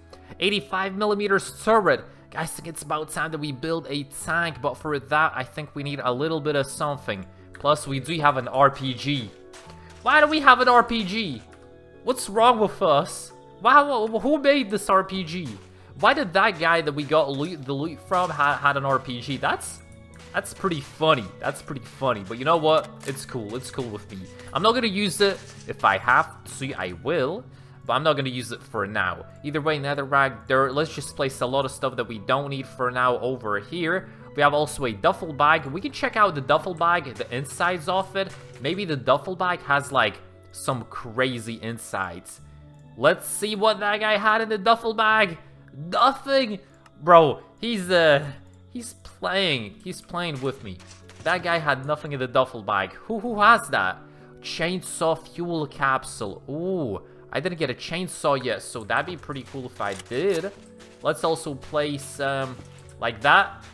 85 millimeters turret. Guys, I think it's about time that we build a tank, but for that, I think we need a little bit of something. Plus, we do have an RPG. Why do we have an RPG? What's wrong with us? Wow, who made this RPG? Why did that guy that we got loot, the loot from ha had an RPG? That's that's pretty funny. That's pretty funny. But you know what? It's cool. It's cool with me. I'm not gonna use it. If I have to, I will. but I'm not gonna use it for now. Either way, netherrack there. Let's just place a lot of stuff that we don't need for now over here. We have also a duffel bag. We can check out the duffel bag, the insides of it. Maybe the duffel bag has like some crazy insides. Let's see what that guy had in the duffel bag. Nothing. Bro, he's uh he's playing. He's playing with me. That guy had nothing in the duffel bag. Who who has that? Chainsaw fuel capsule. Ooh, I didn't get a chainsaw yet, so that'd be pretty cool if I did. Let's also place um like that.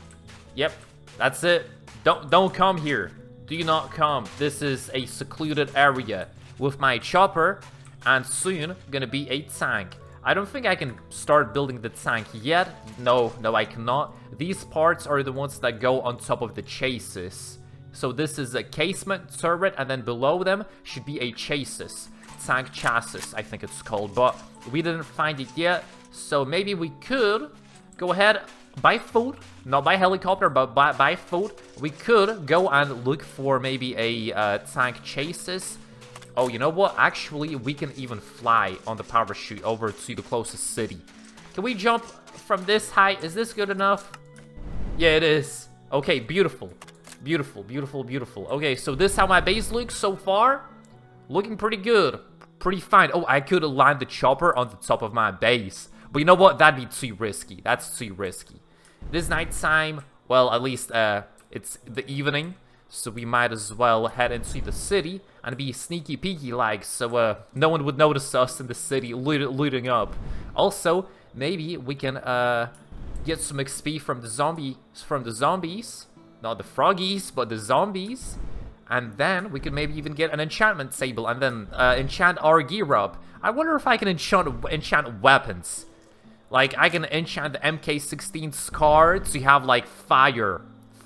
Yep, that's it. Don't don't come here. Do not come. This is a secluded area with my chopper and soon gonna be a tank. I don't think I can start building the tank yet. No, no, I cannot. These parts are the ones that go on top of the chassis. So this is a casement, turret, and then below them should be a chassis. Tank chassis, I think it's called, but we didn't find it yet. So maybe we could go ahead, by foot, not by helicopter, but by, by foot, we could go and look for maybe a uh, tank chassis Oh, you know what? Actually, we can even fly on the parachute over to the closest city. Can we jump from this height? Is this good enough? Yeah, it is. Okay, beautiful. Beautiful, beautiful, beautiful. Okay, so this how my base looks so far. Looking pretty good. Pretty fine. Oh, I could align the chopper on the top of my base. But you know what? That'd be too risky. That's too risky. This nighttime, well, at least uh, it's the evening. So we might as well head into the city and be sneaky peeky like, so uh, no one would notice us in the city loot looting up. Also, maybe we can uh, get some XP from the zombie from the zombies, not the froggies, but the zombies. And then we could maybe even get an enchantment table and then uh, enchant our gear up. I wonder if I can enchant enchant weapons. Like, I can enchant the MK16 Scar to have, like, fire,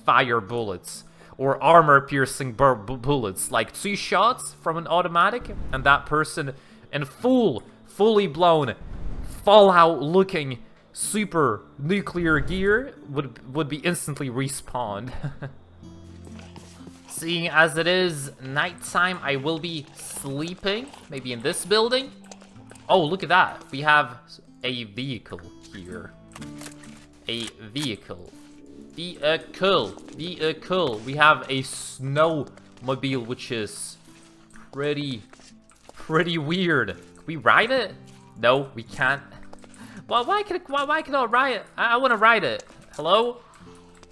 fire bullets or armor-piercing bullets, like two shots from an automatic, and that person in full, fully blown, Fallout-looking super nuclear gear would would be instantly respawned. [LAUGHS] Seeing as it is nighttime, I will be sleeping, maybe in this building. Oh, look at that. We have a vehicle here. A vehicle. Vehicle. Vehicle. We have a snowmobile, which is pretty, pretty weird. Can we ride it? No, we can't. Why, why can why, why can I ride it? I, I want to ride it. Hello?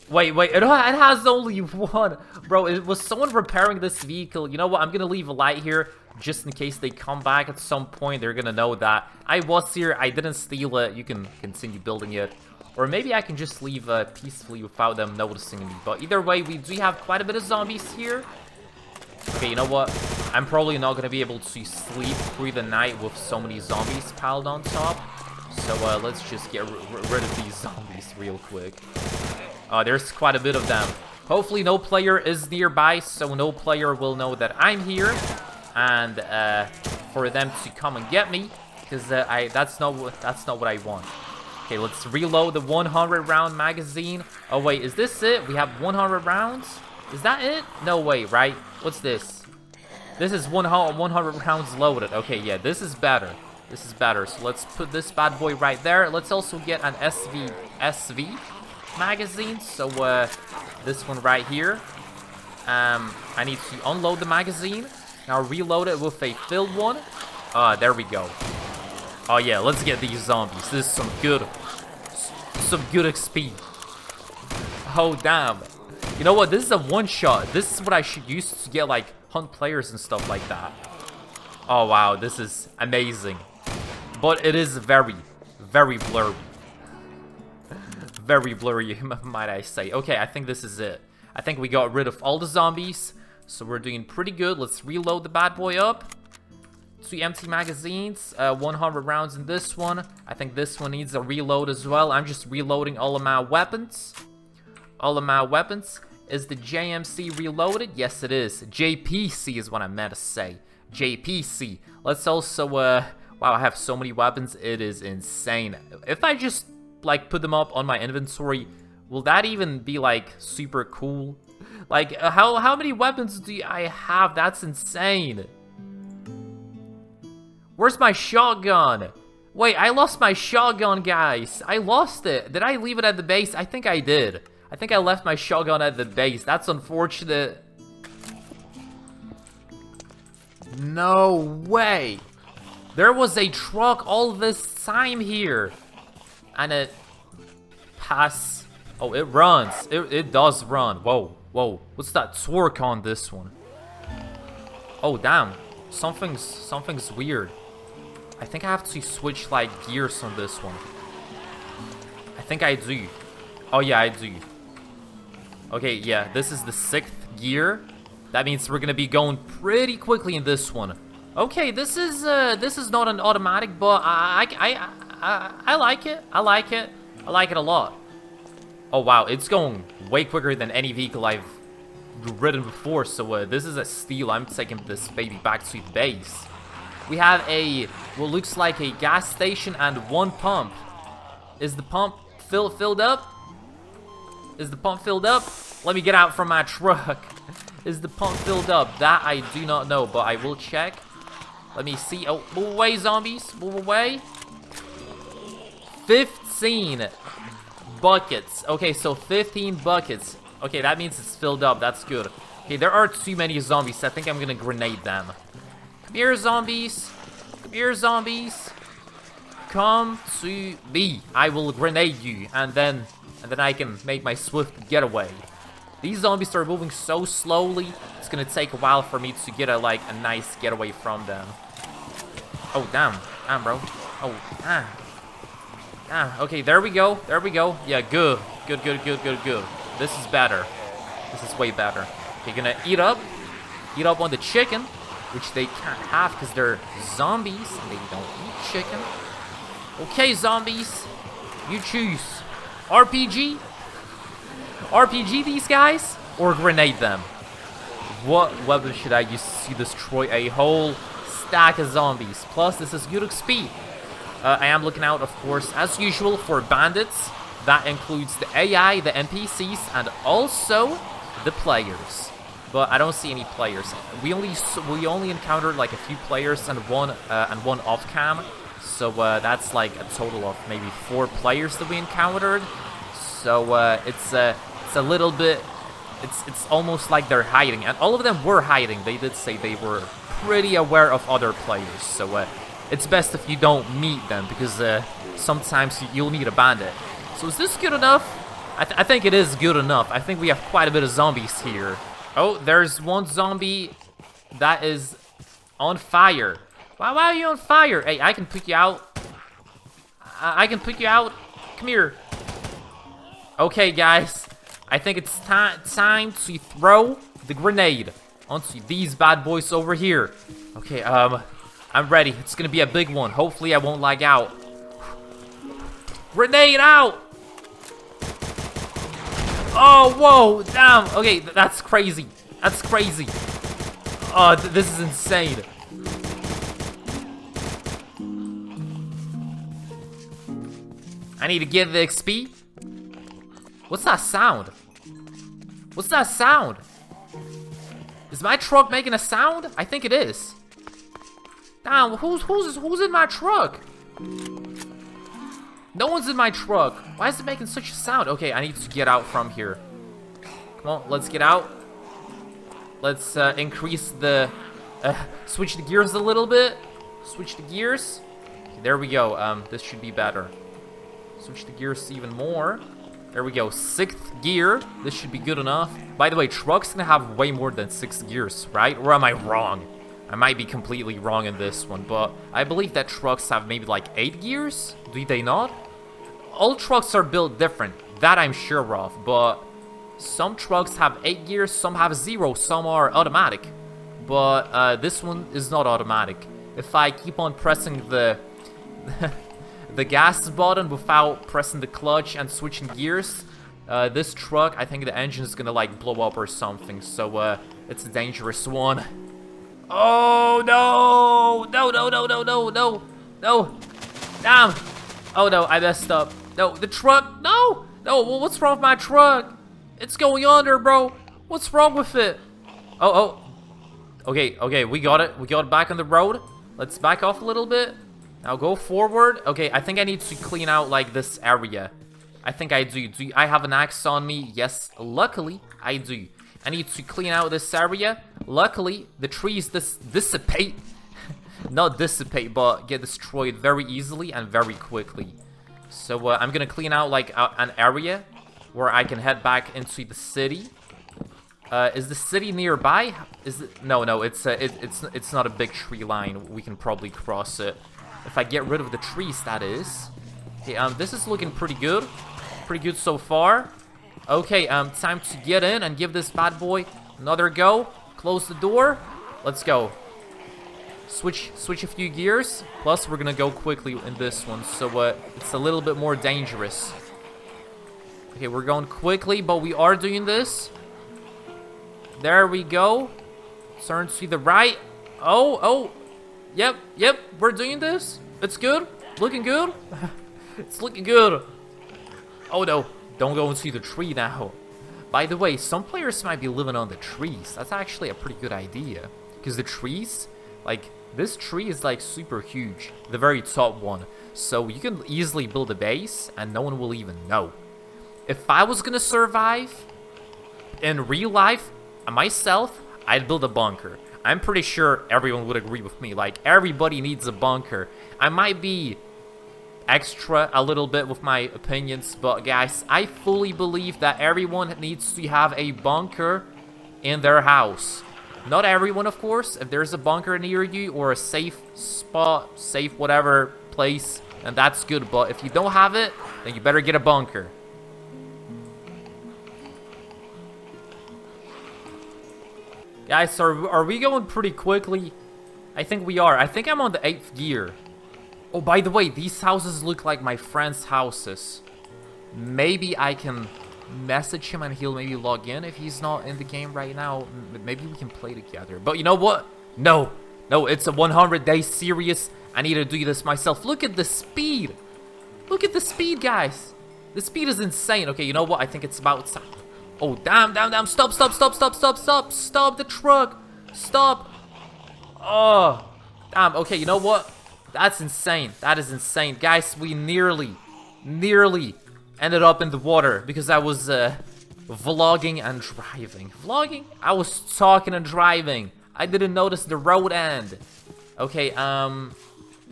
Wait, wait, it, it has only [LAUGHS] one. Bro, it, was someone repairing this vehicle? You know what, I'm gonna leave a light here just in case they come back at some point. They're gonna know that I was here, I didn't steal it. You can continue building it. Or maybe I can just leave uh, peacefully without them noticing me. But either way, we do have quite a bit of zombies here. Okay, you know what? I'm probably not going to be able to sleep through the night with so many zombies piled on top. So uh, let's just get rid of these [LAUGHS] zombies real quick. Uh, there's quite a bit of them. Hopefully no player is nearby, so no player will know that I'm here. And uh, for them to come and get me, because uh, that's not that's not what I want. Okay, let's reload the 100 round magazine. Oh wait, is this it? We have 100 rounds? Is that it? No way, right? What's this? This is 100 rounds loaded. Okay, yeah, this is better. This is better. So let's put this bad boy right there. Let's also get an SV SV magazine. So uh, this one right here. Um, I need to unload the magazine. Now reload it with a filled one. Ah, uh, there we go. Oh yeah, let's get these zombies. This is some good some good XP. Oh, damn. You know what? This is a one-shot. This is what I should use to get, like, hunt players and stuff like that. Oh, wow. This is amazing. But it is very, very blurry. very blurry, [LAUGHS] might I say. Okay, I think this is it. I think we got rid of all the zombies. So we're doing pretty good. Let's reload the bad boy up two empty magazines, uh, 100 rounds in this one. I think this one needs a reload as well. I'm just reloading all of my weapons. All of my weapons. Is the JMC reloaded? Yes, it is. JPC is what I meant to say. JPC. Let's also, uh, wow, I have so many weapons. It is insane. If I just, like, put them up on my inventory, will that even be, like, super cool? Like, uh, how, how many weapons do I have? That's insane. Where's my shotgun? Wait, I lost my shotgun, guys. I lost it. Did I leave it at the base? I think I did. I think I left my shotgun at the base. That's unfortunate. No way. There was a truck all this time here. And it pass. Oh, it runs. It, it does run. Whoa, whoa. What's that torque on this one? Oh, damn. Something's, something's weird. I think I have to switch, like, gears on this one. I think I do. Oh, yeah, I do. Okay, yeah, this is the sixth gear. That means we're gonna be going pretty quickly in this one. Okay, this is uh, this is not an automatic, but I, I, I, I, like it. I like it. I like it a lot. Oh wow, it's going way quicker than any vehicle I've ridden before. So uh, this is a steal. I'm taking this baby back to base. We have a what looks like a gas station and one pump. Is the pump fill, filled up? Is the pump filled up? Let me get out from my truck. [LAUGHS] Is the pump filled up? That I do not know, but I will check. Let me see. Oh, move away, zombies. Move away. 15 buckets. Okay, so 15 buckets. Okay, that means it's filled up. That's good. Okay, there are too many zombies. I think I'm gonna grenade them. Come here, zombies. Come here, zombies. Come to me. I will grenade you, and then, and then I can make my swift getaway. These zombies are moving so slowly, it's gonna take a while for me to get a, like, a nice getaway from them. Oh, damn. Damn, bro. Oh, ah. Ah, okay, there we go. There we go. Yeah, good. Good, good, good, good, good. This is better. This is way better. They're gonna eat up. Eat up on the chicken, which they can't have because they're zombies and they don't eat chicken. Okay, zombies. You choose. RPG RPG these guys or grenade them? What weapon should I use to destroy a whole stack of zombies? Plus, this is good XP. Uh, I am looking out, of course, as usual, for bandits. That includes the AI, the NPCs, and also the players. But I don't see any players. We only we only encountered like a few players and one uh, and one off cam. So uh, that's like a total of maybe four players that we encountered. So uh, it's uh, it's a little bit, it's, it's almost like they're hiding. And all of them were hiding. They did say they were pretty aware of other players. So uh, it's best if you don't meet them because uh, sometimes you'll need a bandit. So is this good enough? I, th I think it is good enough. I think we have quite a bit of zombies here. Oh, there's one zombie that is on fire. Why, why are you on fire? Hey, I can put you out. I, I can put you out. Come here. Okay, guys. I think it's time to throw the grenade onto these bad boys over here. Okay, um, I'm ready. It's gonna be a big one. Hopefully I won't lag out. Grenade out! Oh, whoa, damn. Okay, th that's crazy. That's crazy. Oh, th this is insane. I need to get the XP. What's that sound? What's that sound? Is my truck making a sound? I think it is. Damn, who's who's who's in my truck? No one's in my truck. Why is it making such a sound? Okay, I need to get out from here. Come on, let's get out. Let's uh, increase the... Uh, switch the gears a little bit. Switch the gears. Okay, there we go. Um, this should be better. Switch the gears even more. There we go, sixth gear. This should be good enough. By the way, trucks gonna have way more than six gears, right? Or am I wrong? I might be completely wrong in this one, but I believe that trucks have maybe like eight gears? Do they not? All trucks are built different, that I'm sure of, but some trucks have eight gears, some have zero, some are automatic. But uh, this one is not automatic. If I keep on pressing the [LAUGHS] the gas button without pressing the clutch and switching gears, uh, this truck, I think the engine is gonna like blow up or something, so uh, it's a dangerous one. Oh no! No, no, no, no, no, no, no! Damn! Oh no, I messed up. No, the truck, no! No, what's wrong with my truck? It's going under, bro. What's wrong with it? Oh, oh. Okay, okay, we got it. We got it back on the road. Let's back off a little bit. Now go forward. Okay, I think I need to clean out, like, this area. I think I do. Do I have an axe on me? Yes, luckily, I do. I need to clean out this area. Luckily, the trees dis dissipate. [LAUGHS] Not dissipate, but get destroyed very easily and very quickly. So uh, I'm gonna clean out like uh, an area where I can head back into the city. Uh, is the city nearby? Is it? No, no. It's uh, it, it's it's not a big tree line. We can probably cross it if I get rid of the trees. That is. Okay. Um. This is looking pretty good. Pretty good so far. Okay. Um. Time to get in and give this bad boy another go. Close the door. Let's go. Switch switch a few gears. Plus, we're gonna go quickly in this one, so uh, it's a little bit more dangerous. Okay, we're going quickly, but we are doing this. There we go. Turn to the right. Oh, oh. Yep, yep, we're doing this. It's good. Looking good. [LAUGHS] it's looking good. Oh no, don't go into the tree now. By the way, some players might be living on the trees. That's actually a pretty good idea. Because the trees, like, this tree is like super huge. The very top one. So you can easily build a base and no one will even know. If I was gonna survive in real life, myself, I'd build a bunker. I'm pretty sure everyone would agree with me. Like, everybody needs a bunker. I might be extra a little bit with my opinions, but guys, I fully believe that everyone needs to have a bunker in their house. Not everyone, of course. If there's a bunker near you or a safe spot, safe whatever place, and that's good. But if you don't have it, then you better get a bunker. Guys, are, are we going pretty quickly? I think we are. I think I'm on the 8th gear. Oh, by the way, these houses look like my friend's houses. Maybe I can message him and he'll maybe log in if he's not in the game right now. Maybe we can play together. But you know what? No. No, it's a 100 day series. I need to do this myself. Look at the speed. Look at the speed, guys. The speed is insane. Okay, you know what? I think it's about time. Oh, damn, damn, damn. Stop, stop, stop, stop, stop, stop. Stop the truck. Stop. Oh, damn. Okay, you know what? That's insane. That is insane. Guys, we nearly, nearly ended up in the water because I was uh, vlogging and driving. Vlogging? I was talking and driving. I didn't notice the road end. Okay, um,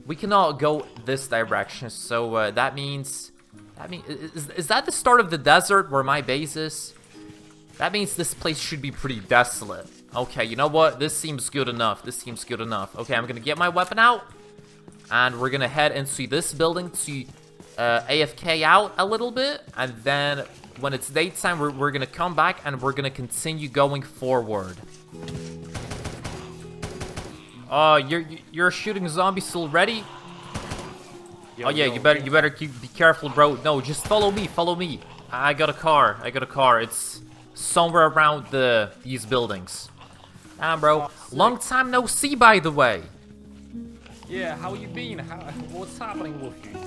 we cannot go this direction, so uh, that means, that mean, is, is that the start of the desert where my base is? That means this place should be pretty desolate. Okay, you know what? This seems good enough. This seems good enough. Okay, I'm gonna get my weapon out. And we're gonna head into this building to uh, AFK out a little bit, and then when it's daytime, we're, we're gonna come back and we're gonna continue going forward. Oh, you're you're shooting zombies already? Yo, oh yeah, yo, you better you better keep, be careful, bro. No, just follow me, follow me. I got a car. I got a car. It's somewhere around the these buildings. Ah, bro. Long time no see, by the way. Yeah, how you been? How, what's happening with you?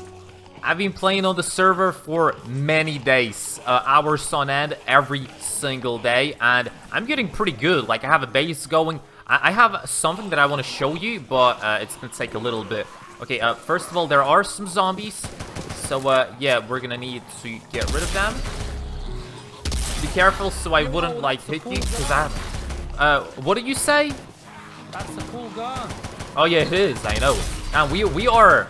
I've been playing on the server for many days, uh, hours on end, every single day, and I'm getting pretty good. Like, I have a base going. I, I have something that I want to show you, but uh, it's going to take a little bit. Okay, uh, first of all, there are some zombies, so uh, yeah, we're going to need to get rid of them. Be careful so I wouldn't, like, hit you, because I have... Uh, what did you say? That's a cool gun. Oh yeah, it is, I know. And we, we are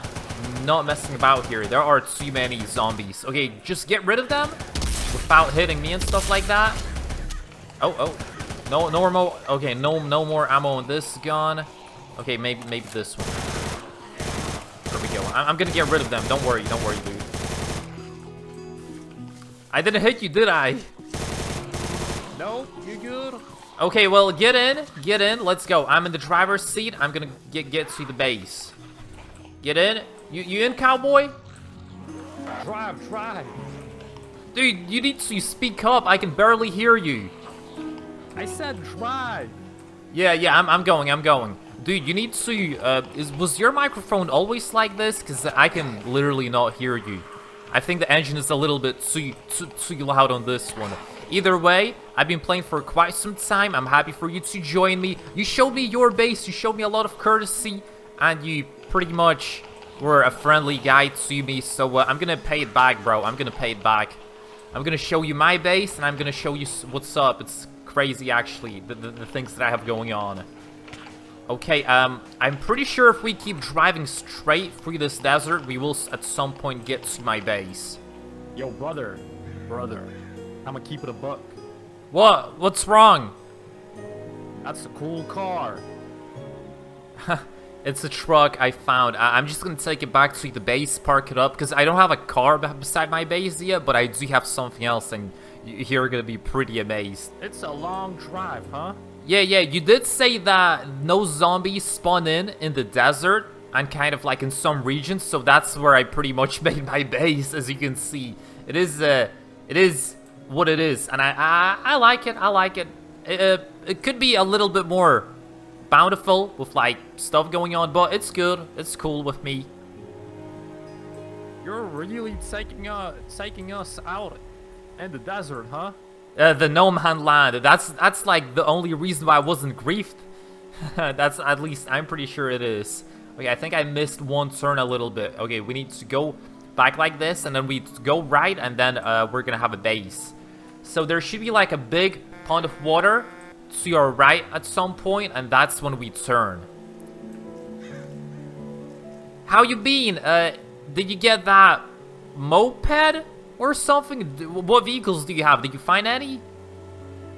not messing about here. There are too many zombies. Okay, just get rid of them without hitting me and stuff like that. Oh, oh. No, no more. Okay, no, no more ammo on this gun. Okay, maybe, maybe this one. There we go. I I'm gonna get rid of them. Don't worry, don't worry, dude. I didn't hit you, did I? No, you good. Okay, well, get in, get in. Let's go. I'm in the driver's seat. I'm gonna get get to the base. Get in. You you in, cowboy? Drive, drive. Dude, you need to speak up. I can barely hear you. I said drive. Yeah, yeah, I'm, I'm going, I'm going. Dude, you need to, uh, is, was your microphone always like this? Because I can literally not hear you. I think the engine is a little bit too, too, too loud on this one. Either way, I've been playing for quite some time. I'm happy for you to join me. You showed me your base. You showed me a lot of courtesy and you pretty much were a friendly guy to me, so uh, I'm gonna pay it back, bro. I'm gonna pay it back. I'm gonna show you my base, and I'm gonna show you what's up. It's crazy, actually, the, the, the things that I have going on. Okay, um, I'm pretty sure if we keep driving straight through this desert, we will at some point get to my base. Yo, brother, brother, I'm gonna keep it a buck. What? What's wrong? That's a cool car. [LAUGHS] it's a truck I found. I am just gonna take it back to the base, park it up, because I don't have a car beside my base yet, but I do have something else, and you're gonna be pretty amazed. It's a long drive, huh? Yeah, yeah, you did say that no zombies spawn in in the desert and kind of like in some regions, so that's where I pretty much [LAUGHS] made my base, as you can see. It is, uh, it is what it is, and I, I, I like it, I like it. It, uh, it could be a little bit more bountiful with like stuff going on, but it's good, it's cool with me. You're really taking, uh, taking us out in the desert, huh? Uh, the No Man Land. That's that's like the only reason why I wasn't griefed. [LAUGHS] that's at least I'm pretty sure it is. Okay, I think I missed one turn a little bit. Okay, we need to go back like this, and then we go right, and then uh, we're gonna have a base. So there should be like a big pond of water to your right at some point, and that's when we turn. How you been? Uh, did you get that moped? or something? What vehicles do you have? Did you find any?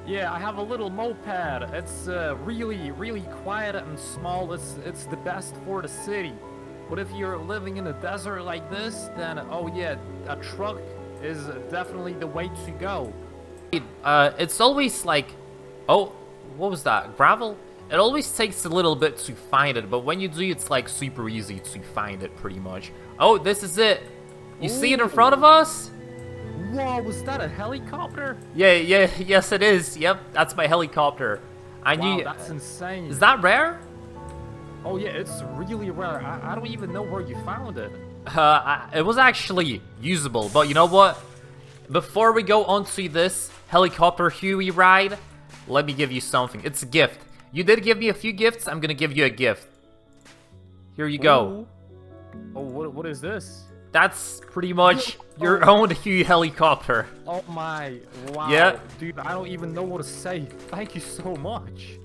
Yeah, I have a little moped. It's uh, really, really quiet and small. It's it's the best for the city. But if you're living in a desert like this, then oh yeah, a truck is definitely the way to go. Uh, it's always like, oh, what was that? Gravel? It always takes a little bit to find it, but when you do, it's like super easy to find it pretty much. Oh, this is it. You Ooh. see it in front of us? Whoa, was that a helicopter? Yeah, yeah, [LAUGHS] yes it is. Yep, that's my helicopter. I wow, knew. that's insane. Is that rare? Oh yeah, it's really rare. I, I don't even know where you found it. Uh, I, it was actually usable, but you know what? Before we go on to this helicopter Huey ride, let me give you something. It's a gift. You did give me a few gifts. I'm gonna give you a gift. Here you go. Ooh. Oh, what, what is this? That's pretty much your oh. own Huey helicopter. Oh my, wow. Yeah. Dude, I don't even know what to say. Thank you so much.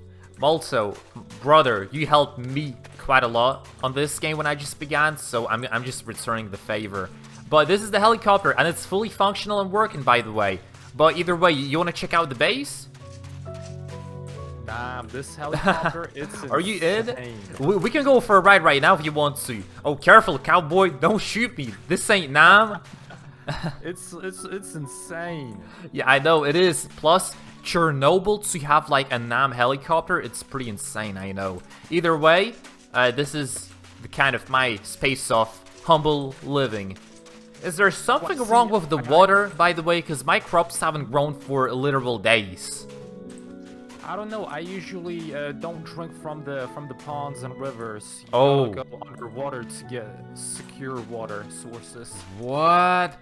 Also, brother, you helped me quite a lot on this game when I just began, so I'm, I'm just returning the favor. But this is the helicopter, and it's fully functional and working, by the way. But either way, you want to check out the base? Damn, this [LAUGHS] helicopter, it's Are you in? We, we, can go for a ride right now if you want to. Oh, careful, cowboy, don't shoot me. This ain't Nam. [LAUGHS] it's, it's, it's insane. Yeah, I know, it is. Plus, Chernobyl to have like a NAM helicopter, it's pretty insane, I know. Either way, uh, this is the kind of my space of humble living. Is there something what, wrong with the water, by the way? Because my crops haven't grown for literal days. I don't know. I usually uh, don't drink from the from the ponds and rivers. You oh. go underwater to get secure water sources. What?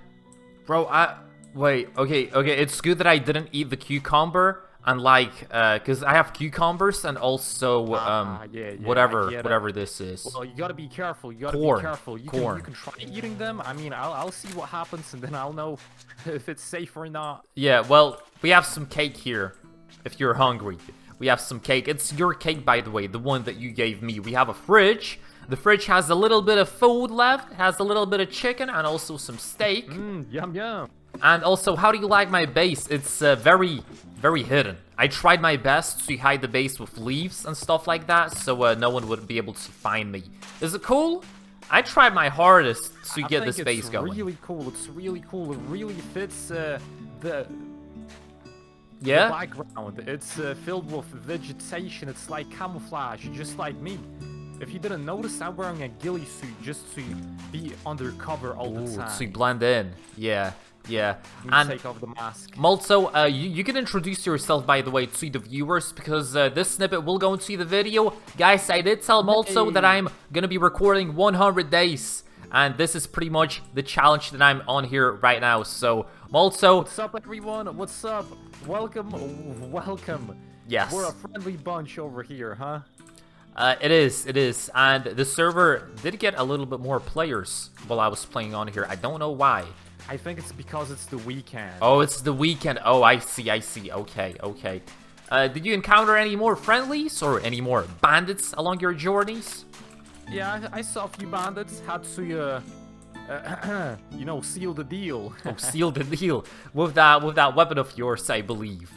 Bro, I wait. Okay, okay. It's good that I didn't eat the cucumber and like uh because i have cucumbers and also um yeah, yeah, whatever whatever this is well you gotta be careful you gotta corn. be careful you corn. Can, you can try eating them i mean I'll, I'll see what happens and then i'll know [LAUGHS] if it's safe or not yeah well we have some cake here if you're hungry. We have some cake. It's your cake, by the way, the one that you gave me. We have a fridge. The fridge has a little bit of food left. Has a little bit of chicken and also some steak. Mmm, yum, yum. And also, how do you like my base? It's uh, very, very hidden. I tried my best to hide the base with leaves and stuff like that, so uh, no one would be able to find me. Is it cool? I tried my hardest to I get this base going. it's really cool. It's really cool. It really fits uh, the yeah? The background, it's uh, filled with vegetation, it's like camouflage, just like me. If you didn't notice, I'm wearing a ghillie suit just to be undercover all Ooh, the time. to blend in. Yeah, yeah. And take off the mask. Malto, uh, you, you, can introduce yourself, by the way, to the viewers, because uh, this snippet will go into the video. Guys, I did tell Malto hey. that I'm gonna be recording 100 days, and this is pretty much the challenge that I'm on here right now, so... Malto... What's up, everyone? What's up? Welcome, welcome. Yes. We're a friendly bunch over here, huh? Uh, it is, it is. And the server did get a little bit more players while I was playing on here. I don't know why. I think it's because it's the weekend. Oh, it's the weekend. Oh, I see, I see. Okay, okay. Uh, did you encounter any more friendlies or any more bandits along your journeys? Yeah, I, I saw a few bandits. Had to, uh, uh [CLEARS THROAT] you know, seal the deal. [LAUGHS] oh, seal the deal with that with that weapon of yours, I believe.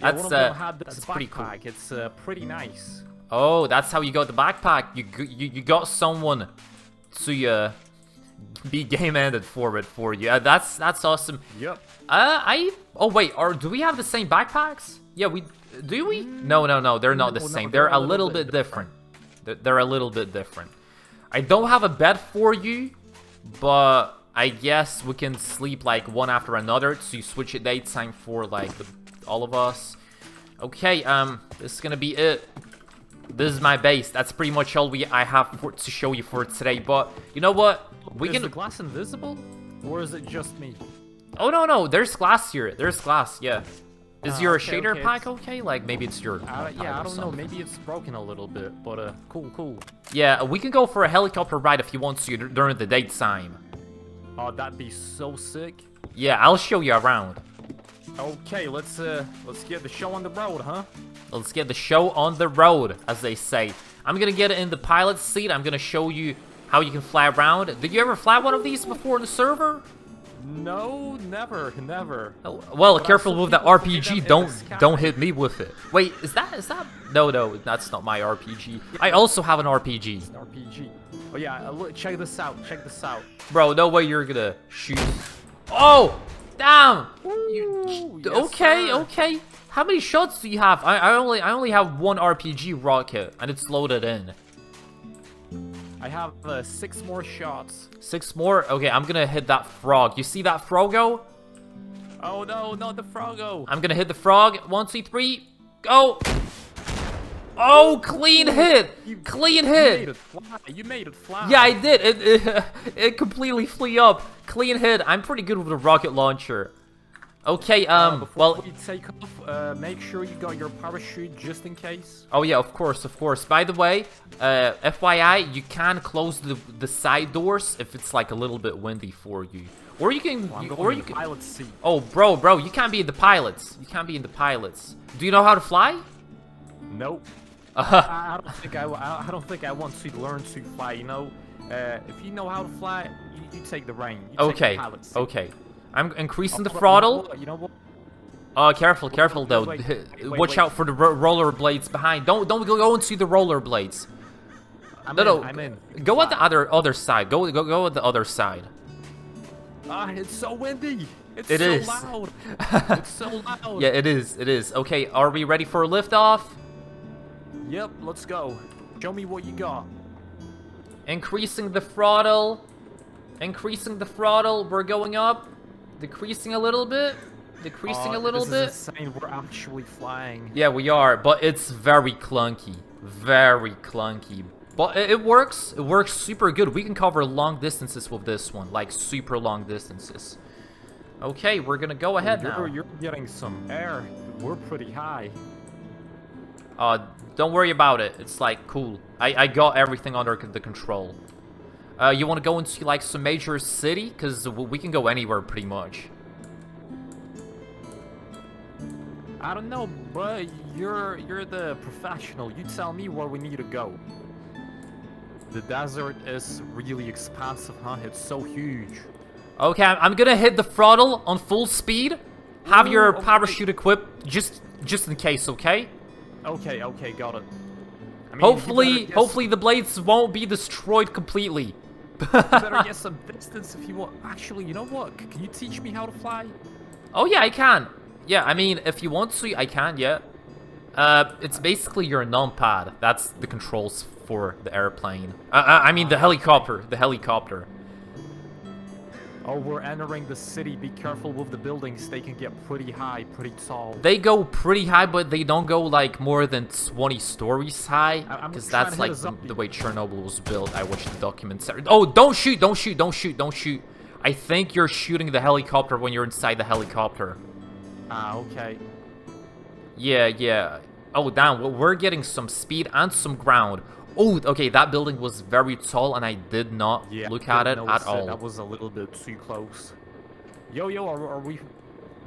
Yeah, That's one of them uh, that's pretty cool. It's uh, pretty nice. Oh, that's how you got the backpack. You you, you got someone to uh, be game-ended for it for you. Uh, that's that's awesome. Yep. Uh, I oh wait, or do we have the same backpacks? Yeah, we do we? No, no, no, they're not the No, no, same. They're, a little bit different. They're, they're a little bit different. I don't have a bed for you, but I guess we can sleep like one after another to switch it daytime for like the, all of us. Okay, um, this is gonna be it. This is my base. That's pretty much all we I have for, to show you for today. But you know what? We is can. the glass invisible, or is it just me? Oh no no, there's glass here. There's glass. Yeah. Is Ah, your okay, shader okay, pack okay? Like maybe it's your. Uh, yeah, I don't know. Maybe it's broken a little bit, but uh, cool, cool. Yeah, we can go for a helicopter ride if you want to during the daytime. Oh, that'd be so sick. Yeah, I'll show you around. Okay, let's uh, let's get the show on the road, huh? Let's get the show on the road, as they say. I'm gonna get in the pilot seat. I'm gonna show you how you can fly around. Did you ever fly one of these before in the server? No, never, never. Oh, well, But careful with the people play them in RPG. Don't don't hit me with it. Wait, is that is that? No, no, that's not my RPG. I also have an RPG. RPG. Oh yeah, uh, look, check this out. Check this out. Bro, no way you're gonna shoot. Oh, damn. Ooh, yes, okay, sir. okay. How many shots do you have? I, I only I only have one RPG rocket and it's loaded in. I have uh, six more shots. Six more? Okay, I'm gonna hit that frog. You see that frogo? Oh no, not the Frogo. I'm gonna hit the frog. One, two, three, go! Oh, clean hit! Clean You made hit! it fly. You made it fly. Yeah, I did. It, it, [LAUGHS] it completely flew up. Clean hit. I'm pretty good with a rocket launcher. Okay, Uh, um, before well, we take off, uh, make sure you got your parachute just in case. Oh yeah, of course, of course. By the way, uh, FYI, you can close the the side doors if it's like a little bit windy for you, or you can, you- or you can. pilot seat. Oh, bro, bro, you can't be in the pilots. You can't be in the pilots. Do you know how to fly? Nope. Uh, [LAUGHS] I, I don't think I, I, don't think I want to learn to fly. You know, uh, if you know how to fly, you, you take the. You okay, the okay. I'm increasing the Oh, throttle. You know what? Oh, careful, careful though. [LAUGHS] wait, Watch wait. out for the ro rotor blades behind. Don't don't go into the rotor blades. I'm No, in, no. I'm in. Go at the other other side. Go go go at the other side. Ah, it's so windy. It's It so is. loud. [LAUGHS] it's so loud. Yeah, it is. It is. Okay, are we ready for a liftoff? Yep. Let's go. Show me what you got. Increasing the throttle. Increasing the throttle. We're going up. Decreasing a little bit. Decreasing a little this bit. Is insane. We're actually flying. Yeah, we are, but it's very clunky. Very clunky. But it, it works. It works super good. We can cover long distances with this one, like super long distances. Okay, we're gonna go ahead you're, now. You're getting some air. We're pretty high. Uh, don't worry about it. It's like cool. I I got everything under the control. Uh, you want to go into like some major city? Cause we can go anywhere pretty much. I don't know, but you're you're the professional. You tell me where we need to go. The desert is really expansive, huh? It's so huge. Okay, I'm, gonna hit the throttle on full speed. Have Ooh, your okay. parachute equipped just just in case, okay? Okay, okay, got it. I mean, Hopefully, you better get hopefully the blades won't be destroyed completely. You better get some distance if you want. Actually, you know what? Can you teach me how to fly? oh yeah, I can. Yeah, I mean, if you want to, I can. Yeah. Uh, it's basically your numpad. That's the controls for the airplane. Uh, uh, I mean, the helicopter. The helicopter. Oh, we're entering the city. Be careful with the buildings. They can get pretty high, pretty tall. They go pretty high, but they don't go like more than 20 stories high. Because that's like the, way Chernobyl was built. I watched the documentary. Oh, don't shoot! Don't shoot! Don't shoot! Don't shoot! I think you're shooting the helicopter when you're inside the helicopter. Ah, okay. Yeah, yeah. Oh, damn. well, We're getting some speed and some ground. Oh, okay, that building was very tall, and I did not Yeah. look at it at all. That was a little bit too close. Yo, yo, are, are we?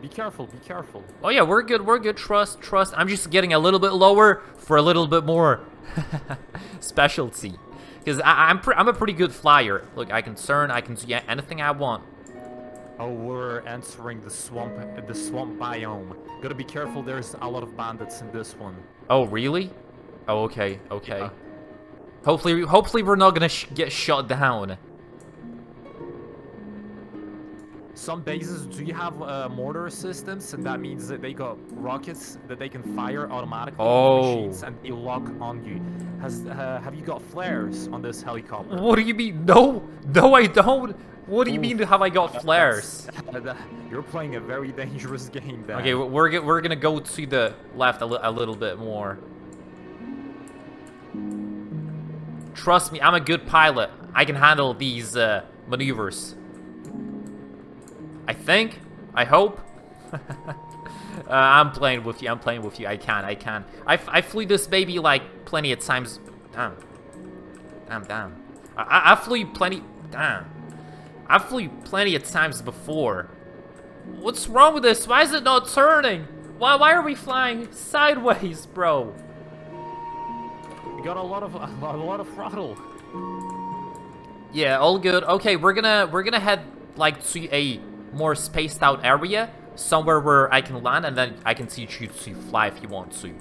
Be careful, be careful. Oh yeah, we're good, we're good. Trust, trust. I'm just getting a little bit lower for a little bit more [LAUGHS] specialty. Because I'm I'm a pretty good flyer. Look, I can turn, I can do yeah, anything I want. Oh, we're entering the swamp, the swamp biome. Gotta be careful. There's a lot of bandits in this one. Oh really? Oh okay, okay. Yeah. Hopefully, hopefully we're not gonna sh get shot down. Some bases do you have uh, mortar systems, and that means that they got rockets that they can fire automatically Oh. machines, and they lock on you. Has uh, have you got flares on this helicopter? What do you mean? No, no, I don't. What do you Oof. mean? Have I got flares? [LAUGHS] You're playing a very [LAUGHS] dangerous game, then. Okay, we're we're gonna go to the left a, li a little bit more. Trust me, I'm a good pilot. I can handle these uh, maneuvers. I think. I hope. [LAUGHS] uh, I'm playing with you. I'm playing with you. I can. I can. I, I flew this baby like plenty of times. Damn. Damn. Damn. I, I, I flew plenty. Damn. I flew plenty of times before. What's wrong with this? Why is it not turning? Why why are we flying sideways, bro? You got a lot of [LAUGHS] a lot, of throttle. Yeah, all good. Okay, we're gonna we're gonna head like to a more spaced out area, somewhere where I can land, and then I can teach you to fly if you want to.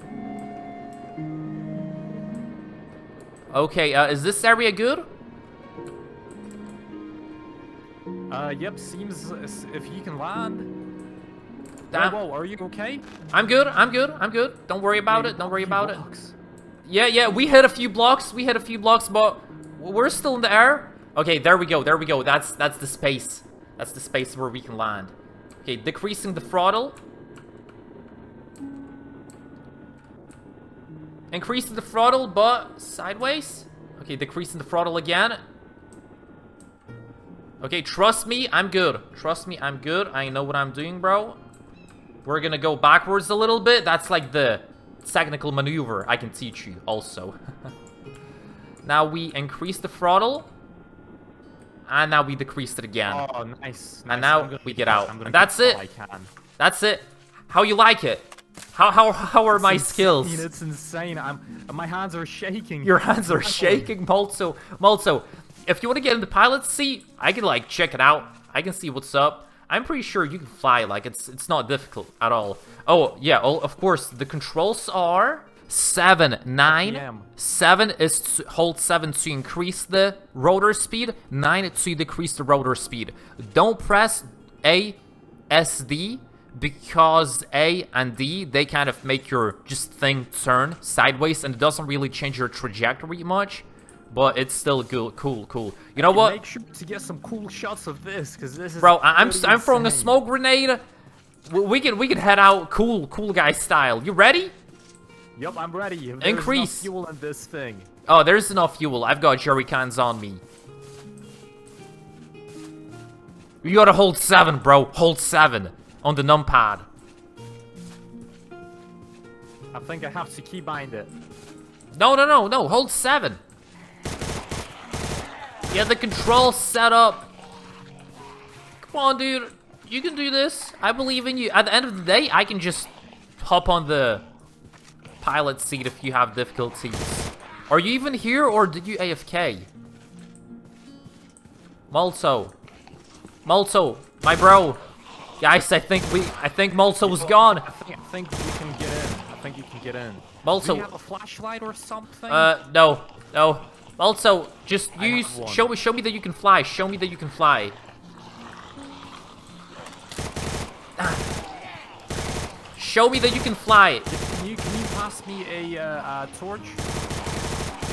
Okay, uh, is this area good? Uh, yep. Seems if you can land. Damn. Whoa, whoa, are you okay? I'm good. I'm good. I'm good. Don't worry about it. Don't worry about it. Yeah, yeah, we hit a few blocks. We hit a few blocks, but we're still in the air. Okay, there we go. There we go. That's that's the space. That's the space where we can land. Okay, decreasing the throttle. Increasing the throttle, but sideways. Okay, decreasing the throttle again. Okay, trust me, I'm good. Trust me, I'm good. I know what I'm doing, bro. We're gonna go backwards a little bit. That's like the technical maneuver I can teach you also. [LAUGHS] now we increase the throttle. And now we decreased it again. Oh, nice. nice. And now we get out. And that's it. I can. That's it. How you like it? How how how are my It's skills? It's insane. I'm. My hands are shaking. Your hands are shaking, Malto. Malto, if you want to get in the pilot's seat, I can like check it out. I can see what's up. I'm pretty sure you can fly. Like it's it's not difficult at all. Oh yeah. Oh, of course. The controls are seven, nine. PM. Seven is to hold seven to increase the rotor speed. Nine to decrease the rotor speed. Don't press A, S, D because A and D they kind of make your just thing turn sideways and it doesn't really change your trajectory much. But it's still cool, cool, cool. You know what? Make sure to get some cool shots of this, because this is. Bro, I'm I'm throwing a smoke grenade. We we can we can head out cool cool guy style. You ready? Yep, I'm ready. Increase. fuel in this thing. Oh, there's enough fuel. I've got jerry cans on me. You gotta hold seven, bro. Hold seven on the numpad. I think I have to keybind it. No, no, no, no. Hold seven. Get the control set up. Come on, dude. You can do this. I believe in you. At the end of the day, I can just hop on the pilot seat if you have difficulties. Are you even here, or did you AFK? Malto. Malto, my bro. Guys, I think we, I think Malto was gone. I think, I think you can get in. I think you can get in. Malto. Do you have a flashlight or something? Uh, no, no. Also, just use. Show me, show me that you can fly. Show me that you can fly. Show me that you can fly, can you can you pass me a uh, uh, torch?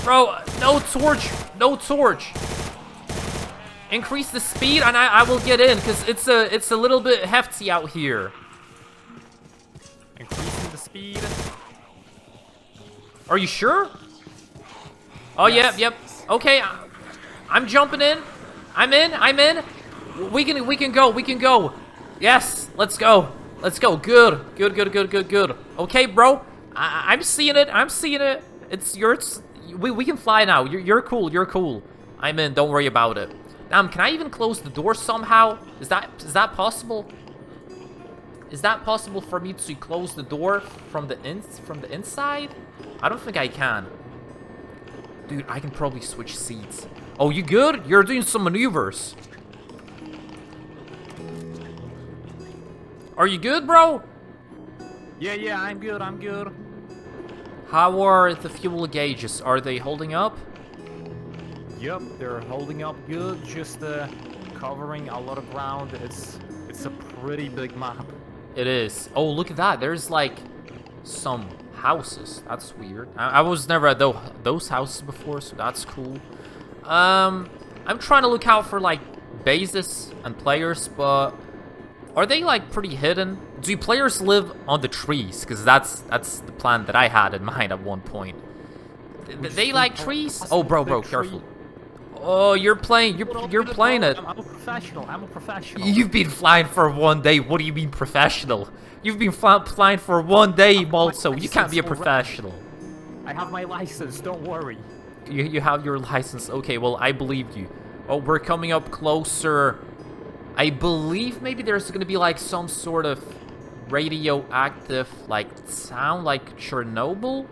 bro. No torch, no torch. Increase the speed, and I, I will get in, cause it's a, it's a little bit hefty out here. Increasing the speed. Are you sure? Oh, Yes. yep, yep. Okay, I'm jumping in. I'm in. I'm in. We can we can go. We can go. Yes, let's go. Let's go. Good. Good. Good. Good. Good. Good. Okay, bro. I, I'm seeing it. I'm seeing it. It's your. It's, we, we can fly now. You're, you're cool, you're cool. I'm in, don't worry about it. Um, can I even close the door somehow? Is that is that possible? Is that possible for me to close the door from the in from the inside? I don't think I can. Dude, I can probably switch seats. Oh, you good? You're doing some maneuvers. Are you good, bro? Yeah, yeah, I'm good, I'm good. How are the fuel gauges? Are they holding up? Yep, they're holding up good, just uh, covering a lot of ground. It's it's a pretty big map. It is. Oh, look at that. There's like some houses. That's weird. I, I was never at tho those houses before, so that's cool. Um, I'm trying to look out for like bases and players, but are they like pretty hidden? Do players live on the trees? Because that's that's the plan that I had in [LAUGHS] mind at one point. Th they like trees? Oh, bro, bro, careful. Oh, you're playing. You're you're playing it. I'm a professional. I'm a professional. You've been flying for one day. What do you mean professional? You've been fly flying for one day, Malto. You can't be a professional. I have my license. Don't worry. You you have your license. Okay, well I believe you. Oh, we're coming up closer. I believe maybe there's gonna be like some sort of radioactive like sound, like Chernobyl.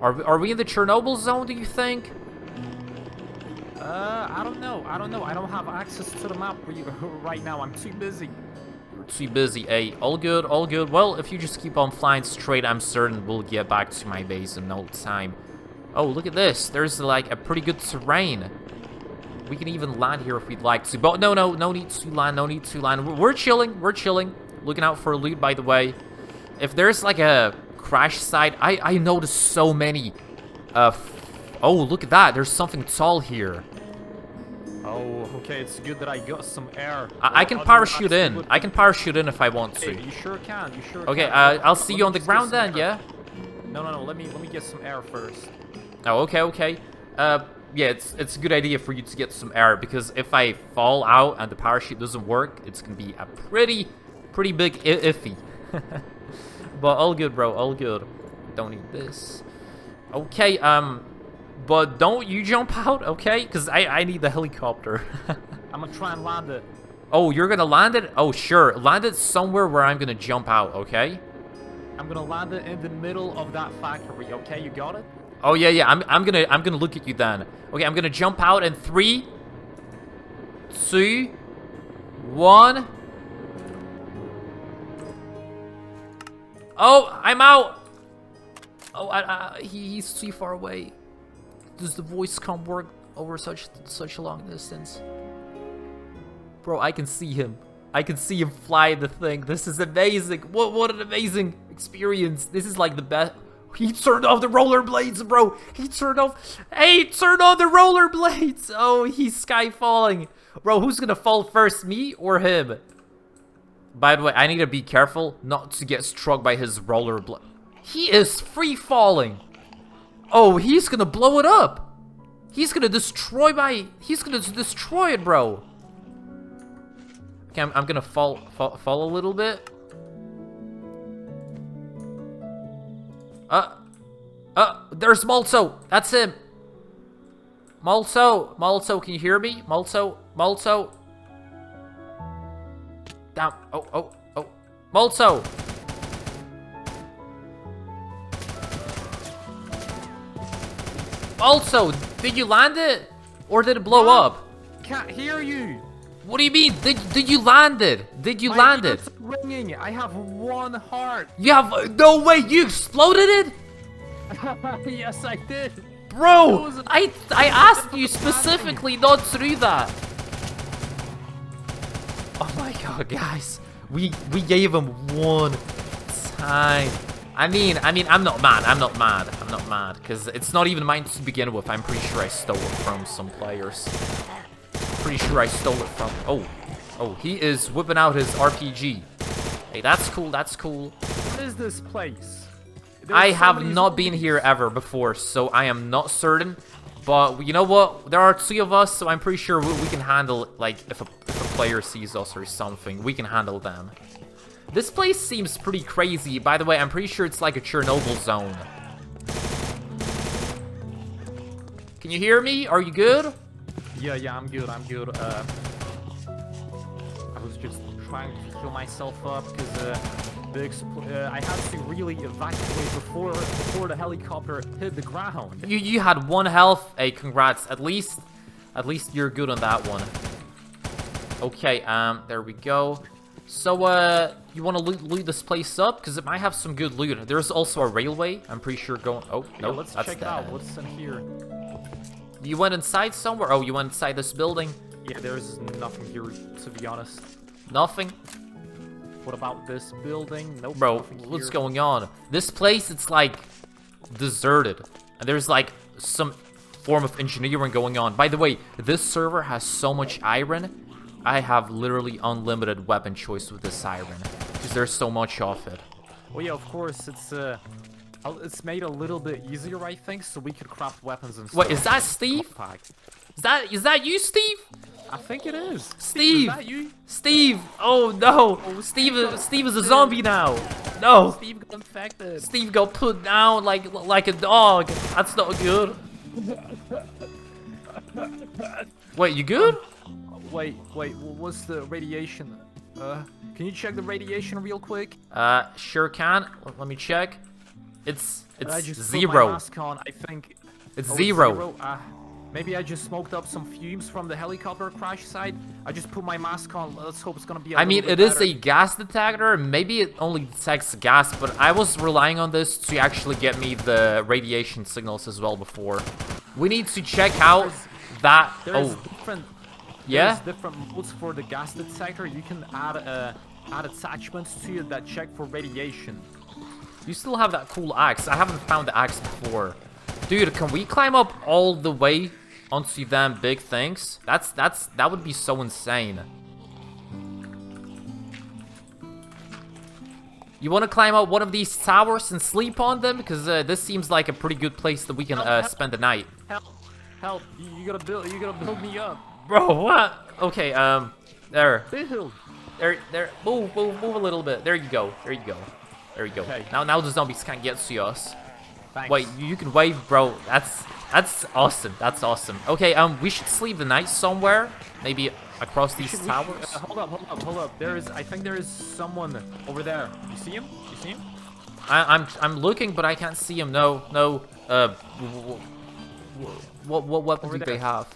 Are are we in the Chernobyl zone? Do you think? Uh, I don't know. I don't know. I don't have access to the map [LAUGHS] right now. I'm too busy. Too busy, eh? All good, all good. Well, if you just keep on flying straight, I'm certain we'll get back to my base in no time. Oh, look at this. There's like a pretty good terrain. We can even land here if we'd like to. But no, no, no need to land, no need to land. We're chilling, we're chilling. Looking out for loot, by the way. If there's like a crash site, I, I noticed so many. Uh, oh, look at that. There's something tall here. Oh, okay, it's good that I got some air. I, I can parachute in. I can parachute in if I want to. You sure can. You sure Okay, can. uh, I'll see Let you on the ground then, air. yeah? No, no, no. Let me let me get some air first. Oh, okay, okay. Uh, yeah, it's it's a good idea for you to get some air because if I fall out and the parachute doesn't work, it's gonna be a pretty, pretty big I iffy. [LAUGHS] but all good, bro. All good. Don't need this. Okay. Um, but don't you jump out, okay? Because I I need the helicopter. [LAUGHS] I'm gonna try and land it. oh, you're gonna land it? Oh, sure. Land it somewhere where I'm gonna jump out, okay? I'm gonna land it in the middle of that factory. Okay, you got it? Oh yeah, yeah. I'm I'm gonna I'm gonna look at you then. Okay, I'm gonna jump out in three, two, one. Oh, I'm out. Oh, I, I, he, he's too far away. Does the voice can't work over such such a long distance? Bro, I can see him. I can see him fly the thing. This is amazing. What what an amazing experience. This is like the best. He turned off the rotor blades, bro. He turned off. Hey, turn on the rotor blades. Oh, he's sky falling. Bro, who's gonna fall first, me or him? By the way, I need to be careful not to get struck by his rotor blade. He is free falling. Oh, he's gonna blow it up. He's gonna destroy my. He's gonna destroy it, bro. Okay, I'm, I'm gonna fall, fall fall a little bit. Uh, uh, there's Malto. That's him. Malto, Malto, can you hear me? Malto, Malto. Down. Oh, oh, oh. Malto. Also, did you land it? Or did it blow up? Can't hear you. What do you mean? Did, did you land it? Did you My land it? Ringing. I have one heart. You have no way you exploded it? [LAUGHS] yes, I did. Bro, I I asked you specifically not to do that. Oh my god, guys. We we gave him one time. I mean, I mean, I'm not mad. I'm not mad. I'm not mad because it's not even mine to begin with. I'm pretty sure I stole it from some players. Pretty sure I stole it from. Oh, oh, he is whipping out his RPG. Hey, that's cool. That's cool. What is this place? There's I have not been here ever before, so I am not certain. But you know what? There are two of us, so I'm pretty sure we, we can handle like if a, if a player sees us or something, we can handle them. This place seems pretty crazy. By the way, I'm pretty sure it's like a Chernobyl zone. Can you hear me? Are you good? Yeah, yeah, I'm good. I'm good. Uh, I was just trying to heal myself up because uh, the expl- uh, I had to really evacuate before before the helicopter hit the ground. You you had one health. Hey, congrats. At least, at least you're good on that one. Okay, um, there we go. So, uh, you want to loot, loot this place up? Because it might have some good loot. There's also a railway. I'm pretty sure going... Oh, Yeah, no, let's that's check it out. What's in here? You went inside somewhere? Oh, you went inside this building? Yeah, there's nothing here to be honest. Nothing? What about this building? Nope. Bro, what's here. going on? This place, it's like deserted. And there's like some form of engineering going on. By the way, this server has so much iron. I have literally unlimited weapon choice with this Siren, Because there's so much of it. Well, yeah, of course, it's uh, uh, it's made a little bit easier, I think, so we could craft weapons and stuff. Wait, is that Steve? Is that is that you, Steve? I think it is. Steve! Is that you? Steve! Oh no! Steve is Steve is a zombie now! No! Steve got infected. Steve got put down like like a dog. That's not good. [LAUGHS] Wait, you good? Wait, wait, what's the radiation? Uh, can you check the radiation real quick? Uh, sure can. Let- me check. It's I it's just put my zero. mask on. I think It's Oh, zero. Uh, maybe I just smoked up some fumes from the helicopter crash site. I just put my mask on. Let's hope it's gonna be. I I mean, it is a gas detector. Maybe it only detects gas, but I was relying on this to actually get me the radiation signals as well before. We need to check out that. There's Oh, different. Yeah. There's different modes for the gas detector. You can add uh, add attachments to it that check for radiation. You still have that cool axe. I haven't found the axe before. Dude, can we climb up all the way onto them big things? That's that's that would be so insane. You want to climb up one of these towers and sleep on them? Because uh, this seems like a pretty good place that we can uh, spend the night. Help! Help! You, you gotta build. You gotta build me up. Bro, what? Okay, um, there, there, there. Move, move, move a little bit. There you go. There you go. There you go. Okay. Now, now the zombies can't get to us. Thanks. Wait, you can wave, bro. That's that's awesome. That's awesome. Okay, um, we should sleep the night somewhere. Maybe across these Should we- towers. uh, hold up! Hold up! Hold up! There is. I think there is someone over there. You see him? You see him? I, I'm I'm looking, but I can't see him. No, no. Uh, what what weapon Over do there. they have?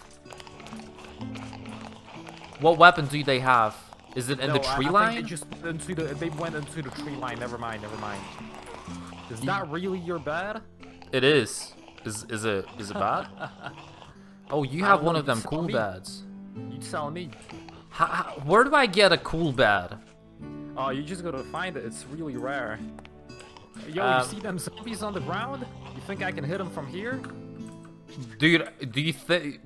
What weapon do they have? Is it in no, the I- tree I, line? Think they just into the. They went into the tree line. Never mind. Never mind. Is that really your bed? It is. Is is it is it bad? [LAUGHS] oh, you have one of them cool me? beds. You tell me. How, how, where do I get a cool bed? Oh, you just gotta find it. It's really rare. Yo, Um, you see them zombies on the ground? You think I can hit them from here? Dude, do you think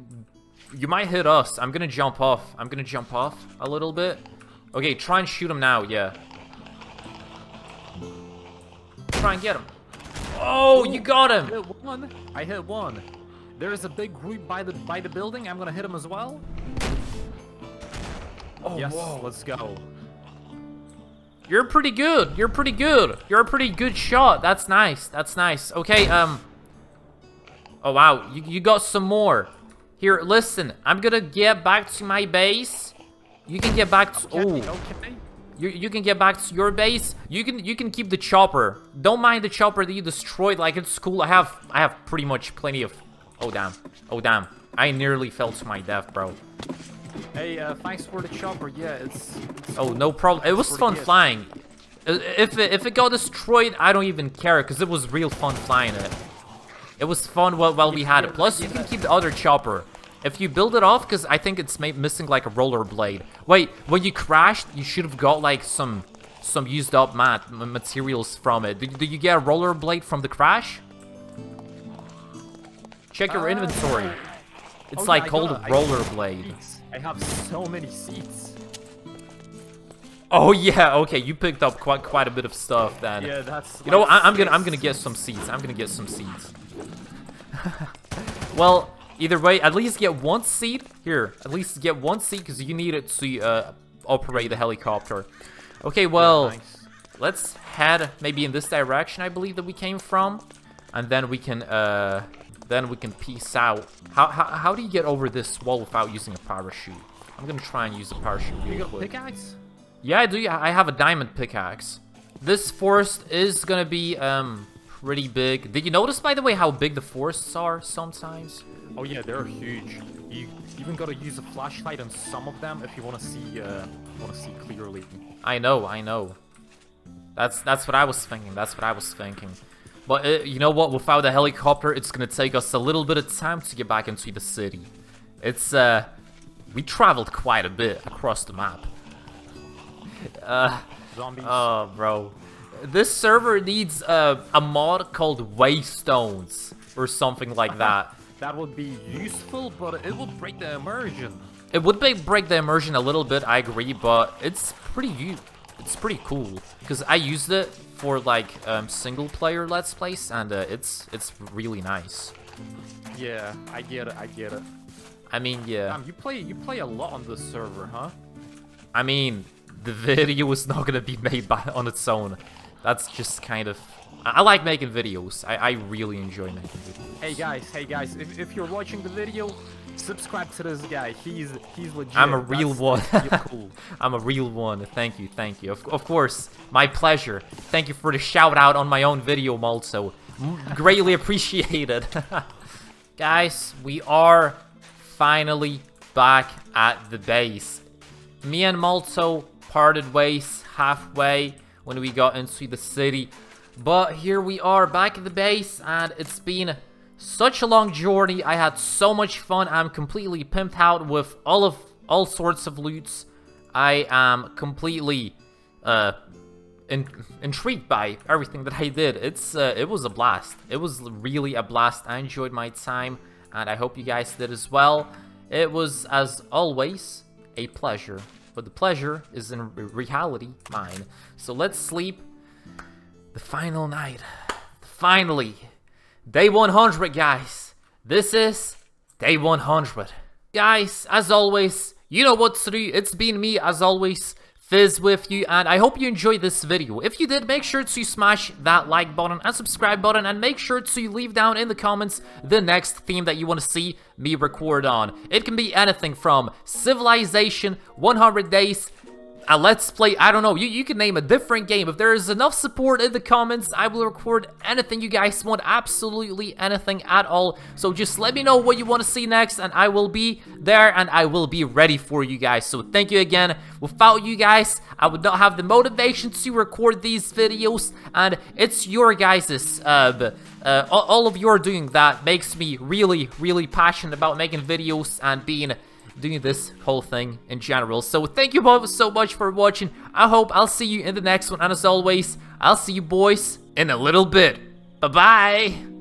you might hit us? I'm gonna jump off. I'm gonna jump off a little bit. Okay, try and shoot him now. Yeah. Try and get him. Oh, you got him. Hit one. I hit one. There is a big group by the by the building. I'm gonna hit him as well. Oh, yes, whoa. let's go. You're pretty good. You're pretty good. You're a pretty good shot. That's nice. That's nice. Okay, um. Oh, wow. You, you got some more. Here, listen. I'm gonna get back to my base. You can get back to... Oh. okay. You, you can get back to your base. You can you can keep the chopper. Don't mind the chopper that you destroyed. Like it's cool. I have I have pretty much plenty of. Oh damn. Oh damn. I nearly fell to my death, bro. Hey, uh, thanks for the chopper. Yeah, it's. it's Oh no problem. It was fun flying. If it, if it got destroyed, I don't even care because it was real fun flying it. It was fun while while we had it. Plus, you can keep the other chopper. If you build it off, because I think it's missing like a rotor blade. Wait, when you crashed, you should have got like some some used up mat materials from it. Did, did you get a rotor blade from the crash? Check your Uh, inventory. It's Oh, like I called a. I- roller blade. I have so many seats. Oh yeah, okay, you picked up quite quite a bit of stuff then. Yeah, that's. You know, like what, I, I'm gonna I'm gonna get some seeds. I'm gonna get some seeds. [LAUGHS] well, either way, at least get one seat. here. At least get one seat because you need it to uh, operate the helicopter. Okay, well, thanks. let's head maybe in this direction. I believe that we came from, and then we can uh, then we can peace out. How, how, how do you get over this wall without using a parachute? I'm gonna try and use a parachute You got quick. pickaxe? Yeah, I do. yeah, I have a diamond pickaxe. This forest is gonna be um pretty big. Did you notice, by the way, how big the forests are sometimes? Oh yeah, they're huge. You even gotta use a flashlight on some of them if you wanna see uh wanna see clearly. I know, I know. That's that's what I was thinking. That's what I was thinking. But uh, you know what? Without a helicopter, it's gonna take us a little bit of time to get back into the city. It's uh, we traveled quite a bit across the map. Uh, Zombies. oh, bro, this server needs uh, a mod called Waystones or something like that. [LAUGHS] that would be useful, but it would break the immersion. It would be, break the immersion a little bit, I agree, but it's pretty it's pretty cool because I used it for like um, single player let's plays and uh, it's it's really nice. Yeah, I get it. I get it. I mean, yeah. Um, you play you play a lot on this server, huh? I mean, the [LAUGHS] video is not gonna be made by on its own. That's just kind of. I, I like making videos. I, I really enjoy making videos. Hey guys, hey guys, if, if you're watching the video, subscribe to this guy. He's he's legit. I'm a real That's- one. [LAUGHS] you're cool. [LAUGHS] I'm a real one. Thank you, thank you. Of, of course, my pleasure. Thank you for the shout out on my own video, Malto. Greatly [LAUGHS] appreciated. Guys, we are finally back at the base. Me and Malto parted ways halfway when we got into the city. But here we are back at the base and it's been such a long journey. I had so much fun. I'm completely pimped out with all of all sorts of loots. I am completely uh in, intrigued by everything that I did. It's uh, it was a blast. It was really a blast. I enjoyed my time, and I hope you guys did as well. It was, as always, a pleasure. But the pleasure is in re- reality mine. So let's sleep. The final night. Finally, day 100, guys. This is day 100. Guys, as always, you know what to do. It's been me, as always, Fiz with you, and I hope you enjoyed this video. If you did, make sure to smash that like button and subscribe button, and make sure to leave down in the comments the next theme that you want to see me record on. It can be anything from Civilization, 100 Days, a let's play i don't know you, you can name a different game. If there is enough support in the comments i will record anything you guys want absolutely anything at all. So just let me know what you want to see next and i will be there and i will be ready for you guys. So thank you again. Without you guys i would not have the motivation to record these videos and it's your guys's uh, uh, all, all of your doing that makes me really really passionate about making videos and being doing this whole thing in general. So thank you both so much for watching. I hope I'll see you in the next one. And as always, I'll see you boys in a little bit. Bye-bye.